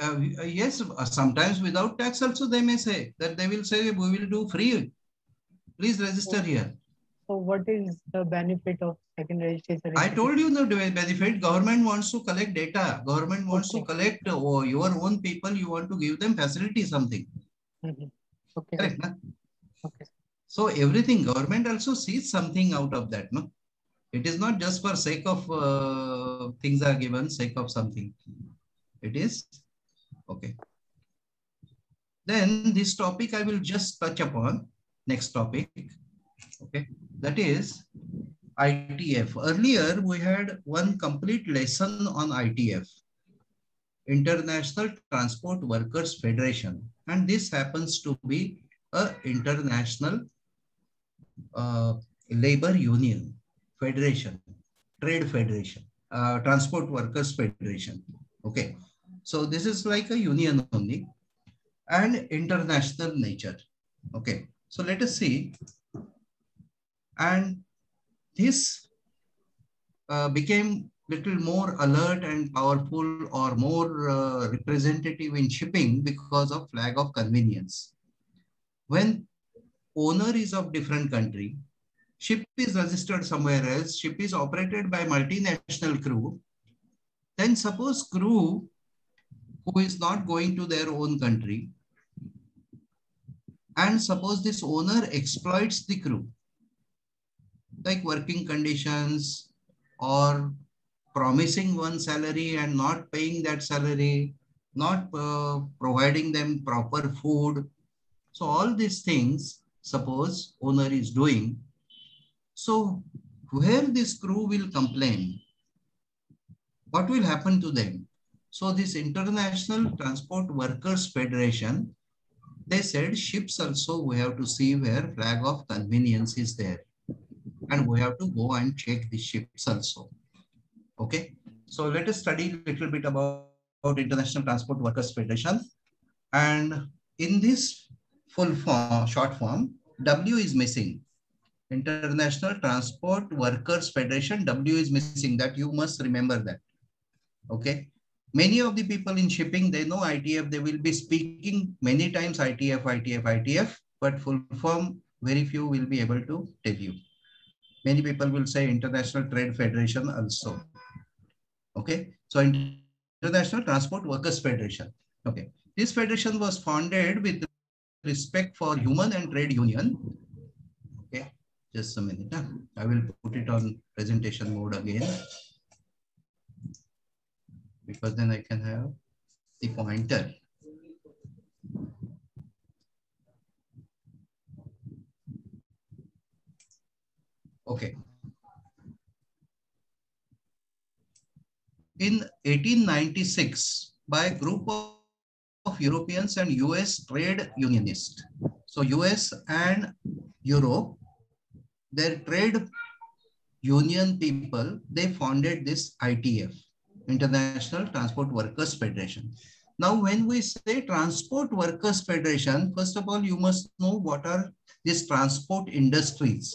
Uh, yes, uh, sometimes without tax also they may say that they will say we will do free. Please register here. So what is the benefit of second registration? I told you the benefit. Government wants to collect data. Government wants to collect uh, your own people. You want to give them facility something. Mhm. Okay. Correct, na? Okay. So everything government also sees something out of that, no? It is not just for sake of uh, things are given, sake of something. It is okay. Then this topic I will just touch upon. Next topic. Okay, that is ITF. Earlier we had one complete lesson on ITF, International Transport Workers Federation, and this happens to be a international uh, labor union federation, trade federation, uh, transport workers federation. Okay, so this is like a union only and international nature. Okay, so let us see. And this uh, became little more alert and powerful or more uh, representative in shipping because of flag of convenience. When owner is of different country, ship is registered somewhere else, ship is operated by multinational crew, then suppose crew who is not going to their own country, and suppose this owner exploits the crew, like working conditions or promising one salary and not paying that salary, not uh, providing them proper food. So all these things suppose owner is doing, so where this crew will complain, what will happen to them? So this International Transport Workers Federation, they said ships also we have to see where flag of convenience is there. And we have to go and check the ships also. Okay. So let us study a little bit about, about International Transport Workers Federation. And in this full form, short form, W is missing. International Transport Workers Federation, W is missing. That you must remember that. Okay. Many of the people in shipping, they know ITF, they will be speaking many times ITF, ITF, ITF, but full form, very few will be able to tell you. Many people will say International Trade Federation also. Okay. So International Transport Workers Federation. Okay. This federation was founded with respect for human and trade union. Okay. Just a minute. Huh? I will put it on presentation mode again because then I can have the pointer. Okay. In 1896, by a group of, of Europeans and US trade unionists. So US and Europe, their trade union people, they founded this ITF, International Transport Workers Federation. Now, when we say Transport Workers Federation, first of all, you must know what are these transport industries.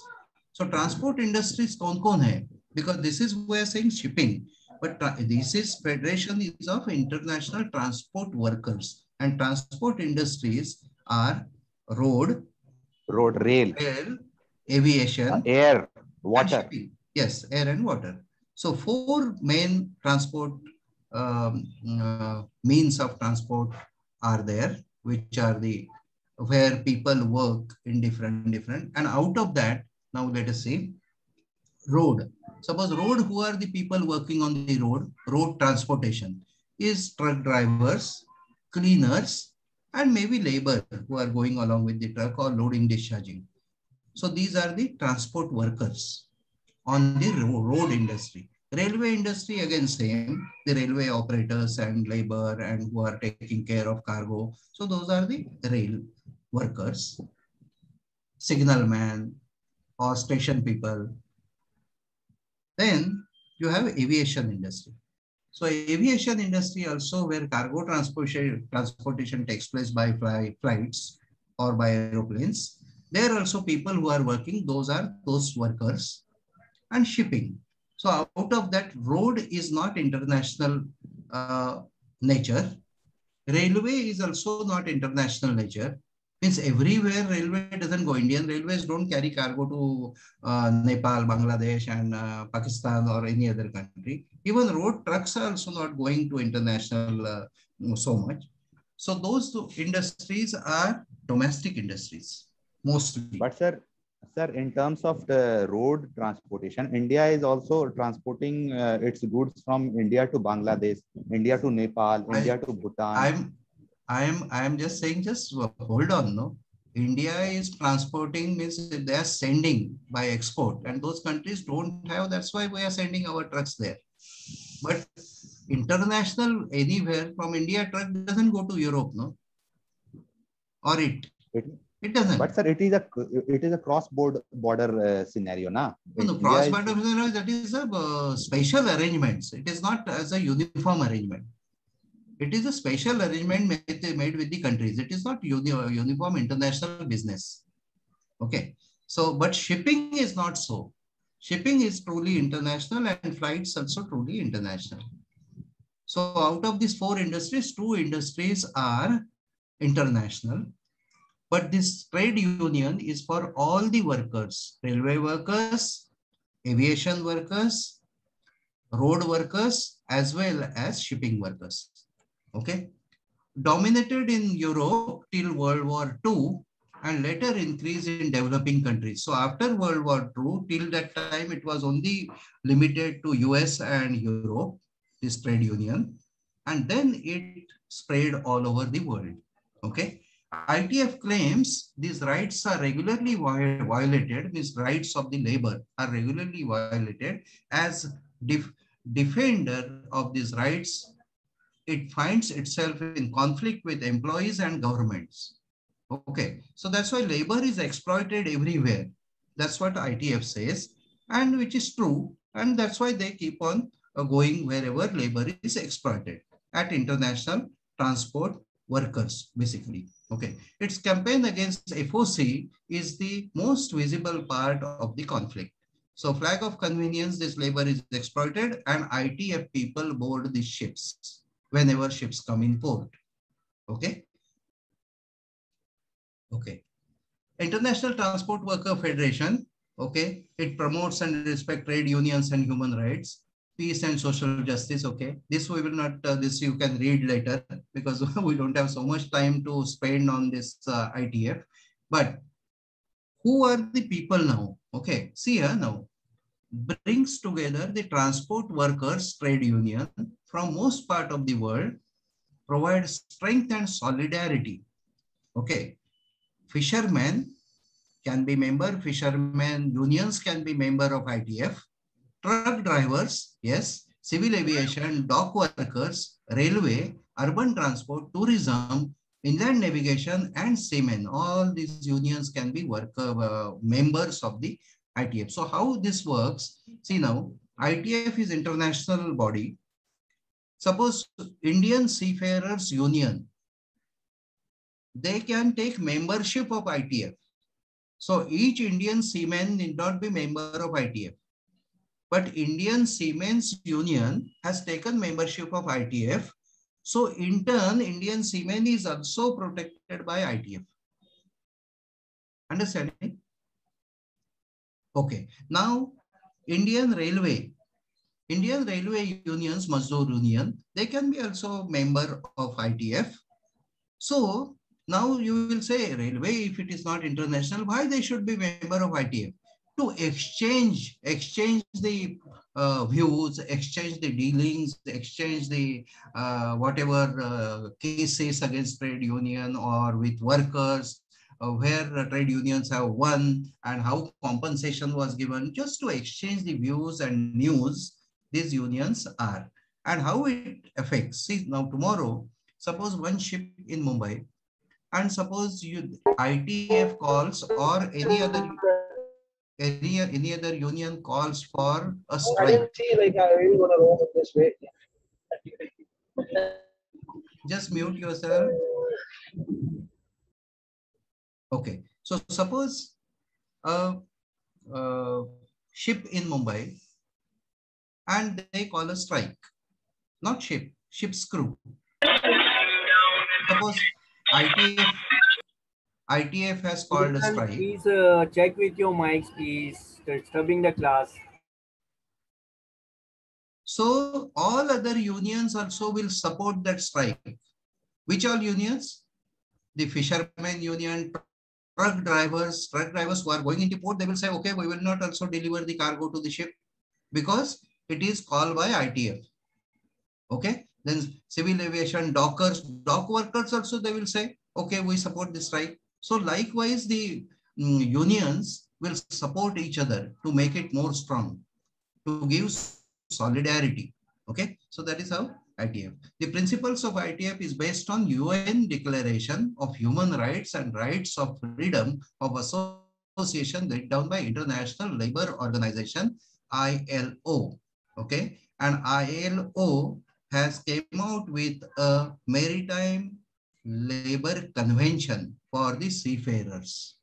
So transport industries kon kon hai? Because this is where we are saying shipping, but this is Federation is of International Transport Workers and transport industries are road, road, rail, rail aviation, uh, air, water. Yes, air and water. So four main transport um, uh, means of transport are there, which are the where people work in different different, and out of that, now let us see road. Suppose road, who are the people working on the road? Road transportation is truck drivers, cleaners, and maybe labor who are going along with the truck or loading, discharging. So these are the transport workers on the road industry. Railway industry, again, same, the railway operators and labor and who are taking care of cargo. So those are the rail workers, signalman or station people. Then you have aviation industry. So aviation industry also where cargo transportation, transportation takes place by fly, flights or by aeroplanes. There are also people who are working, those are those workers and shipping. So out of that, road is not international uh, nature. Railway is also not international nature. Means everywhere railway doesn't go. Indian railways don't carry cargo to uh, Nepal, Bangladesh, and uh, Pakistan or any other country. Even road trucks are also not going to international uh, so much. So those two industries are domestic industries mostly. But sir, sir, in terms of the road transportation, India is also transporting uh, its goods from India to Bangladesh, India to Nepal, I, India to Bhutan. I'm, I'm, I'm just saying, just hold on, no. India is transporting means they are sending by export, and those countries don't have. That's why we are sending our trucks there. But international anywhere from India truck doesn't go to Europe, no. Or it. it it doesn't. But sir, it is a it is a cross border border uh, scenario, na? No, no cross border is... scenario that is a uh, special arrangements. It is not as a uniform arrangement. It is a special arrangement made, made with the countries. It is not uni uniform international business. Okay. So, but shipping is not so. Shipping is truly international and flights also truly international. So out of these four industries, two industries are international but this trade union is for all the workers, railway workers, aviation workers, road workers, as well as shipping workers. Okay. Dominated in Europe till World War II and later increased in developing countries. So after World War II, till that time, it was only limited to US and Europe, this trade union. And then it spread all over the world. Okay. ITF claims these rights are regularly violated, means rights of the labor are regularly violated as def defender of these rights. It finds itself in conflict with employees and governments. Okay, so that's why labor is exploited everywhere. That's what ITF says, and which is true. And that's why they keep on uh, going wherever labor is exploited at international transport workers, basically. Okay, its campaign against FOC is the most visible part of the conflict. So flag of convenience, this labor is exploited and ITF people board the ships whenever ships come in port. Okay. Okay. International Transport Worker Federation, okay, it promotes and respect trade unions and human rights peace and social justice. Okay, this we will not, uh, this you can read later because we don't have so much time to spend on this uh, ITF. But who are the people now? Okay, see here now, brings together the transport workers trade union from most part of the world, provide strength and solidarity. Okay, fishermen can be member, fishermen unions can be member of ITF truck drivers, yes, civil aviation, dock workers, railway, urban transport, tourism, inland navigation, and seamen. All these unions can be worker uh, members of the ITF. So how this works, see now, ITF is international body. Suppose Indian Seafarers Union, they can take membership of ITF. So each Indian seaman need not be member of ITF. But Indian Seamen's Union has taken membership of ITF. So in turn, Indian Seamen is also protected by ITF. Understanding? Okay. Now, Indian Railway. Indian Railway Unions, Mazdoor Union, they can be also a member of ITF. So now you will say railway, if it is not international, why they should be member of ITF? to exchange, exchange the uh, views, exchange the dealings, exchange the uh, whatever uh, cases against trade union or with workers, uh, where trade unions have won and how compensation was given, just to exchange the views and news these unions are and how it affects. See, now tomorrow, suppose one ship in Mumbai and suppose you ITF calls or any other any any other union calls for a strike. I didn't see like I really want to roll this way. Just mute yourself. Okay, so suppose a, a ship in Mumbai and they call a strike, not ship, ship's crew. Suppose ITF ITF has called a strike. Please uh, check with your mics, please. Disturbing the class. So all other unions also will support that strike. Which all unions? The fishermen union, truck drivers, truck drivers who are going into port, they will say, okay, we will not also deliver the cargo to the ship because it is called by ITF. Okay. Then civil aviation, dockers, dock workers also, they will say, okay, we support this right. So likewise, the um, unions will support each other to make it more strong, to give solidarity. Okay, so that is how ITF. The principles of ITF is based on UN Declaration of Human Rights and Rights of Freedom of Association laid down by International Labour Organization, ILO. Okay, and ILO has came out with a maritime labor convention for the seafarers.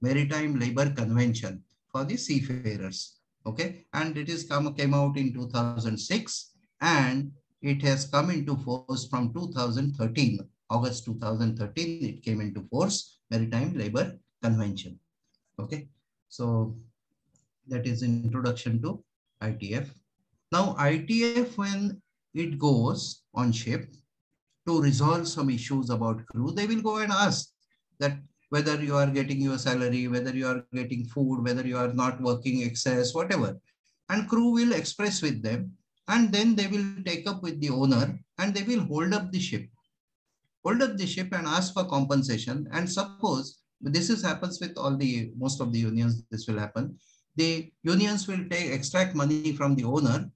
Maritime Labor Convention for the seafarers. Okay, and it is come came out in 2006 and it has come into force from 2013. August 2013, it came into force, Maritime Labor Convention. Okay, so that is introduction to ITF. Now ITF, when it goes on ship to resolve some issues about crew, they will go and ask that whether you are getting your salary, whether you are getting food, whether you are not working excess, whatever. And crew will express with them and then they will take up with the owner and they will hold up the ship. hold up the ship and ask for compensation. And suppose this is happens with all the most of the unions, this will happen. The unions will take extract money from the owner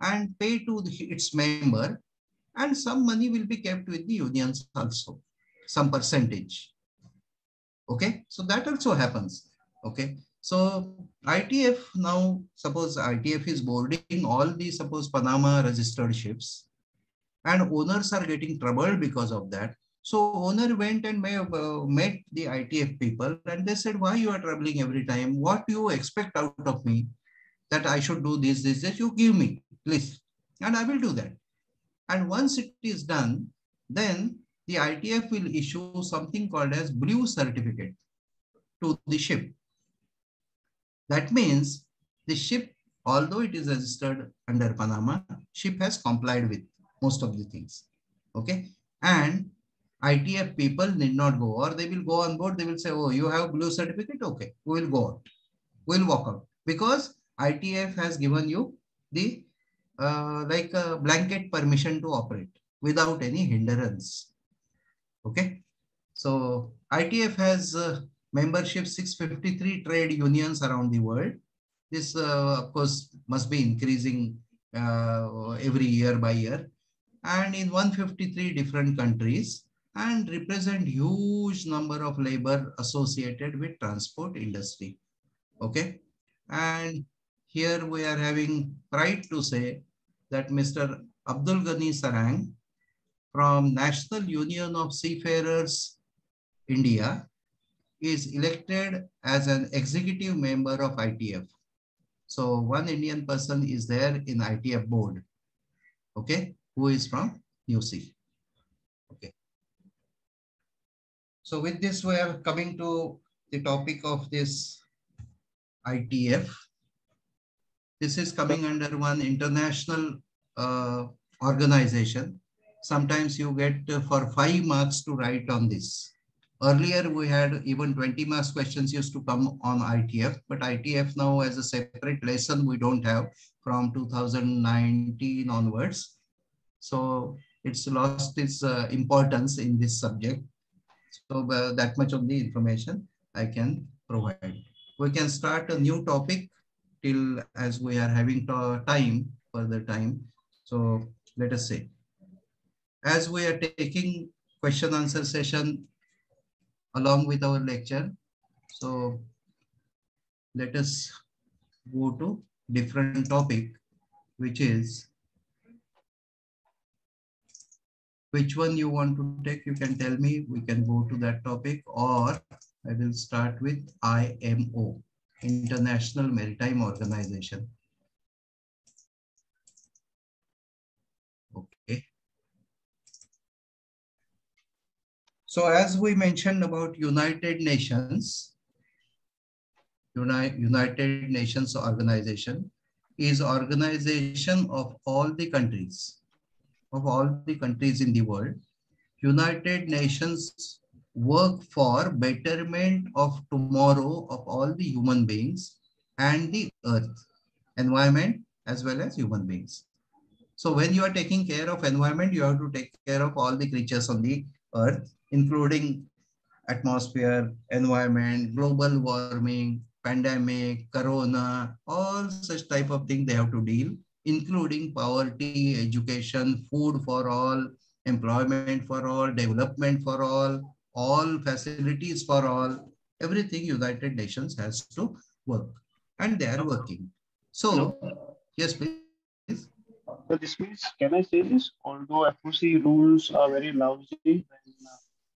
and pay to its member, and some money will be kept with the unions also, some percentage. Okay, so that also happens. Okay, so ITF now, suppose ITF is boarding all the suppose Panama registered ships and owners are getting troubled because of that. So owner went and may, uh, met the ITF people and they said, why you are troubling every time? What do you expect out of me? That I should do this, this, this, you give me, please. And I will do that. And once it is done, then the ITF will issue something called as blue certificate to the ship. That means the ship, although it is registered under Panama, ship has complied with most of the things. Okay. And ITF people need not go or they will go on board. They will say, oh, you have blue certificate. Okay. We will go out. We'll walk out because ITF has given you the uh, like a blanket permission to operate without any hindrance. Okay. So ITF has uh, membership 653 trade unions around the world. This, uh, of course, must be increasing uh, every year by year and in 153 different countries and represent huge number of labor associated with transport industry. Okay. And here we are having pride to say that Mr. Abdul Ghani Sarang from National Union of Seafarers India is elected as an executive member of ITF. So one Indian person is there in ITF board, okay, who is from NUSI. Okay. So with this, we are coming to the topic of this ITF. This is coming under one international uh, organization. Sometimes you get uh, for five marks to write on this. Earlier, we had even 20 marks questions used to come on ITF, but ITF now as a separate lesson we don't have from 2019 onwards. So it's lost its uh, importance in this subject. So uh, that much of the information I can provide. We can start a new topic till as we are having time, further time. So let us say, as we are taking question answer session along with our lecture. So let us go to different topic, which is which one you want to take, you can tell me, we can go to that topic or I will start with IMO, International Maritime Organization. Okay. So as we mentioned about United Nations, United Nations Organization is organization of all the countries, of all the countries in the world. United Nations work for betterment of tomorrow of all the human beings and the earth, environment, as well as human beings. So when you are taking care of environment, you have to take care of all the creatures on the earth, including atmosphere, environment, global warming, pandemic, corona, all such type of thing they have to deal, including poverty, education, food for all, employment for all, development for all, all facilities for all, everything United Nations has to work and they are working. So, Hello? yes, please. So this means, can I say this? Although FOC rules are very lousy when uh,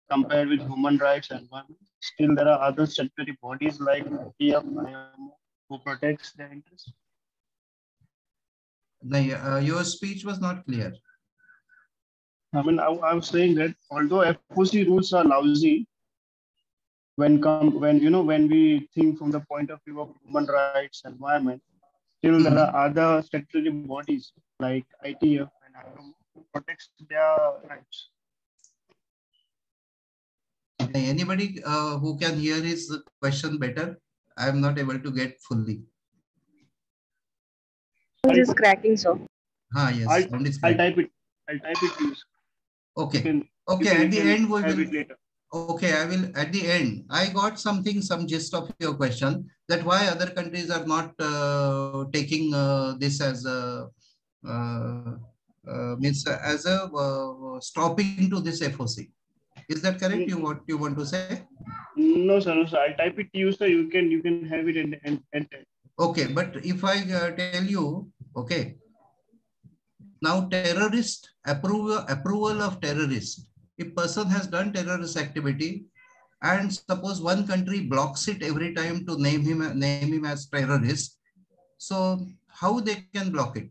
compared with human rights and environment, still there are other statutory bodies like ITF, who protects their interests. No, uh, your speech was not clear. I mean, I, I was saying that although FOC rules are lousy, when come when you know when we think from the point of view of human rights, environment, still mm -hmm. there are other statutory bodies like ITF and IMO who protects their rights. Anybody uh, who can hear his question better? I am not able to get fully. It is cracking, so. Ah, yes. I'll, I'll type it. I'll type it to you. Okay. Okay, at the end we will. Okay, I will, at the end, I got something, some gist of your question, that why other countries are not uh, taking uh, this as a, uh, uh, means as a uh, stopping to this FOC. Is that correct? You what you want to say? No, sir, no, sir. I'll type it to you, sir. You can you can have it and and, and Okay, but if I uh, tell you, okay, now terrorist approval approval of terrorist. If person has done terrorist activity, and suppose one country blocks it every time to name him name him as terrorist, so how they can block it?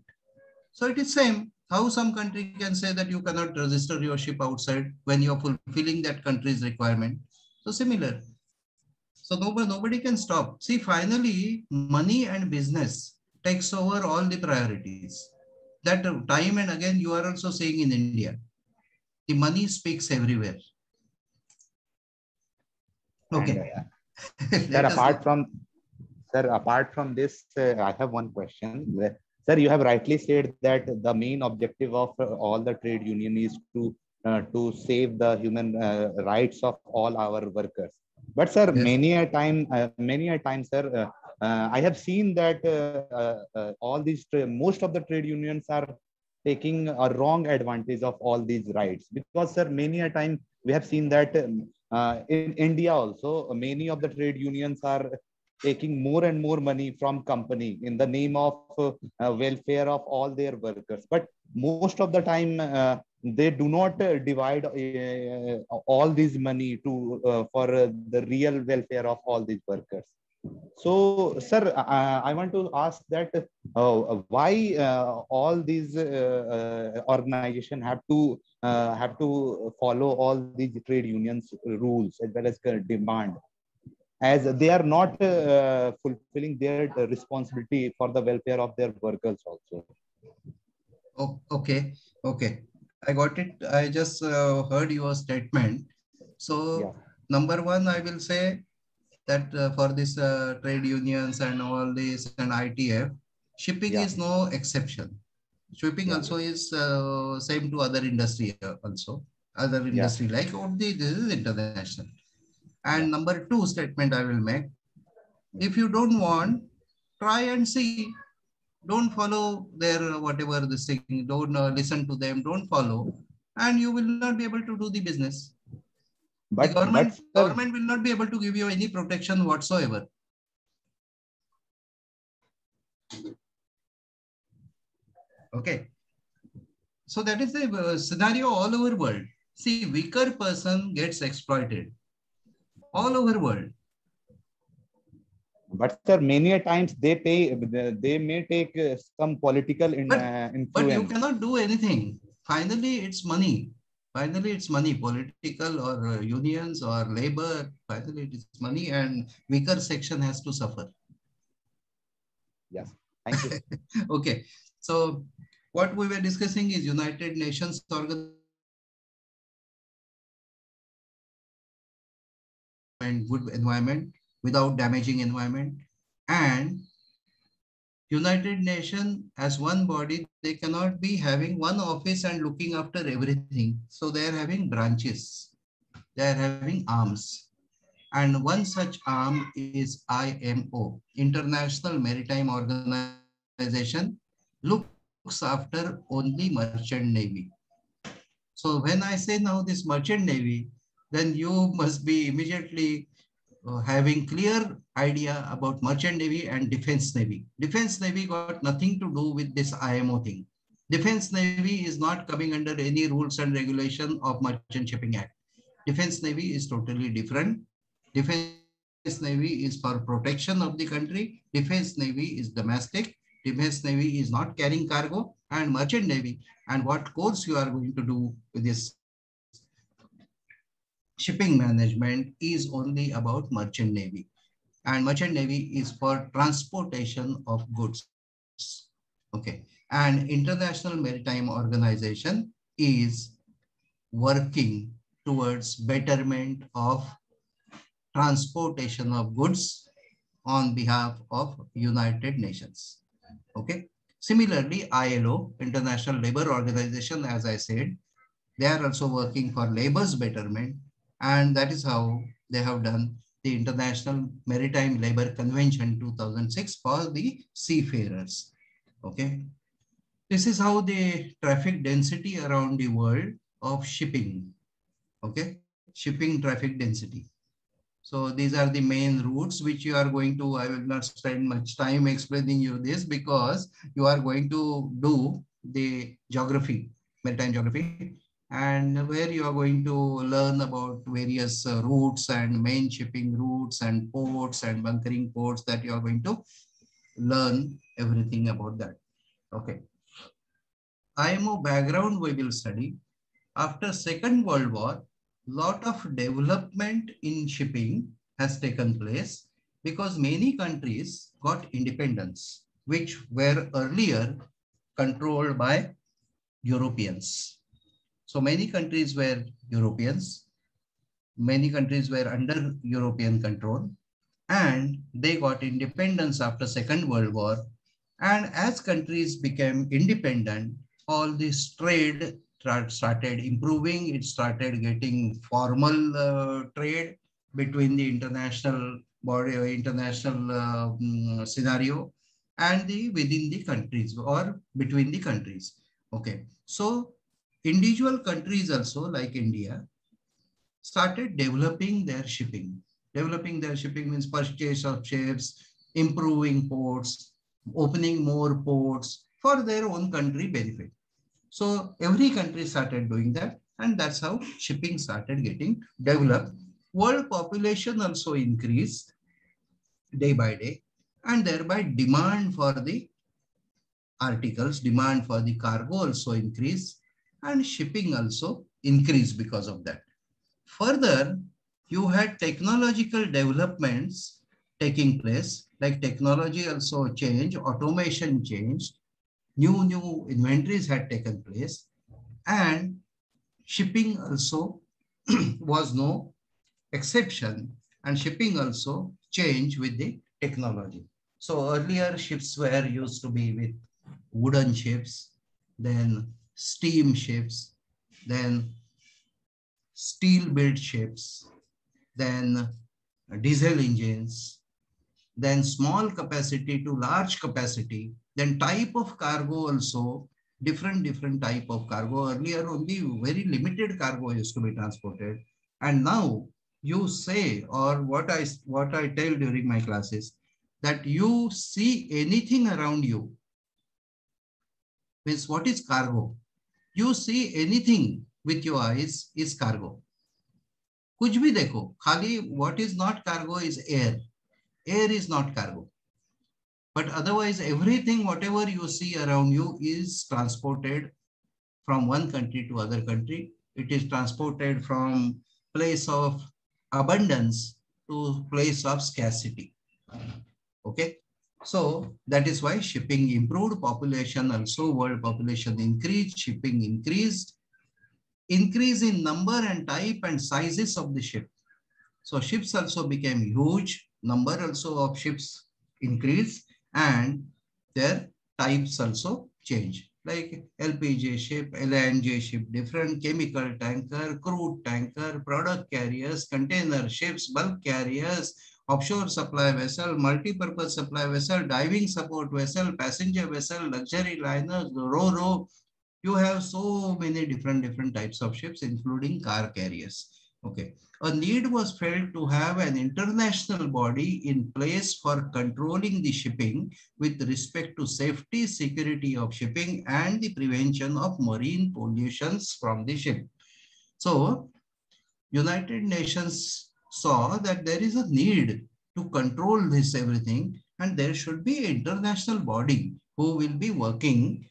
So it is same. How some country can say that you cannot register your ship outside when you are fulfilling that country's requirement. So similar. So nobody, nobody can stop. See, finally, money and business takes over all the priorities. That time and again, you are also saying in India, the money speaks everywhere. Okay. And, uh, sir, apart from sir, apart from this, uh, I have one question. Sir, you have rightly said that the main objective of uh, all the trade union is to uh, to save the human uh, rights of all our workers. But sir, many a time, uh, many a time, sir, I have seen that uh, uh, uh, all these most of the trade unions are taking a wrong advantage of all these rights. Because sir, many a time we have seen that um, uh, in India also many of the trade unions are taking more and more money from company in the name of uh, uh, welfare of all their workers. But most of the time uh, they do not uh, divide uh, all this money to uh, for uh, the real welfare of all these workers so sir uh, i want to ask that uh, why uh, all these uh, uh, organization have to uh, have to follow all these trade unions rules as well as demand as they are not uh, fulfilling their responsibility for the welfare of their workers also Oh, okay, okay. I got it. I just uh, heard your statement. So, number one, I will say that uh, for this uh, trade unions and all this and ITF, shipping is no exception. Shipping also is uh, same to other industry uh, also, other industry like only this is international. And number two statement I will make, if you don't want, try and see. Don't follow their uh, whatever this thing don't uh, listen to them don't follow and you will not be able to do the business but the government but, sir, government will not be able to give you any protection whatsoever. Okay. So that is the uh, scenario all over world. See weaker person gets exploited. All over world. but sir many a times they pay they may take uh, some political in, uh, but you cannot do anything. Finally it's money finally it's money. Political or uh, unions or labor finally it is money and weaker section has to suffer. Yes. Thank you. Okay. So what we were discussing is united nations organ and good environment without damaging environment and United Nations as one body, they cannot be having one office and looking after everything. So they are having branches. They are having arms. And one such arm is IMO, International Maritime Organization, looks after only merchant navy. So when I say now this merchant navy, then you must be immediately Uh, having clear idea about merchant navy and defense navy. Defense navy got nothing to do with this IMO thing. Defense navy is not coming under any rules and regulation of Merchant Shipping Act. Defense navy is totally different. Defense navy is for protection of the country. Defense navy is domestic. Defense navy is not carrying cargo and merchant navy. And what course you are going to do with this shipping management is only about merchant navy and merchant navy is for transportation of goods. Okay. And international maritime organization is working towards betterment of transportation of goods on behalf of united nations. Okay. Similarly ilo international labor organization as i said They are also working for labor's betterment. And that is how they have done the International Maritime Labor Convention 2006 for the seafarers. Okay. This is how the traffic density around the world of shipping. Okay. Shipping traffic density. So these are the main routes which you are going to, I will not spend much time explaining you this because you are going to do the geography, maritime geography, and where you are going to learn about various uh, routes and main shipping routes and ports and bunkering ports that you are going to learn everything about that. Okay. IMO background we will study. After Second World War, lot of development in shipping has taken place because many countries got independence, which were earlier controlled by Europeans. So many countries were Europeans, many countries were under European control, and they got independence after Second World War. And as countries became independent, all this trade started improving. It started getting formal uh, trade between the international body, or international uh, um, scenario and the within the countries or between the countries. Okay, so individual countries also like India started developing their shipping. Developing their shipping means purchase of ships, improving ports, opening more ports for their own country benefit. So every country started doing that and that's how shipping started getting developed. World population also increased day by day and thereby demand for the articles, demand for the cargo also increased and shipping also increased because of that. Further, you had technological developments taking place, like technology also changed, automation changed, new, new inventories had taken place and shipping also was no exception and shipping also changed with the technology. So earlier ships were used to be with wooden ships, then steam ships, then steel built ships, then diesel engines, then small capacity to large capacity, then type of cargo also, different, different type of cargo. Earlier only very limited cargo used to be transported. And now you say, or what I, what I tell during my classes, that you see anything around you. Means what is cargo? You see anything with your eyes is cargo. कुछ भी देखो खाली what is not cargo is air. Air is not cargo. But otherwise, everything, whatever you see around you is transported from one country to other country. It is transported from place of abundance to place of scarcity. Okay. So that is why shipping improved population also world population increased, shipping increased, increase in number and type and sizes of the ship. So ships also became huge, number also of ships increased and their types also change like LPG ship, LNG ship, different chemical tanker, crude tanker, product carriers, container ships, bulk carriers, offshore supply vessel, multi-purpose supply vessel, diving support vessel, passenger vessel, luxury liners, ro-ro. You have so many different, different types of ships, including car carriers. Okay. A need was felt to have an international body in place for controlling the shipping with respect to safety, security of shipping, and the prevention of marine pollutions from the ship. So, United Nations saw that there is a need to control this everything and there should be international body who will be working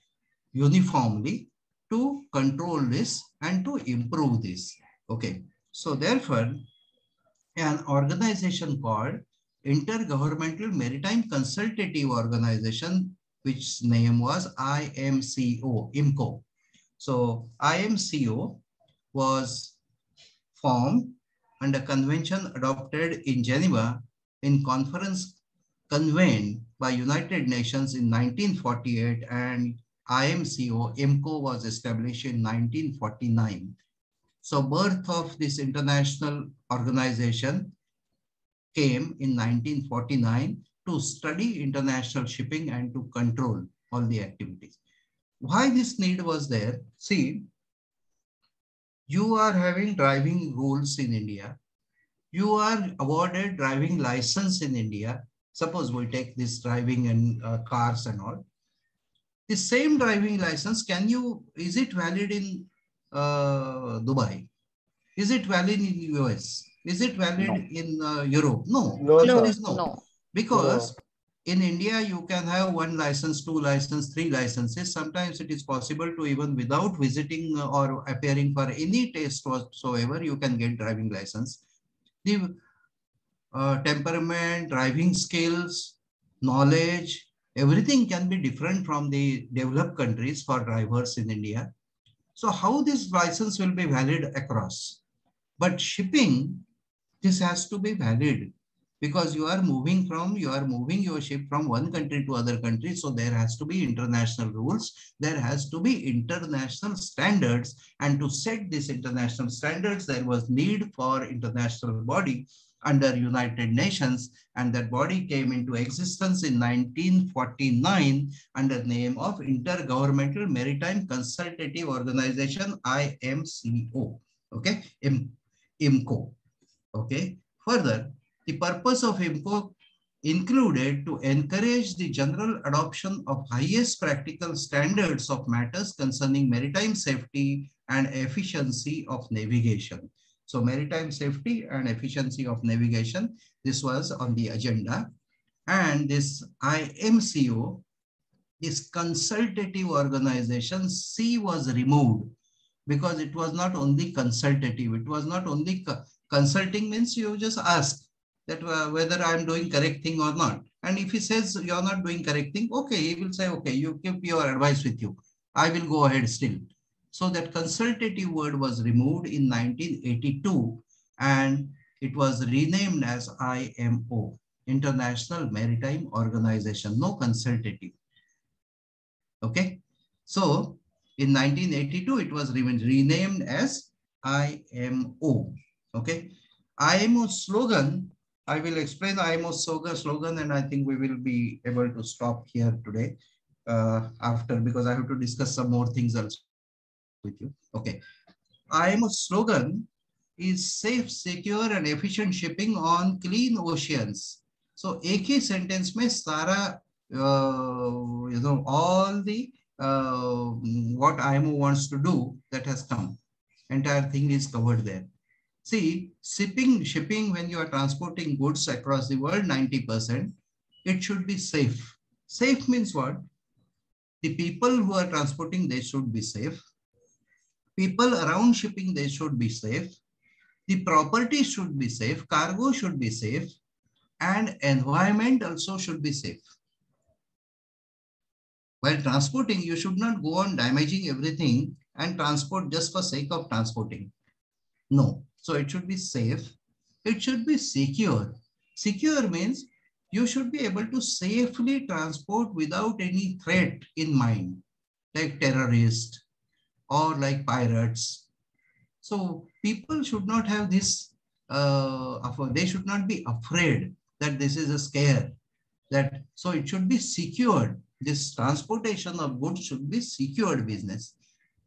uniformly to control this and to improve this. Okay. So therefore, an organization called Intergovernmental Maritime Consultative Organization, which name was IMCO, IMCO. So IMCO was formed and a convention adopted in Geneva in conference convened by United Nations in 1948 and IMCO, IMCO was established in 1949. So birth of this international organization came in 1949 to study international shipping and to control all the activities. Why this need was there? See, you are having driving rules in India. You are awarded driving license in India. Suppose we take this driving and uh, cars and all. The same driving license, can you, is it valid in uh, Dubai? Is it valid in US? Is it valid No. in uh, Europe? No. No, Answer sir. is no. No. Because in India, you can have one license, two license, three licenses. Sometimes it is possible to even without visiting uh, or appearing for any test whatsoever, you can get driving license. The uh, temperament, driving skills, knowledge, everything can be different from the developed countries for drivers in India. So how this license will be valid across? But shipping, this has to be valid because you are moving from, you are moving your ship from one country to other country. So there has to be international rules. There has to be international standards. And to set these international standards, there was need for international body under United Nations. And that body came into existence in 1949 under the name of Intergovernmental Maritime Consultative Organization, IMCO. Okay, IM, IMCO. Okay, further, the purpose of IMCO included to encourage the general adoption of highest practical standards of matters concerning maritime safety and efficiency of navigation. So maritime safety and efficiency of navigation, this was on the agenda. And this IMCO, this consultative organization, C was removed because it was not only consultative. It was not only co consulting means you just ask that uh, whether I'm doing correct thing or not. And if he says you're not doing correct thing, okay, he will say, okay, you keep your advice with you. I will go ahead still. So that consultative word was removed in 1982 and it was renamed as IMO, International Maritime Organization, no consultative. Okay. So in 1982, it was renamed as IMO. Okay. IMO slogan, I will explain IMO slogan, slogan and I think we will be able to stop here today uh, after because I have to discuss some more things also with you. Okay. IMO slogan is safe, secure and efficient shipping on clean oceans. So एक ही sentence में सारा uh, you know all the uh, what IMO wants to do that has come. Entire thing is covered there. See, shipping, shipping when you are transporting goods across the world, 90%, it should be safe. Safe means what? The people who are transporting, they should be safe. People around shipping, they should be safe. The property should be safe. Cargo should be safe. And environment also should be safe. While transporting, you should not go on damaging everything and transport just for sake of transporting. No. So it should be safe. It should be secure. Secure means you should be able to safely transport without any threat in mind, like terrorists or like pirates. So people should not have this, uh, they should not be afraid that this is a scare. That so it should be secured. This transportation of goods should be secured business.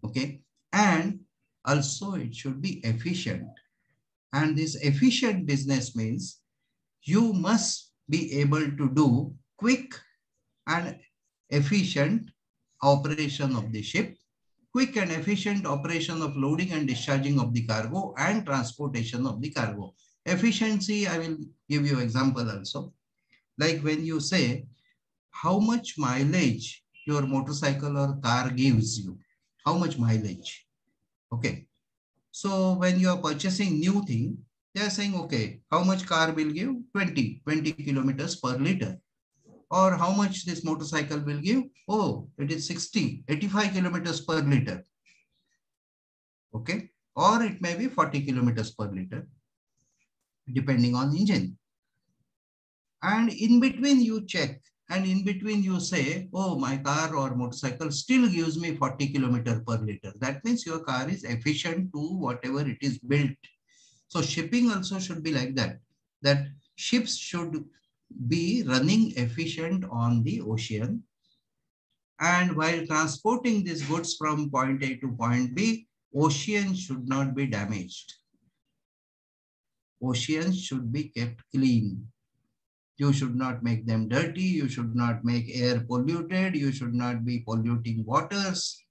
Okay. And also it should be efficient. And this efficient business means you must be able to do quick and efficient operation of the ship, quick and efficient operation of loading and discharging of the cargo and transportation of the cargo. Efficiency, I will give you example also. Like when you say how much mileage your motorcycle or car gives you, how much mileage. Okay. So when you are purchasing new thing, they are saying, okay, how much car will give? 20, 20 kilometers per liter. Or how much this motorcycle will give? Oh, it is 60, 85 kilometers per liter. Okay. Or it may be 40 kilometers per liter, depending on engine. And in between you check and in between you say, oh, my car or motorcycle still gives me 40 kilometer per liter. That means your car is efficient to whatever it is built. So shipping also should be like that, that ships should be running efficient on the ocean. And while transporting these goods from point A to point B, ocean should not be damaged. Oceans should be kept clean. You should not make them dirty. You should not make air polluted. You should not be polluting waters.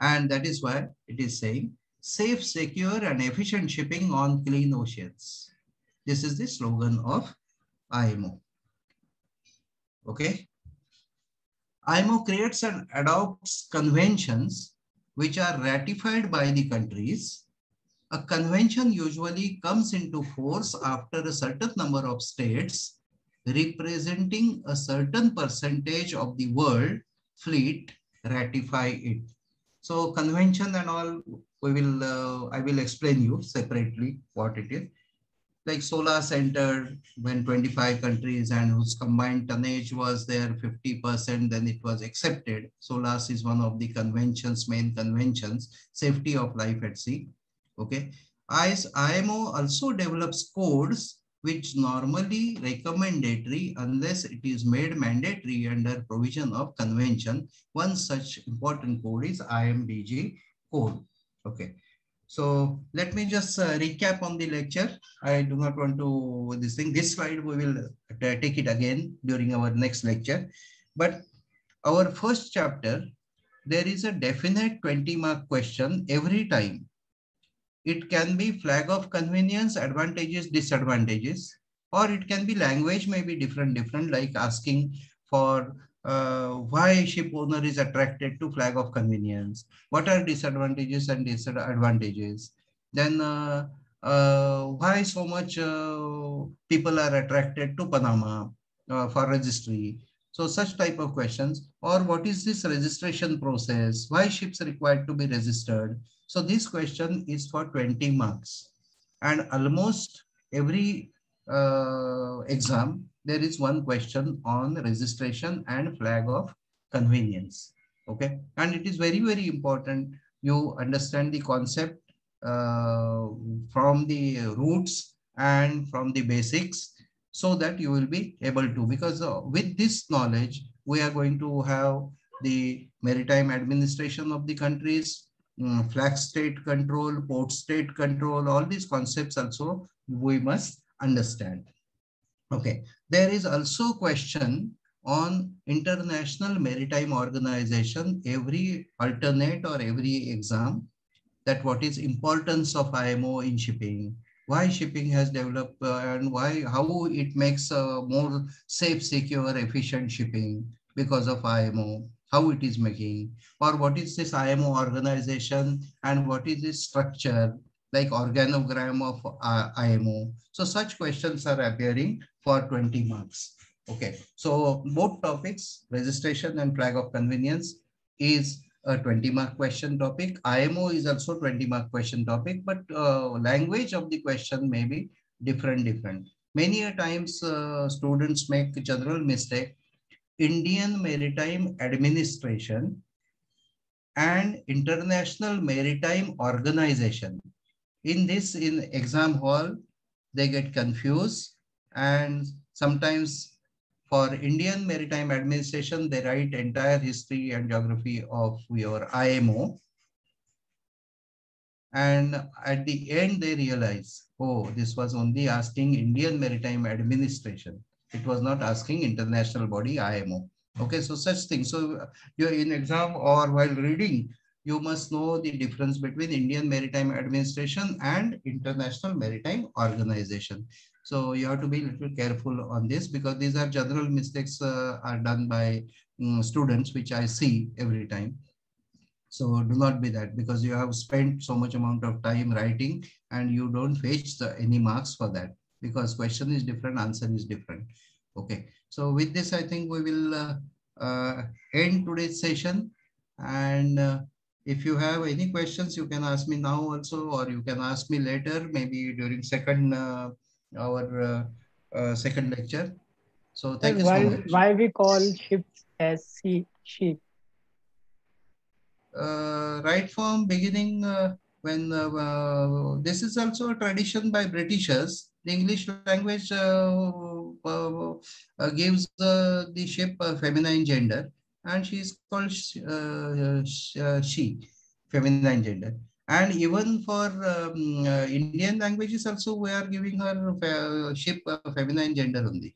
And that is why it is saying safe, secure, and efficient shipping on clean oceans. This is the slogan of IMO. Okay. IMO creates and adopts conventions which are ratified by the countries. A convention usually comes into force after a certain number of states representing a certain percentage of the world fleet ratify it. So convention and all, we will, uh, I will explain you separately what it is like SOLAS entered when 25 countries and whose combined tonnage was there 50%, then it was accepted. SOLAS is one of the conventions, main conventions, safety of life at sea. Okay. IS, IMO also develops codes which normally recommendatory unless it is made mandatory under provision of convention. One such important code is IMDG code. Okay. So let me just uh, recap on the lecture. I do not want to this thing. This slide we will uh, take it again during our next lecture. But our first chapter, there is a definite 20 mark question every time. It can be flag of convenience, advantages, disadvantages, or it can be language may be different, different like asking for uh, why ship owner is attracted to flag of convenience, what are disadvantages and disadvantages, then uh, uh, why so much uh, people are attracted to Panama uh, for registry. So such type of questions or what is this registration process? Why ships required to be registered? So this question is for 20 marks and almost every uh, exam there is one question on registration and flag of convenience. Okay. And it is very, very important you understand the concept uh, from the roots and from the basics so that you will be able to, because uh, with this knowledge, we are going to have the maritime administration of the countries, um, flag state control, port state control, all these concepts also we must understand. Okay, there is also a question on International Maritime Organization, every alternate or every exam, that what is importance of IMO in shipping, why shipping has developed uh, and why, how it makes a more safe, secure, efficient shipping because of IMO, how it is making, or what is this IMO organization and what is its structure, like organogram of uh, IMO. So such questions are appearing for 20 marks. Okay, so both topics, registration and flag of convenience is a 20 mark question topic. IMO is also 20 mark question topic, but uh, language of the question may be different, different. Many times uh, students make general mistake. Indian Maritime Administration and International Maritime Organization. In this, in exam hall, they get confused and sometimes for Indian Maritime Administration, they write entire history and geography of your IMO. And at the end, they realize, oh, this was only asking Indian Maritime Administration. It was not asking international body IMO. Okay, so such things. So you're in exam or while reading, you must know the difference between Indian Maritime Administration and International Maritime Organization. So you have to be a little careful on this because these are general mistakes uh, are done by um, students, which I see every time. So do not be that because you have spent so much amount of time writing and you don't fetch any marks for that because question is different, answer is different. Okay. So with this, I think we will uh, uh, end today's session. And uh, if you have any questions, you can ask me now also, or you can ask me later, maybe during second uh, our uh, uh, second lecture. So thank Sir, you so why, much. why we call ships as sea, sheep? Uh, right from beginning, uh, when uh, uh, this is also a tradition by Britishers, the English language uh, uh, uh, gives uh, the ship a feminine gender, and she is called sh- uh, sh- uh, she, feminine gender. And even for um, uh, Indian languages also, we are giving her fe- ship a feminine gender only.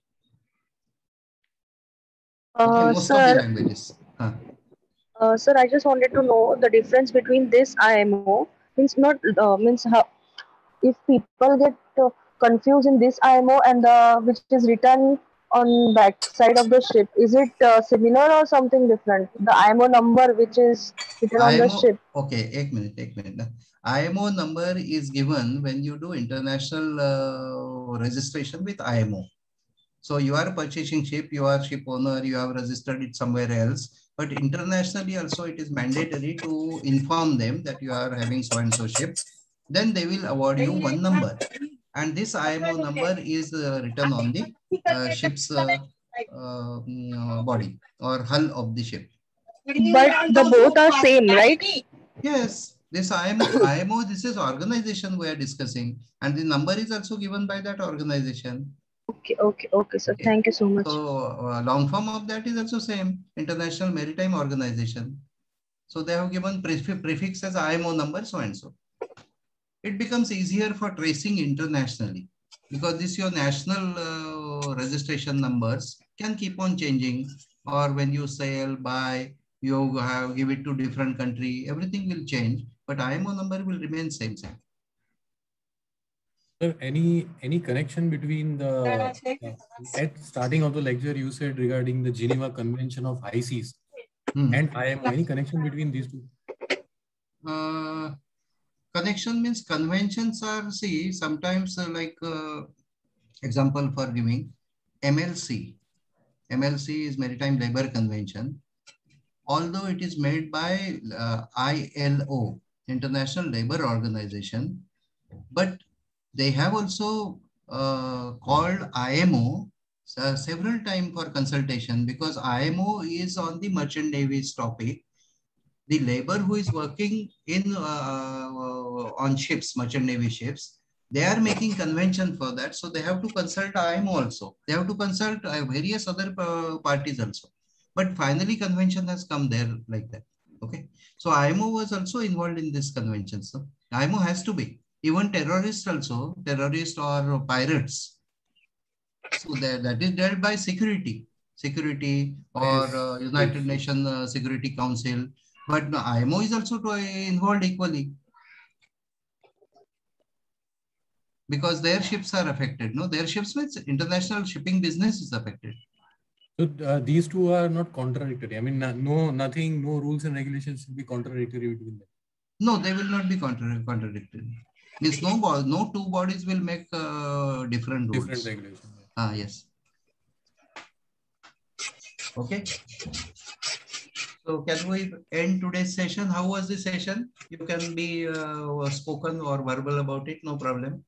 Okay, Uh, the sir, languages. Huh. uh, sir, I just wanted to know the difference between this IMO means not uh, means how if people get uh, confused in this IMO and the which is written on back side of the ship is it uh, similar or something different? The imo number which is written IMO, on the ship. Okay eight minute eight minute. Imo number is given when you do international uh, registration with imo so you are purchasing ship you are ship owner you have registered it somewhere else but internationally also it is mandatory to inform them that you are having so and so ship. Then they will award you one number. And this IMO number is uh, written on the uh, ship's uh, uh, mm, uh, body or hull of the ship. But the both are same, right? Yes, this IMO, IMO, this is organization we are discussing, and the number is also given by that organization. Okay, okay, okay, sir. Thank you so much. So uh, long form of that is also same, International Maritime Organization. So they have given prefix, prefix as IMO number so and so. It becomes easier for tracing internationally because this your national uh, registration numbers can keep on changing or when you sell buy, you have give it to different country, everything will change, but IMO number will remain same same. Sir, any any connection between the uh, at starting of the lecture you said regarding the Geneva Convention of ICs Seas and IMO? Any connection between these two? Uh, connection means conventions are see sometimes uh, like uh, example for giving MLC. MLC is Maritime Labor Convention. Although it is made by uh, ILO, International Labor Organization, but they have also uh, called IMO uh, several times for consultation because IMO is on the merchant navy's topic. The labor who is working in uh, on ships, merchant navy ships, they are making convention for that. So they have to consult IMO also. They have to consult uh, various other uh, parties also. But finally, convention has come there like that. Okay. So IMO was also involved in this convention. So IMO has to be. Even terrorists also, terrorists or pirates. So that, that is dealt by security, security or uh, United Nations uh, Security Council. But no, IMO is also involved equally. Because their ships are affected. No, their ships means international shipping business is affected. So uh, these two are not contradictory. I mean, no- no, nothing, no rules and regulations should be contradictory between them. No, they will not be contra- contradictory. Means no, no two bodies will make uh, different rules. Different regulations. Ah, yes. Okay. So can we end today's session? How was the session? You can be uh, spoken or verbal about it, no problem.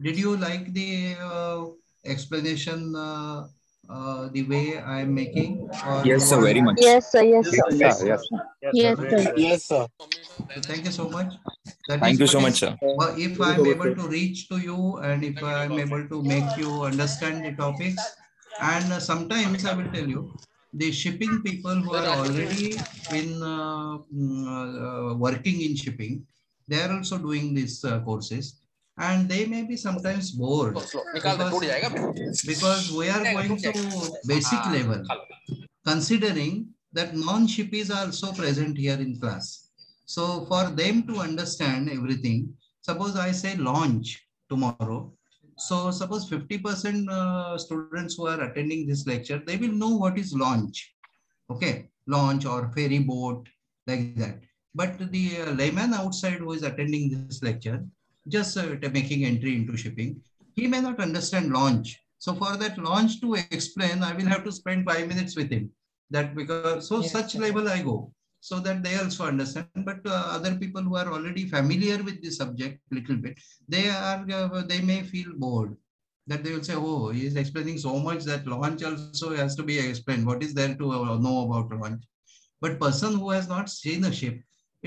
Did you like the uh, explanation uh, uh, the way I am making? or Yes, sir, very much. Yes, sir. Yes, sir. Yes, sir. Yes. Yes, sir. Yes, sir. So Thank you so much. That Thank you so much, sir. If I'm able to reach to you and if I'm able to make you understand the topics, and uh, sometimes I will tell you, the shipping people who are already in uh, mm, uh, working in shipping, they are also doing these uh, courses and they may be sometimes bored because, because we are going to basic level considering that non-shippies are also present here in class. So for them to understand everything, suppose I say launch tomorrow. So suppose 50% uh, students who are attending this lecture, they will know what is launch. Okay, launch or ferry boat like that. But the uh, layman outside who is attending this lecture, just uh, making entry into shipping, he may not understand launch. So for that launch to explain, I will have to spend five minutes with him. That because so such level I go so that they also understand. But uh, other people who are already familiar with the subject little bit, they are uh, they may feel bored. that they will say, oh, he is explaining so much that launch also has to be explained. What is there to uh, know about launch? But person who has not seen a ship,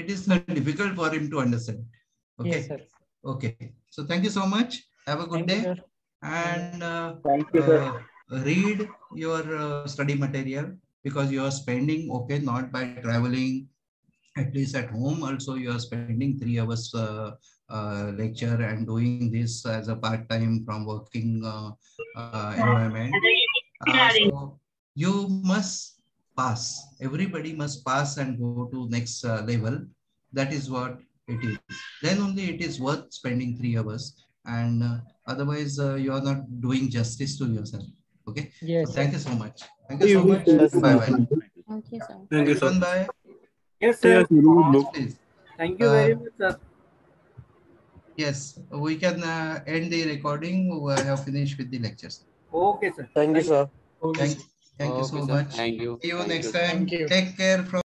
it is not difficult for him to understand. Okay. Yes, sir. Okay. So thank you so much. Have a good Thank day. sir. and uh, Thank you, sir. uh, read your uh, study material because you are spending, okay, not by traveling, at least at home also you are spending three hours uh, uh, lecture and doing this as a part-time from working uh, uh, environment. Uh, so you must pass. Everybody must pass and go to next uh, level. That is what it is. Then only it is worth spending three hours. And uh, otherwise, uh, you are not doing justice to yourself. Okay. Yes. So thank you so much. Thank you so much. Bye bye. Thank you, sir. Thank you, sir. Everyone, bye. Yes, sir. Please. Thank you very Uh, much, sir. Yes, we can uh, end the recording. We have finished with the lectures. Okay, sir. Thank you, sir. Thank, thank you so sir. much. Thank you. See you Thank next you. time. Thank you. Take care from